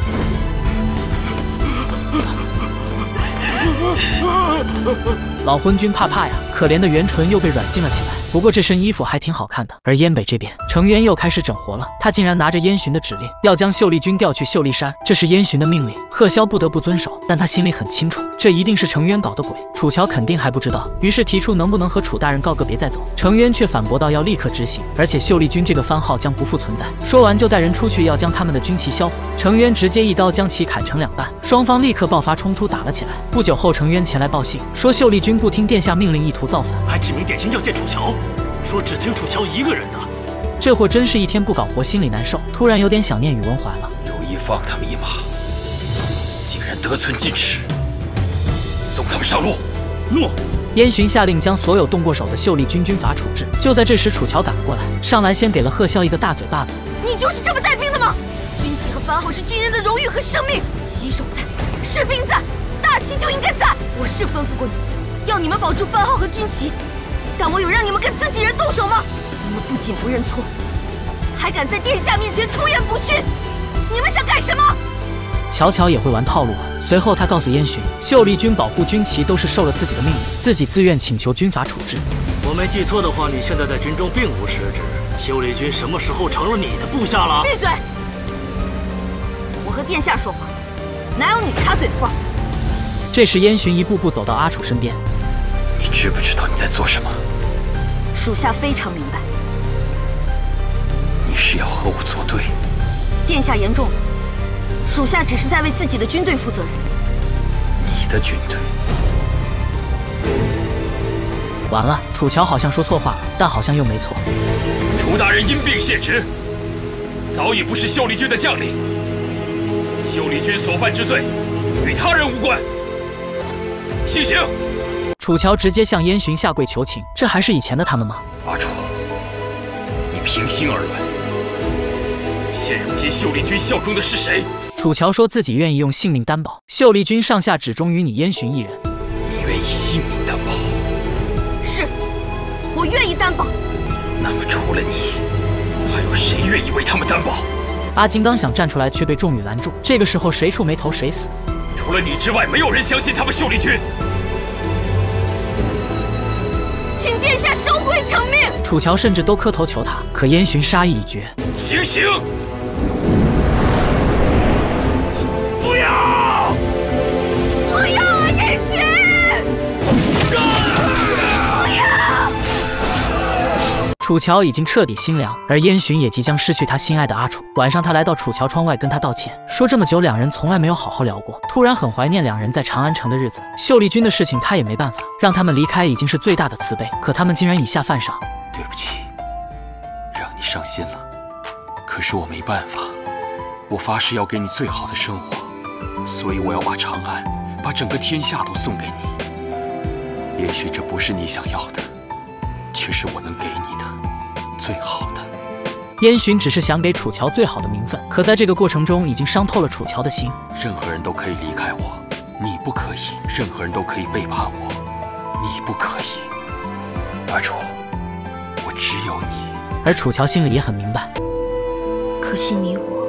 老昏君怕怕呀，可怜的元纯又被软禁了起来。不过这身衣服还挺好看的。而燕北这边，程渊又开始整活了，他竟然拿着燕洵的指令，要将秀丽君调去秀丽山，这是燕洵的命令，贺萧不得不遵守。但他心里很清楚，这一定是程渊搞的鬼，楚乔肯定还不知道，于是提出能不能和楚大人告个别再走。程渊却反驳道要立刻执行，而且秀丽君这个番号将不复存在。说完就带人出去要将他们的军旗销毁。程渊直接一刀将其砍成两半，双方立刻爆发冲突，打了起来。不久后，程渊前来报信，说秀丽君不听殿下命令，意图造反，还指名点姓要见楚乔，说只听楚乔一个人的。这货真是一天不搞活心里难受，突然有点想念宇文怀了。有意放他们一马，竟然得寸进尺，送他们上路。诺。燕洵下令将所有动过手的秀丽军军法处置。就在这时，楚乔赶了过来，上来先给了贺萧一个大嘴巴子。你就是这么带兵的吗？军旗和番号是军人的荣誉和生命，旗手在，士兵在，大旗就应该在。我是吩咐过你，要你们保住番号和军旗，但我有让你们跟自己人动手吗？你们不仅不认错，还敢在殿下面前出言不逊，你们想干什么？巧巧也会玩套路啊！随后他告诉燕洵，秀丽君保护军旗都是受了自己的命令，自己自愿请求军法处置。我没记错的话，你现在在军中并无实职。秀丽君什么时候成了你的部下了？闭嘴！我和殿下说话，哪有你插嘴的份？这时燕洵一步步走到阿楚身边，你知不知道你在做什么？属下非常明白。你是要和我作对？殿下言重了。属下只是在为自己的军队负责任。你的军队？完了，楚乔好像说错话了，但好像又没错。楚大人因病谢职，早已不是秀丽军的将领。秀丽军所犯之罪，与他人无关。行刑！楚乔直接向燕洵下跪求情，这还是以前的他们吗？阿楚，你平心而论，现如今秀丽君效忠的是谁？楚乔说自己愿意用性命担保，秀丽君上下只忠于你燕洵一人。你愿意性命担保？是，我愿意担保。那么除了你，还有谁愿意为他们担保？阿金刚想站出来，却被众女拦住。这个时候谁触眉头谁死。除了你之外，没有人相信他们秀丽君。请殿下收回成命。楚乔甚至都磕头求他，可燕洵杀意已决。行刑！楚乔已经彻底心凉，而燕洵也即将失去他心爱的阿楚。晚上，他来到楚乔窗外跟他道歉，说这么久两人从来没有好好聊过，突然很怀念两人在长安城的日子。秀丽君的事情他也没办法，让他们离开已经是最大的慈悲，可他们竟然以下犯上。对不起，让你伤心了。可是我没办法，我发誓要给你最好的生活，所以我要把长安，把整个天下都送给你。也许这不是你想要的，却是我能给你的。最好的，燕洵只是想给楚乔最好的名分，可在这个过程中已经伤透了楚乔的心。任何人都可以离开我，你不可以；任何人都可以背叛我，你不可以。阿楚，我只有你。而楚乔心里也很明白，可惜你我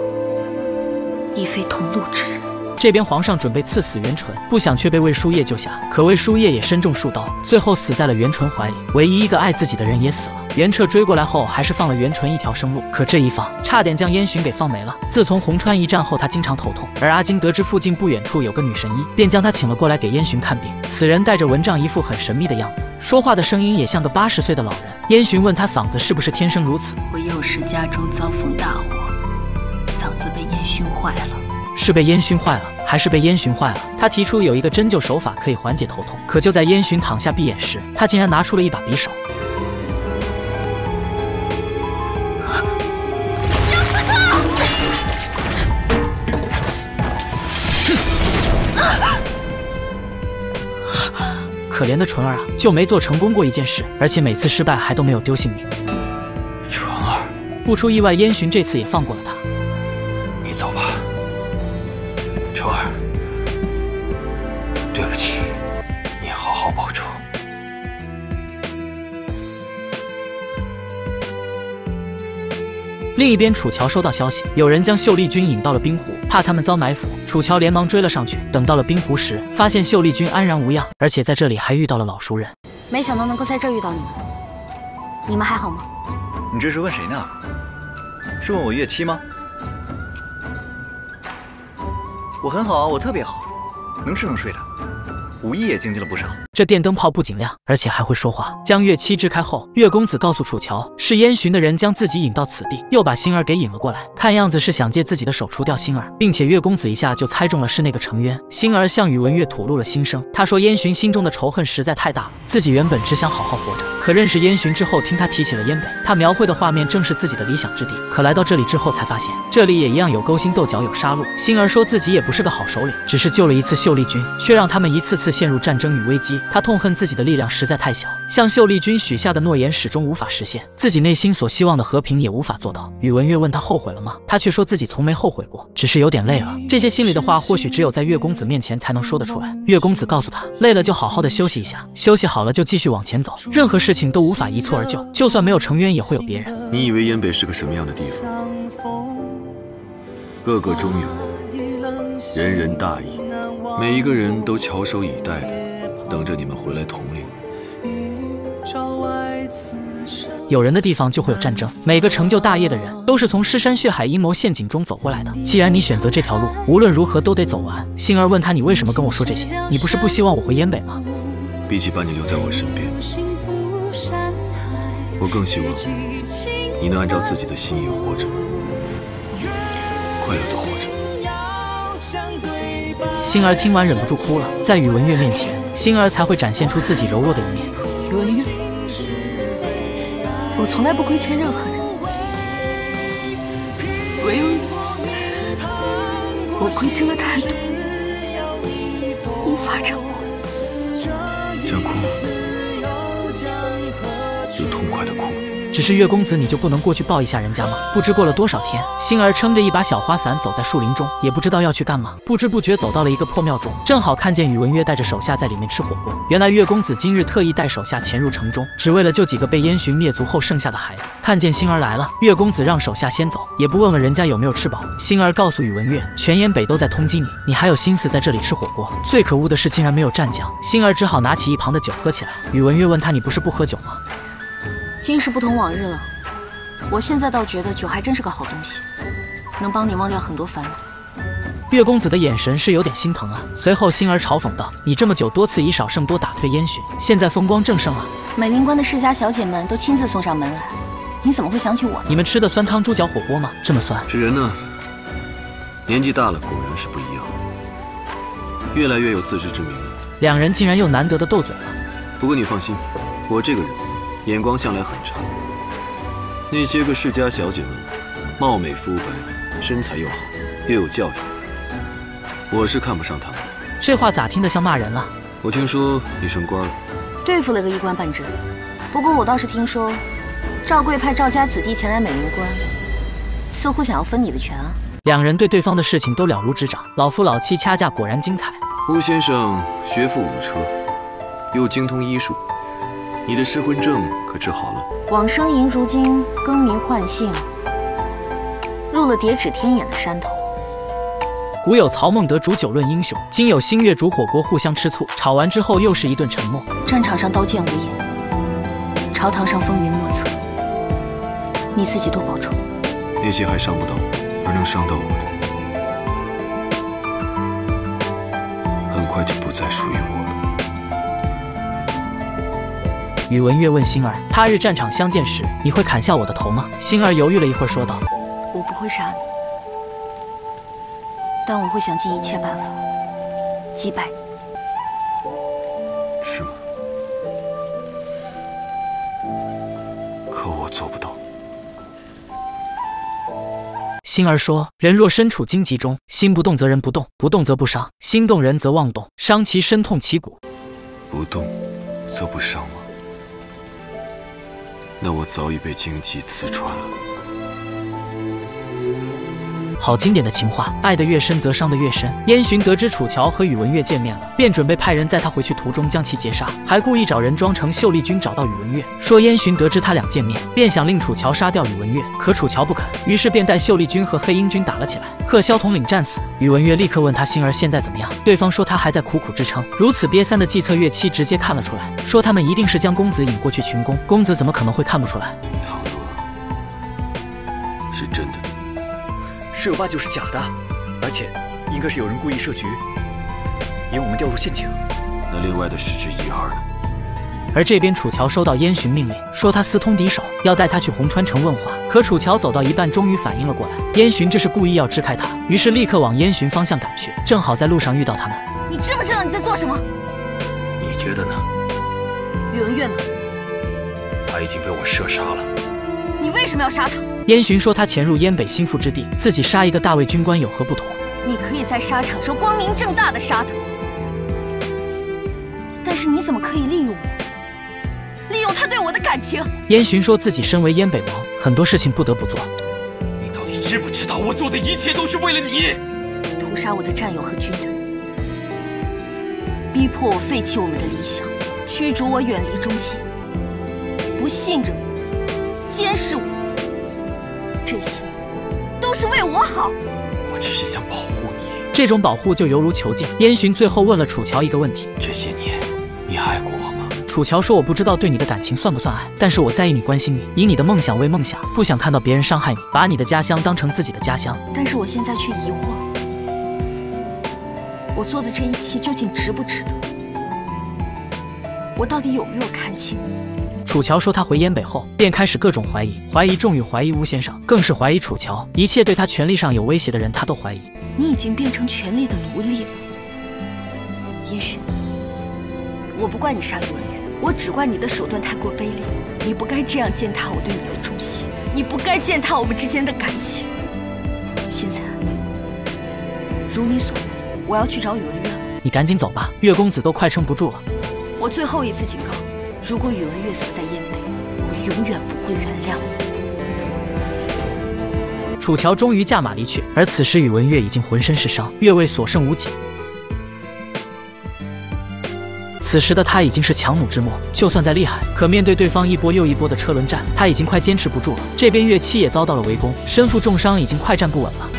已非同路之人。这边皇上准备赐死袁纯，不想却被魏书业救下，可魏书业也身中数刀，最后死在了袁纯怀里。唯一一个爱自己的人也死了。袁彻追过来后，还是放了袁纯一条生路。可这一放，差点将燕洵给放没了。自从红川一战后，他经常头痛。而阿金得知附近不远处有个女神医，便将她请了过来给燕洵看病。此人戴着蚊帐，一副很神秘的样子，说话的声音也像个八十岁的老人。燕洵问他嗓子是不是天生如此？我幼时家中遭逢大火，嗓子被烟熏坏了。是被烟熏坏了，还是被烟熏坏了？他提出有一个针灸手法可以缓解头痛。可就在烟熏躺下闭眼时，他竟然拿出了一把匕首。可怜的纯儿啊，就没做成功过一件事，而且每次失败还都没有丢性命。纯儿，不出意外，烟巡这次也放过了他。另一边，楚乔收到消息，有人将秀丽君引到了冰湖，怕他们遭埋伏，楚乔连忙追了上去。等到了冰湖时，发现秀丽君安然无恙，而且在这里还遇到了老熟人。没想到能够在这遇到你们，你们还好吗？你这是问谁呢？是问我月期吗？我很好啊，我特别好，能吃能睡的，武艺也精进了不少。这电灯泡不仅亮，而且还会说话。将月七支开后，月公子告诉楚乔，是烟巡的人将自己引到此地，又把星儿给引了过来。看样子是想借自己的手除掉星儿，并且月公子一下就猜中了是那个程渊。星儿向宇文月吐露了心声，他说烟巡心中的仇恨实在太大了，自己原本只想好好活着，可认识烟巡之后，听他提起了燕北，他描绘的画面正是自己的理想之地。可来到这里之后，才发现这里也一样有勾心斗角，有杀戮。星儿说自己也不是个好首领，只是救了一次秀丽君，却让他们一次次陷入战争与危机。他痛恨自己的力量实在太小，向秀丽君许下的诺言始终无法实现，自己内心所希望的和平也无法做到。宇文玥问他后悔了吗？他却说自己从没后悔过，只是有点累了。这些心里的话，或许只有在月公子面前才能说得出来。月公子告诉他，累了就好好的休息一下，休息好了就继续往前走。任何事情都无法一蹴而就，就算没有成渊，也会有别人。你以为燕北是个什么样的地方？个个忠勇，人人大义，每一个人都翘首以待的等着你们回来统领。有人的地方就会有战争，每个成就大业的人都是从尸山血海、阴谋陷阱中走过来的。既然你选择这条路，无论如何都得走完。星儿问他：“你为什么跟我说这些？你不是不希望我回燕北吗？”比起把你留在我身边，我更希望你能按照自己的心意活着，快乐的活着。星儿听完忍不住哭了，在宇文玥面前，星儿才会展现出自己柔弱的一面。宇文玥，我从来不亏欠任何人，唯有你，我亏欠了太多，无法掌握。想哭，只是月公子，你就不能过去抱一下人家吗？不知过了多少天，星儿撑着一把小花伞走在树林中，也不知道要去干嘛。不知不觉走到了一个破庙中，正好看见宇文月带着手下在里面吃火锅。原来月公子今日特意带手下潜入城中，只为了救几个被燕巡灭族后剩下的孩子。看见星儿来了，月公子让手下先走，也不问问人家有没有吃饱。星儿告诉宇文月，全燕北都在通缉你，你还有心思在这里吃火锅？最可恶的是竟然没有战将。星儿只好拿起一旁的酒喝起来。宇文月问他：“你不是不喝酒吗？”今时不同往日了，我现在倒觉得酒还真是个好东西，能帮你忘掉很多烦恼。月公子的眼神是有点心疼啊。随后，星儿嘲讽道：“你这么久多次以少胜多打退烟熏，现在风光正盛啊！美龄关的世家小姐们都亲自送上门来，你怎么会想起我呢？你们吃的酸汤猪脚火锅吗？这么酸？这人呢，年纪大了果然是不一样，越来越有自知之明了。两人竟然又难得的斗嘴了。不过你放心，我这个人眼光向来很差。那些个世家小姐们，貌美肤白，身材又好，又有教养，我是看不上她们。这话咋听得像骂人了？我听说你升官了，对付了个一官半职。不过我倒是听说，赵贵派赵家子弟前来美灵关，似乎想要分你的权啊。两人对对方的事情都了如指掌，老夫老妻掐架果然精彩。吴先生学富五车，又精通医术，你的失婚症可治好了？往生银如今更名换姓，入了叠指天眼的山头。古有曹孟德煮酒论英雄，今有星月煮火锅互相吃醋，吵完之后又是一顿沉默。战场上刀剑无眼，朝堂上风云莫测，你自己多保重。那些还伤不到我，而能伤到我的，很快就不再属于我了。宇文玥问星儿：“他日战场相见时，你会砍下我的头吗？”星儿犹豫了一会儿，说道：“我不会杀你，但我会想尽一切办法击败你。”是吗？可我做不到。星儿说：“人若身处荆棘中，心不动则人不动，不动则不伤；心动人则妄动，伤其身，痛其骨。不动则不伤吗？那我早已被荆棘刺穿了。”好经典的情话，爱得越深则伤得越深。燕洵得知楚乔和宇文玥见面了，便准备派人在他回去途中将其截杀，还故意找人装成秀丽君找到宇文玥，说燕洵得知他俩见面，便想令楚乔杀掉宇文玥，可楚乔不肯，于是便带秀丽君和黑鹰军打了起来。贺萧统领战死，宇文玥立刻问他星儿现在怎么样，对方说他还在苦苦支撑。如此瘪三的计策，岳七直接看了出来，说他们一定是将公子引过去群攻，公子怎么可能会看不出来？倘若是真的，十有八九是假的，而且应该是有人故意设局，引我们掉入陷阱。那另外的十之一二呢？而这边楚乔收到燕洵命令，说他私通敌手，要带他去红川城问话。可楚乔走到一半，终于反应了过来，燕洵这是故意要支开他，于是立刻往燕洵方向赶去。正好在路上遇到他们。你知不知道你在做什么？你觉得呢？宇文玥呢？他已经被我射杀了。你为什么要杀他？燕洵说他潜入燕北心腹之地，自己杀一个大魏军官有何不同？你可以在沙场上光明正大的杀他，但是你怎么可以利用我？利用他对我的感情。燕洵说自己身为燕北王，很多事情不得不做。你到底知不知道，我做的一切都是为了你？屠杀我的战友和军队，逼迫我废弃我们的理想，驱逐我远离中心，不信任我，监视我，这些都是为我好。我只是想保护你。这种保护就犹如囚禁。燕洵最后问了楚乔一个问题：这些年，你爱过我吗？楚乔说：“我不知道对你的感情算不算爱，但是我在意你，关心你，以你的梦想为梦想，不想看到别人伤害你，把你的家乡当成自己的家乡。但是我现在却疑惑，我做的这一切究竟值不值得？我到底有没有看清？”楚乔说，他回燕北后便开始各种怀疑，怀疑仲宇，怀疑吴先生，更是怀疑楚乔，一切对他权力上有威胁的人，他都怀疑。你已经变成权力的奴隶了，也许我不怪你杀宇文越。我只怪你的手段太过卑劣，你不该这样践踏我对你的忠心，你不该践踏我们之间的感情。现在，如你所愿，我要去找宇文玥了。你赶紧走吧，岳公子都快撑不住了。我最后一次警告，如果宇文玥死在燕北，我永远不会原谅你。楚乔终于驾马离去，而此时宇文玥已经浑身是伤，越位所剩无几。此时的他已经是强弩之末，就算再厉害，可面对对方一波又一波的车轮战，他已经快坚持不住了。这边岳七也遭到了围攻，身负重伤，已经快站不稳了。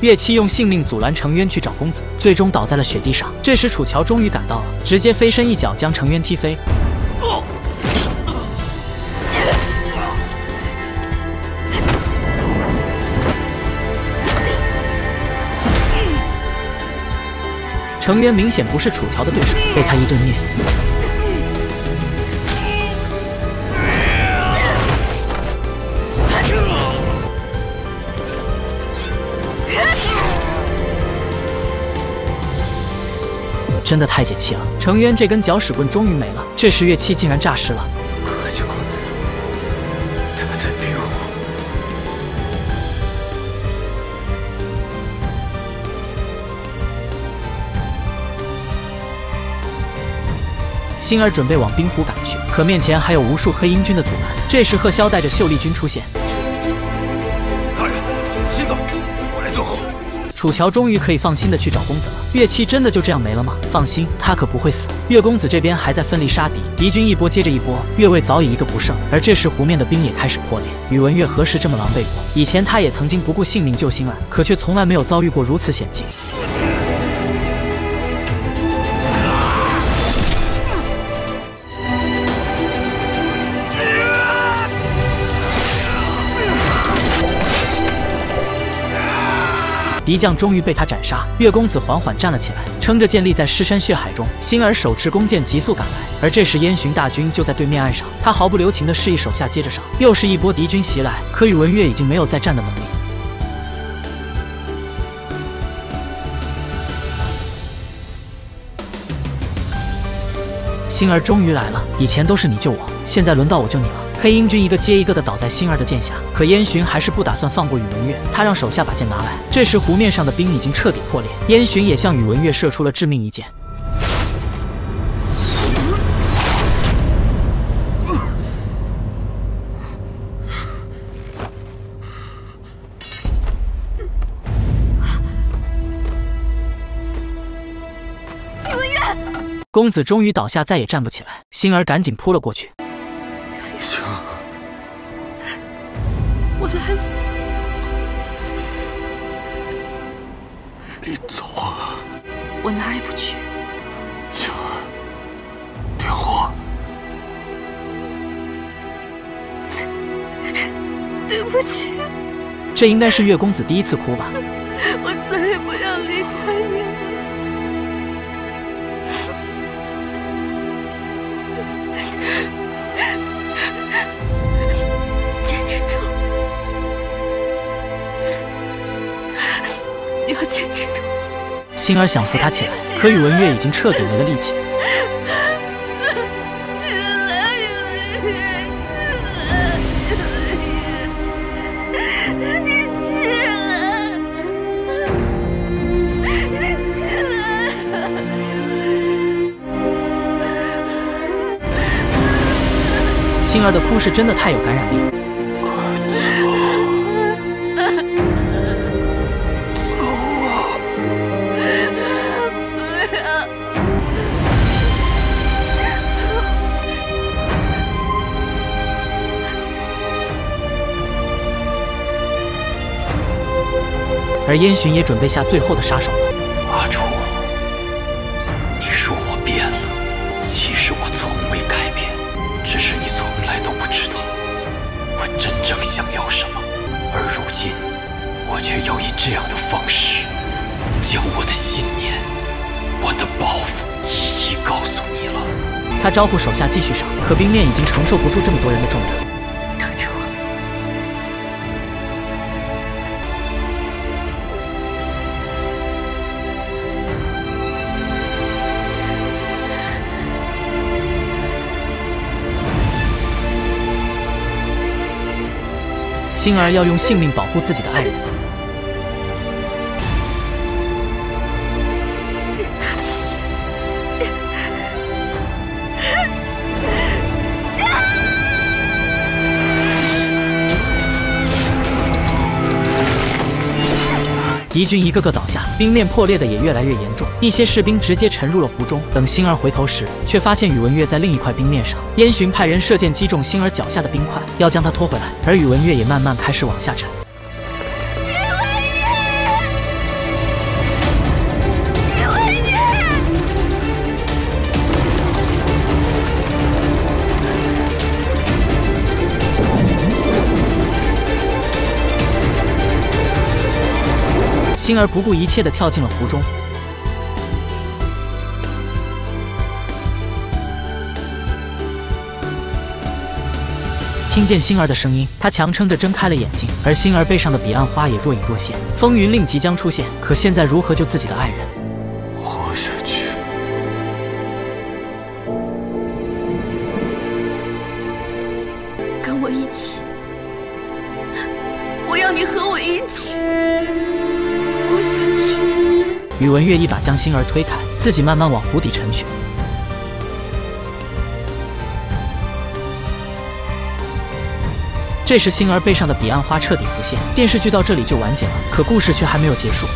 岳七用性命阻拦程渊去找公子，最终倒在了雪地上。这时楚乔终于赶到了，直接飞身一脚将程渊踢飞。程渊明显不是楚乔的对手，被他一顿虐。真的太解气了！程渊这根搅屎棍终于没了。这时乐器竟然诈尸了。可见公子，他在冰湖。星儿准备往冰湖赶去，可面前还有无数黑鹰军的阻拦。这时贺萧带着秀丽军出现。楚乔终于可以放心的去找公子了。岳七真的就这样没了吗？放心，他可不会死。岳公子这边还在奋力杀敌，敌军一波接着一波，岳卫早已一个不剩。而这时湖面的冰也开始破裂。宇文玥何时这么狼狈过？以前他也曾经不顾性命救星儿，可却从来没有遭遇过如此险境。敌将终于被他斩杀，岳公子缓缓站了起来，撑着剑立在尸山血海中。星儿手持弓箭急速赶来，而这时燕洵大军就在对面岸上，他毫不留情地示意手下接着上，又是一波敌军袭来。可宇文玥已经没有再战的能力。星儿终于来了，以前都是你救我，现在轮到我救你了。黑鹰军一个接一个的倒在星儿的剑下，可燕洵还是不打算放过宇文玥，他让手下把剑拿来。这时湖面上的冰已经彻底破裂，燕洵也向宇文玥射出了致命一剑。宇文月，公子终于倒下，再也站不起来。星儿赶紧扑了过去。我来了。你走啊，我哪儿也不去。星儿，天火，对不起，这应该是月公子第一次哭吧？我再也不要离开你了。坚持住。星儿想扶他起来，可宇文月已经彻底没了力气。起来，宇文月，起来，宇文玥你起来，你起星儿的哭是真的太有感染力。而燕洵也准备下最后的杀手了。阿楚，你说我变了，其实我从未改变，只是你从来都不知道我真正想要什么。而如今，我却要以这样的方式，将我的信念、我的抱负一一告诉你了。他招呼手下继续上，可冰面已经承受不住这么多人的重量。星儿要用性命保护自己的爱人。敌军一个个倒下，冰面破裂的也越来越严重，一些士兵直接沉入了湖中。等星儿回头时，却发现宇文玥在另一块冰面上。燕洵派人射箭击中星儿脚下的冰块，要将他拖回来，而宇文玥也慢慢开始往下沉。星儿不顾一切地跳进了湖中。听见星儿的声音，他强撑着睁开了眼睛，而星儿背上的彼岸花也若隐若现。风云令即将出现，可现在如何救自己的爱人？文月一把将星儿推开，自己慢慢往湖底沉去。这时，星儿背上的彼岸花彻底浮现。电视剧到这里就完结了，可故事却还没有结束。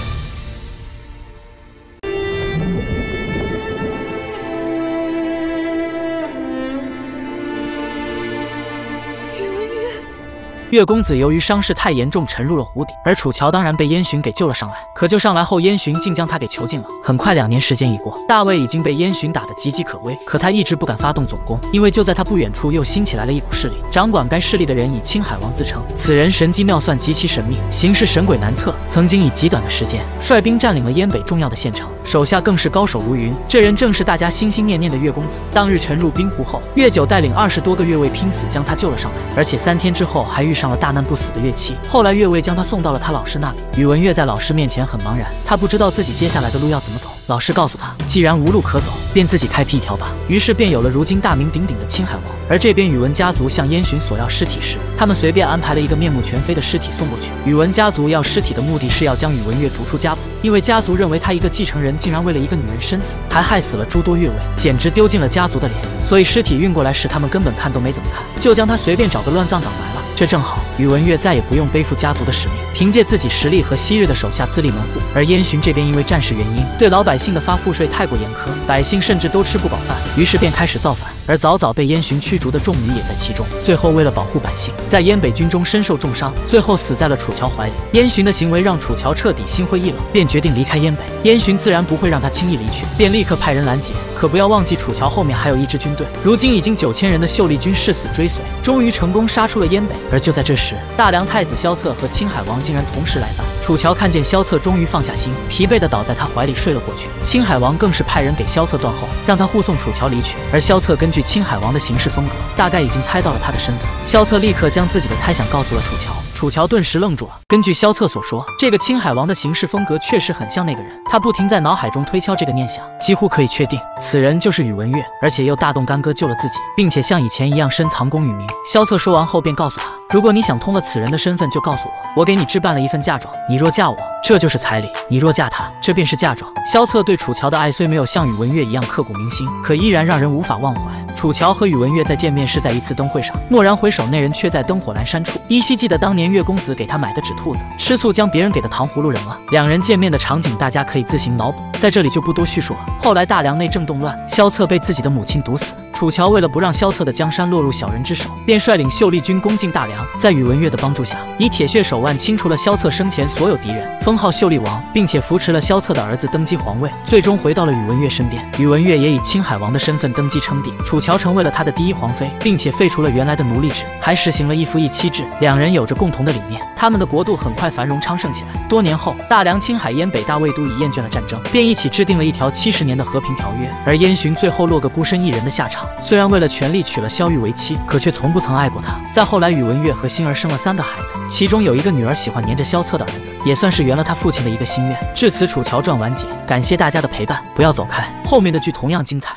月公子由于伤势太严重，沉入了湖底，而楚乔当然被燕洵给救了上来。可救上来后，燕洵竟将他给囚禁了。很快，两年时间已过，大卫已经被燕洵打得岌岌可危。可他一直不敢发动总攻，因为就在他不远处，又兴起来了一股势力。掌管该势力的人以青海王自称，此人神机妙算，极其神秘，行事神鬼难测。曾经以极短的时间率兵占领了燕北重要的县城，手下更是高手如云。这人正是大家心心念念的岳公子。当日沉入冰湖后，岳九带领二十多个月卫拼死将他救了上来，而且三天之后还遇上。了大难不死的岳七。后来岳位将他送到了他老师那里。宇文越在老师面前很茫然，他不知道自己接下来的路要怎么走。老师告诉他，既然无路可走，便自己开辟一条吧。于是便有了如今大名鼎鼎的青海王。而这边宇文家族向燕洵索要尸体时，他们随便安排了一个面目全非的尸体送过去。宇文家族要尸体的目的是要将宇文玥逐出家谱，因为家族认为他一个继承人竟然为了一个女人身死，还害死了诸多越位，简直丢尽了家族的脸。所以尸体运过来时，他们根本看都没怎么看，就将他随便找个乱葬岗埋了。这正好，宇文玥再也不用背负家族的使命，凭借自己实力和昔日的手下自立门户。而燕洵这边因为战事原因，对老百百姓的发赋税太过严苛，百姓甚至都吃不饱饭，于是便开始造反。而早早被燕洵驱逐的众女也在其中。最后为了保护百姓，在燕北军中身受重伤，最后死在了楚乔怀里。燕洵的行为让楚乔彻底心灰意冷，便决定离开燕北。燕洵自然不会让他轻易离去，便立刻派人拦截。可不要忘记，楚乔后面还有一支军队，如今已经九千人的秀丽军誓死追随，终于成功杀出了燕北。而就在这时，大梁太子萧策和青海王竟然同时来犯。楚乔看见萧策，终于放下心，疲惫的倒在他怀里睡了过去。青海王更是派人给萧策断后，让他护送楚乔离去。而萧策根据青海王的行事风格，大概已经猜到了他的身份。萧策立刻将自己的猜想告诉了楚乔。楚乔顿时愣住了。根据萧策所说，这个青海王的行事风格确实很像那个人。他不停在脑海中推敲这个念想，几乎可以确定此人就是宇文玥，而且又大动干戈救了自己，并且像以前一样深藏功与名。萧策说完后便告诉他，如果你想通了此人的身份，就告诉我，我给你置办了一份嫁妆。你若嫁我，这就是彩礼；你若嫁他，这便是嫁妆。萧策对楚乔的爱虽没有像宇文玥一样刻骨铭心，可依然让人无法忘怀。楚乔和宇文玥再见面是在一次灯会上，蓦然回首，那人却在灯火阑珊处，依稀记得当年岳公子给他买的纸兔子，吃醋将别人给的糖葫芦扔了。两人见面的场景，大家可以自行脑补，在这里就不多叙述了。后来大梁内政动乱，萧策被自己的母亲毒死。楚乔为了不让萧策的江山落入小人之手，便率领秀丽军攻进大梁，在宇文玥的帮助下，以铁血手腕清除了萧策生前所有敌人，封号秀丽王，并且扶持了萧策的儿子登基皇位，最终回到了宇文玥身边。宇文玥也以青海王的身份登基称帝，楚乔成为了他的第一皇妃，并且废除了原来的奴隶制，还实行了一夫一妻制。两人有着共同的理念，他们的国度很快繁荣昌盛起来。多年后，大梁、青海、燕北大魏都已厌倦了战争，便一起制定了一条七十年的和平条约。而燕洵最后落个孤身一人的下场。虽然为了权力娶了萧玉为妻，可却从不曾爱过她。再后来，宇文玥和星儿生了三个孩子，其中有一个女儿喜欢黏着萧策的儿子，也算是圆了他父亲的一个心愿。至此，《楚乔传》完结。感谢大家的陪伴，不要走开，后面的剧同样精彩。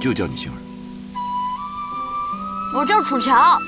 就叫你星儿。我叫楚乔。